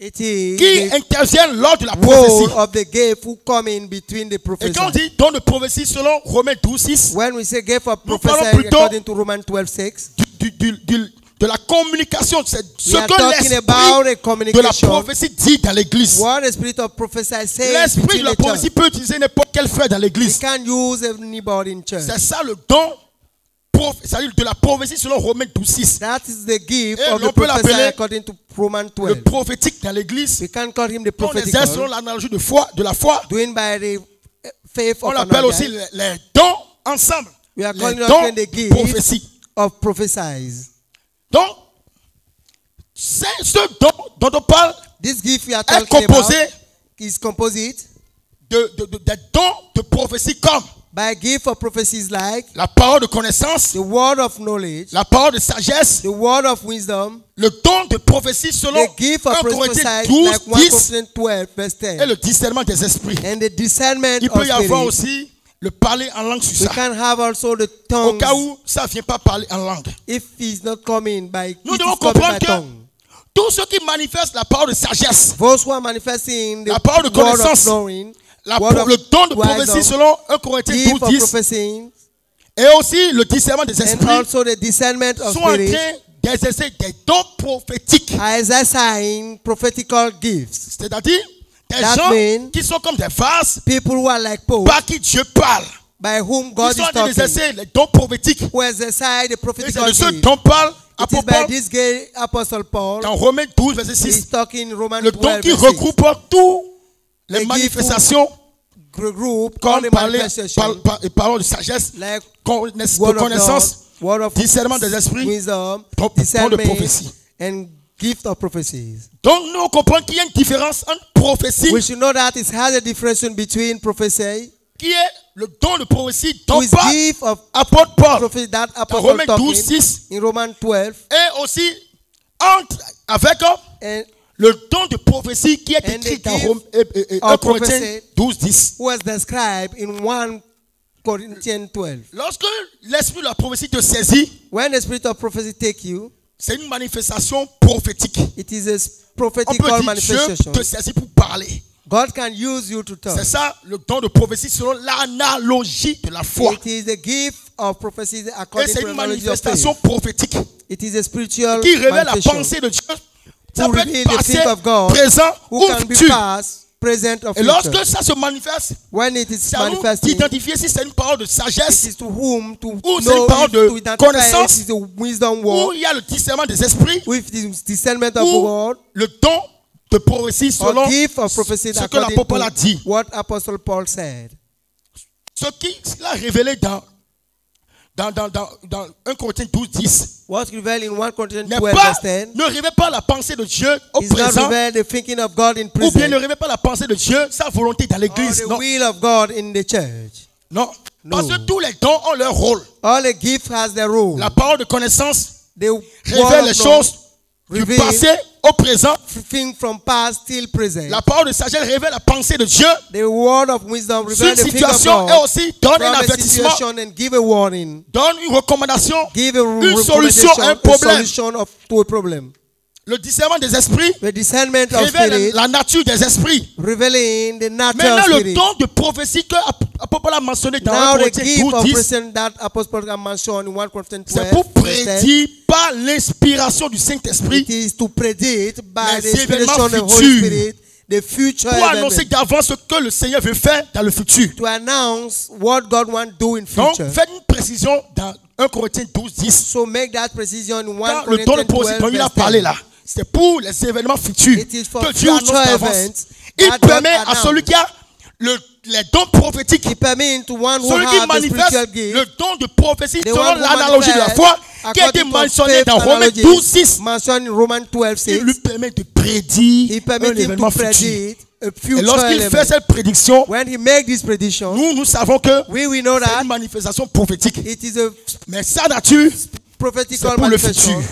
It is qui interviennent lors de la prophétie. of the gift who come in between the Et prophecy. quand on dit don de prophétie selon Romains 12, 6, When we say gift of prophecy according to Romans 12 6, du- du- du- de la communication, c'est ce are que talking about a l'esprit de la communication. prophétie dit dans l'église. L'esprit de la prophétie peut utiliser n'importe quel frère dans l'église. C'est ça le don c'est-à-dire de la prophétie selon Romains 12, 6. That is the gift Et of l'on the peut l'appeler according to Romans Le 12. prophétique dans l'église, We can call him the on exerce selon l'analogie de foi, de la foi. doing by the faith On l'appelle aussi les, les dons ensemble. We are Les calling dons it the gift prophétie. of prophesies. Donc, c'est ce don dont on parle This gift we are est composé is composite de, de- de- des dons de prophétie comme by gift of prophecies like la parole de connaissance, the word of knowledge, la parole de sagesse, the word of wisdom, le don de prophétie selon the gift of 1 prophecy Corinthiens 12, like 1 10 Corinthians 12 verse et 10. le discernement des esprits. And the discernment Il of peut y avoir spirit. aussi le parler en langue sur We ça. can have also the Au cas où ça ne vient pas parler en langue. if he's not coming by, Nous devons comprendre que tous ceux qui manifestent la parole de sagesse, Those who are manifesting the La parole de connaissance, knowing, la- le don de prophétie selon 1 Corinthiens gift 12, of 10 prophecy, et aussi le discernement des esprits also the discernment of sont en train d'exercer des dons prophétiques. C'est-à-dire des That gens qui sont comme des vases People who are like Paul, par qui Dieu parle. by whom Ils God sont is talking, d'exercer les dons prophétiques. who exercise the Et c'est de dont parle It is apôtre by Paul this gay apostle Paul. dans Romains 12, verset He's 6. talking in Romans Le don 12, qui verse 6. regroupe toutes les manifestations comme parler, manifestations, par, par- et parole de sagesse, like de connaissance, discernement des esprits, wisdom, don- de prophétie. and gift of prophecies. Donc nous comprenons qu'il y a une différence entre prophétie, We should know that it has a difference between prophecy, qui est le don de prophétie dont of apôtre Paul, dans Romains talking 12, 6, in Romans 12, et aussi entre avec euh, and le don de prophétie qui est écrit dans gift Rom- of 1 Corinthiens prophecy. 12, 10. was described in 1 Corinthians 12. Lorsque l'esprit de la prophétie te saisit, When the spirit of prophecy take you, c'est une manifestation prophétique. it is a prophetical peut dire Dieu manifestation. te saisit pour parler. God can use you to talk. C'est ça le don de prophétie selon l'analogie de la foi. It is the gift of prophecy Et according c'est to the une knowledge of manifestation prophétique It is a spiritual qui révèle la manifestation pensée de Dieu. Ça peut être the passé, think of God, présent ou futur. Past, present, or Et lorsque ça se manifeste, When it is c'est à nous manifesting, d'identifier si c'est une parole de it sagesse is to whom to Ou c'est une parole de connaissance, it is a wisdom où word il y a le discernement des esprits with the discernment of ou word le don de prophétie selon ce que l'apôtre Paul a dit. what Apostle Paul said. Ce qui l'a révélé dans, dans, dans, dans, dans 1 Corinthiens 12, 10 What revealed in 1 Corinthians n'est 12 pas, verse 10 ne révèle pas la pensée de Dieu au présent revealed the thinking of God in ou bien ne prison révèle pas la pensée de Dieu, sa volonté dans l'église. Non, will of God in the church. non. No. Parce que tous les dons ont leur rôle. All the gift has their role. La parole de connaissance The révèle les choses du passé au présent. thing from past till present. La parole de sagesse révèle la pensée de Dieu The word of wisdom sur une the thing of situation et aussi donne un avertissement, and give a warning. donne une recommandation, Give a une solution à un problème. solution of, to a problem. Le discernement des esprits The discernment of révèle spirit la nature des esprits. revealing the natural Maintenant, le don de prophétie que Ap- apôtre Paul a mentionné dans 1 Now the Corinthiens gift 12, of 10, present that Apostle Paul mentioned in 1 Corinthians 12 c'est pour verse 10, prédire par l'inspiration du Saint-Esprit Les événements futurs. The future pour annoncer d'avance ce que le Seigneur veut faire dans le futur. to announce what God wants to do in Donc, future. faites une précision dans 1 Corinthiens 12, 10. So make that precision in 1 Quand le don de Corinthians prophétie 12 dont il a parlé 10. là, c'est pour les événements futurs It is for que Dieu annonce future d'avance. Il permet à celui qui a le, les dons prophétiques, He permits to one who celui qui manifeste gift, le don de prophétie selon l'analogie de la foi qui a été mentionné dans Romains analogy, 12, 6. mentioned in Romans 12, Il 6. lui permet de prédire He un événement futur. Et lorsqu'il fait cette prédiction, When he makes this prediction, nous, nous savons que c'est une manifestation prophétique. it is a Mais sa nature, C'est pour le futur.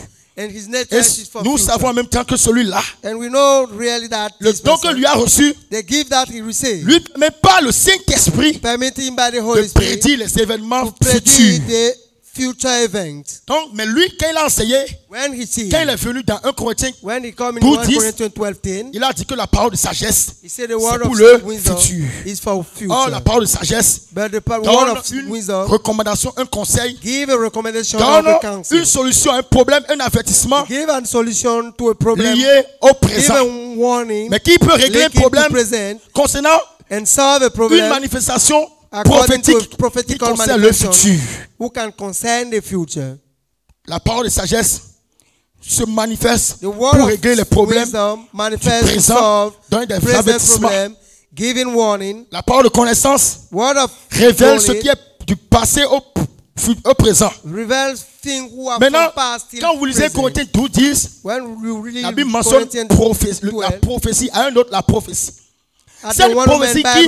And his nature et is for nous future. savons en même temps que celui-là, And we know really that le don que lui a reçu, the gift that he received, lui permet pas le Saint-Esprit de prédire les événements futurs. Future events. Donc, mais lui, quand il a enseigné, When he sees, quand il est venu dans 1 Corinthiens, when he come in 12, 1 10, Corinthians 12, 10, il a dit que la parole de sagesse, word pour of le futur. is for future. oh, la parole de sagesse, But the pa- word donne of une wisdom recommandation, un conseil, give a recommendation of donne a counsel. une solution à un problème, un avertissement Give a solution to a problem. lié au Give a présent. warning. Mais qui peut régler un problème present concernant and solve a une manifestation prophétique qui concerne le futur. who can concern the future? La parole de sagesse se manifeste pour régler les problèmes du présent, donne des avertissements. giving warning. La parole de connaissance Word of révèle ce qui est du passé au, au présent. Maintenant, quand vous lisez. Corinthiens 12, 10, When we read la Bible mentionne la 12, prophétie, à un autre la prophétie. C'est one prophétie qui,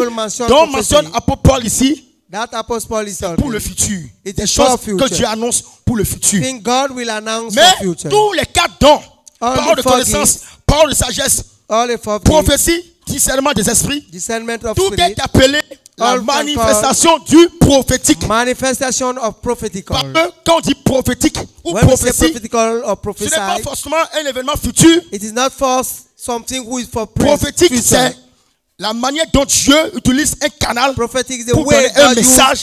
dont mentionne apôtre Paul ici, talking. pour le futur. Des choses future. que Dieu annonce pour le futur. Think God will announce Mais tous les quatre dons, parole de connaissance, parole de sagesse, prophétie, discernement des esprits, discernment of tout spirit, est appelé la manifestation du prophétique. manifestation of prophetical. Parce que quand on dit prophétique ou prophétie, ce n'est pas forcément un événement futur. it is not for something who is for Prophétique, c'est la manière dont Dieu utilise un canal pour donner un message,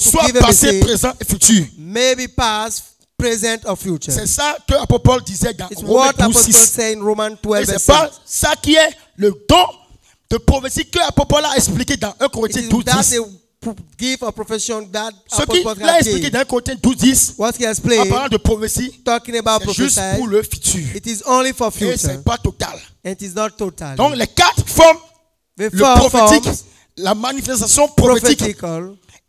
soit give a passé, présent et futur. maybe past, present, or future. C'est ça que l'apôtre Paul disait dans Romains what 12, Apostle 6. say in Romans Et 12 verse c'est pas 6. ça qui est le don de prophétie que l'apôtre Paul a expliqué dans 1 It Corinthiens is 12, that 10. the pro- gift of profession that Ce qu'il a expliqué dans 1 Corinthiens 12, 10, What he has en parlant de prophétie, c'est juste pour le futur. it is only for Et future, c'est pas total. and it is not total. Donc les quatre formes, le prophétique, la manifestation prophétique,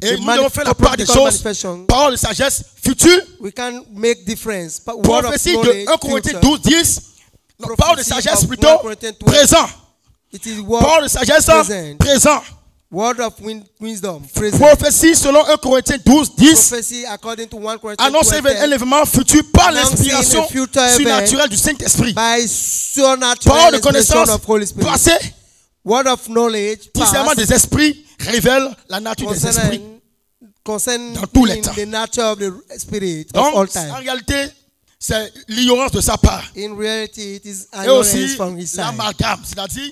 et nous devons faire la part des choses, parole de sagesse, futur, we can make difference. Prophétie de 1 Corinthiens future, 12, 10, non, Prophétie parole de sagesse plutôt, 1 Corinthiens 12. présent. it is Parole word, de sagesse, présent. word of wisdom, present. Prophétie selon 1 Corinthiens 12, 10, prophecy according to 1 Corinthians annonce 12, un événement futur par l'inspiration future surnaturelle du Saint-Esprit. Parole de connaissance passée, Word of knowledge discernement des esprits révèle la nature des esprits. concerning Dans tous les temps. the nature of the spirit of Donc, all en time. réalité, c'est l'ignorance de sa part. In reality, it is Et aussi l'amalgame, c'est-à-dire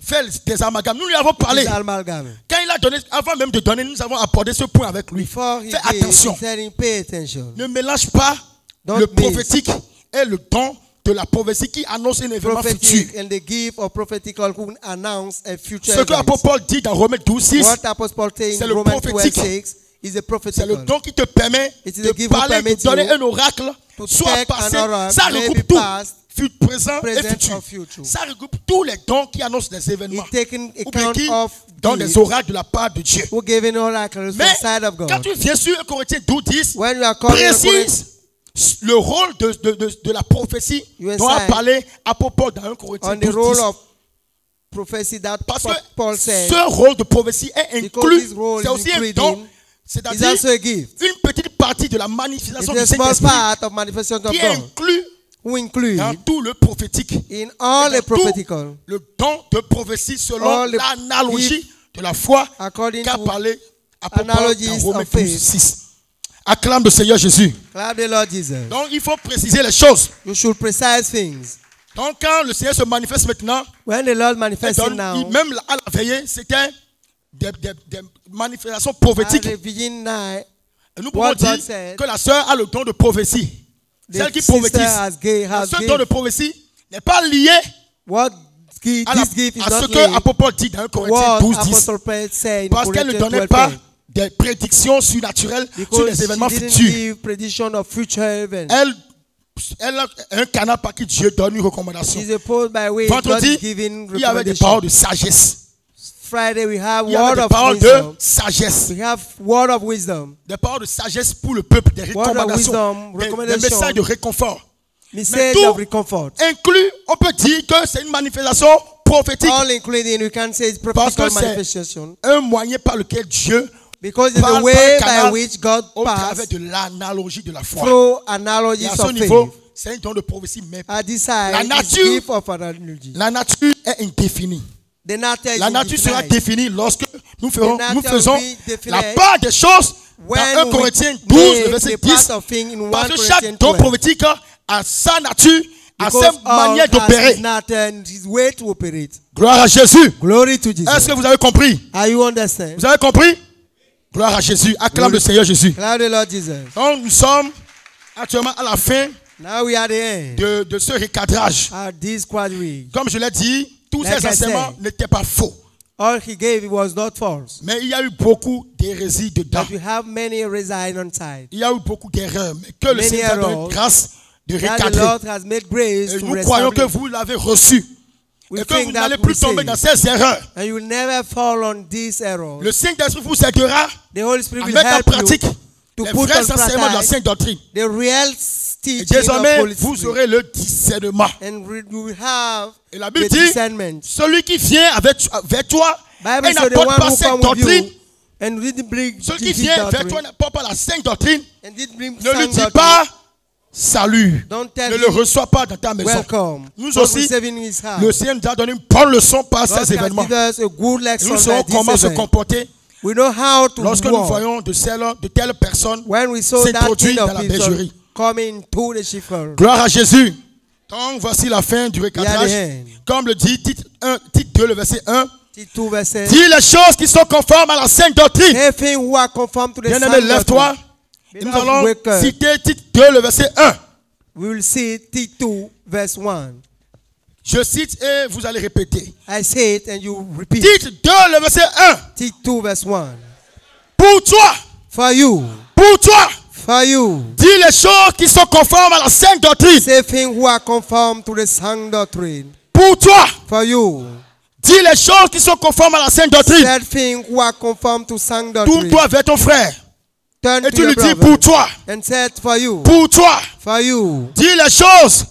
faire des amalgames. Nous lui avons parlé. Quand il a donné, avant même de donner, nous avons abordé ce point avec lui. Fais attention. said. Ne mélange pas Don't le prophétique et le don de la prophétie qui annonce un événement futur. Ce que l'apôtre Paul dit dans Romains 12, 6, What Apostle Paul says c'est le Romans 12, prophétique. 6 is a c'est le don qui te permet de parler, de donner un oracle, soit passé, ça regroupe tout, fut présent et futur. Ça regroupe tous les dons qui annoncent des événements. Ou bien qui donnent des oracles de la part de Dieu. Mais quand tu viens sur 1 Corinthiens 12, 10, When you are calling the précise le rôle de, de, de, de la prophétie dont a parlé Paul dans 1 Corinthiens on the 12, role 10. of prophecy that Parce what Paul que said ce rôle de prophétie est inclus, c'est is aussi un don, c'est-à-dire une petite partie de la manifestation a du Saint-Esprit part of manifestation of qui est inclus who include dans tout le prophétique. in all the prophetical le don de prophétie selon l'analogie de la foi according qu'a to parlé analogies dans Romains of faith. 12, 6. Acclame le Seigneur Jésus. the Lord Jesus. Donc il faut préciser les choses. You should precise things. Donc quand le Seigneur se manifeste maintenant, When the Lord manifests now, il- même à la veillée, c'était des, des- des manifestations at prophétiques. night, Et nous pouvons dire said, que la sœur a le don de prophétie. Celle qui prophétise. seule don de prophétie n'est pas What gi- à, la- ce que Paul dit dans 1 Corinthiens what 12, 10. Apostle Paul said in Parce qu'elle ne donnait 12, pas 10. Des prédictions surnaturelles sur Because les événements futurs. of future. Elle, elle a un canal par qui Dieu donne une recommandation. Vendredi, il y avait des paroles de sagesse. Friday we have Il y word des of paroles de wisdom. sagesse. We have word of wisdom. Des paroles de sagesse pour le peuple, des Word recommandations, wisdom, des- messages de réconfort. Message tout-. Inclus, on peut dire que c'est une manifestation prophétique, All including we can say it's Parce que c'est- un moyen par lequel Dieu, Because parle the way canal by which God au travers passed de l'analogie de la foi. through Et analogies à ce of niveau, faith. c'est un don de prophétie, mais La nature- la nature est indéfinie. The nature La nature sera définie lorsque nous, ferons, nous faisons la part des choses dans When 1 we Corinthiens make 12, le verset part 10. of thing in 1 Parce que chaque don 12. prophétique a sa nature, a sa manière d'opérer. Gloire à Jésus. Glory to Jesus. Est-ce que vous avez compris? Vous avez compris? Gloire à Jésus. Acclame le Seigneur Jésus. Clap the Lord Jesus. Donc nous sommes actuellement à la fin Now we are at the end. de, de ce recadrage. Comme je l'ai dit, tous Like ces enseignements n'étaient pas faux. All he gave was not false. Mais il y a eu beaucoup d'hérésies dedans. But we have many. Il y a eu beaucoup d'erreurs. Mais que le Seigneur donne grâce de recadrer. Et nous croyons que vous l'avez reçu. We et que vous n'allez plus tomber dans ces erreurs. And you will never fall on these errors. Le Saint-Esprit vous aidera The Holy Spirit à will mettre en pratique to les vrais enseignements de la Sainte Doctrine. the real Et désormais, vous aurez le discernement. And we will have Et la Bible dit, celui qui vient avec, vers toi Bible et n'apporte pas cette doctrine, celui qui vient vers toi n'apporte pas la Sainte Doctrine, ne lui doctrine, pas salut. don't tell Ne le reçois pas dans ta maison. welcome. Nous aussi. Le Seigneur nous a donné une bonne leçon par God ces événements. nous saurons by comment se comporter We know how to lorsque nous voyons de, celles, de telles personnes s'introduire dans la bergerie. Gloire à Jésus. Donc voici la fin du recadrage. end. Comme le dit titre, 1, titre 2, le verset 1. Tite 2 verset. Dis les choses qui sont conformes à la sainte doctrine. Bien-aimé, sound lève-toi. Et nous allons up. citer Tite 2, le verset 1. We will see Tite 2 verse 1. Je cite et vous allez répéter. I say it and you repeat. Tite 2, le verset 1. Tite 2 verse 1. Pour toi, For you, pour toi, for you, dis les choses qui sont conformes à la sainte doctrine. saving who are conformed to the sound doctrine. Pour toi, For you, dis les choses qui sont conformes à la sainte doctrine. saving who are conformed to sound doctrine. toi vers ton frère Turn et to tu lui dis pour toi, and say it for you, pour toi, for you, dis les choses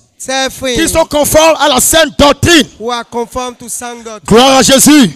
qui sont conformes à la sainte doctrine. who are conformed to sound doctrine. Gloire à Jésus.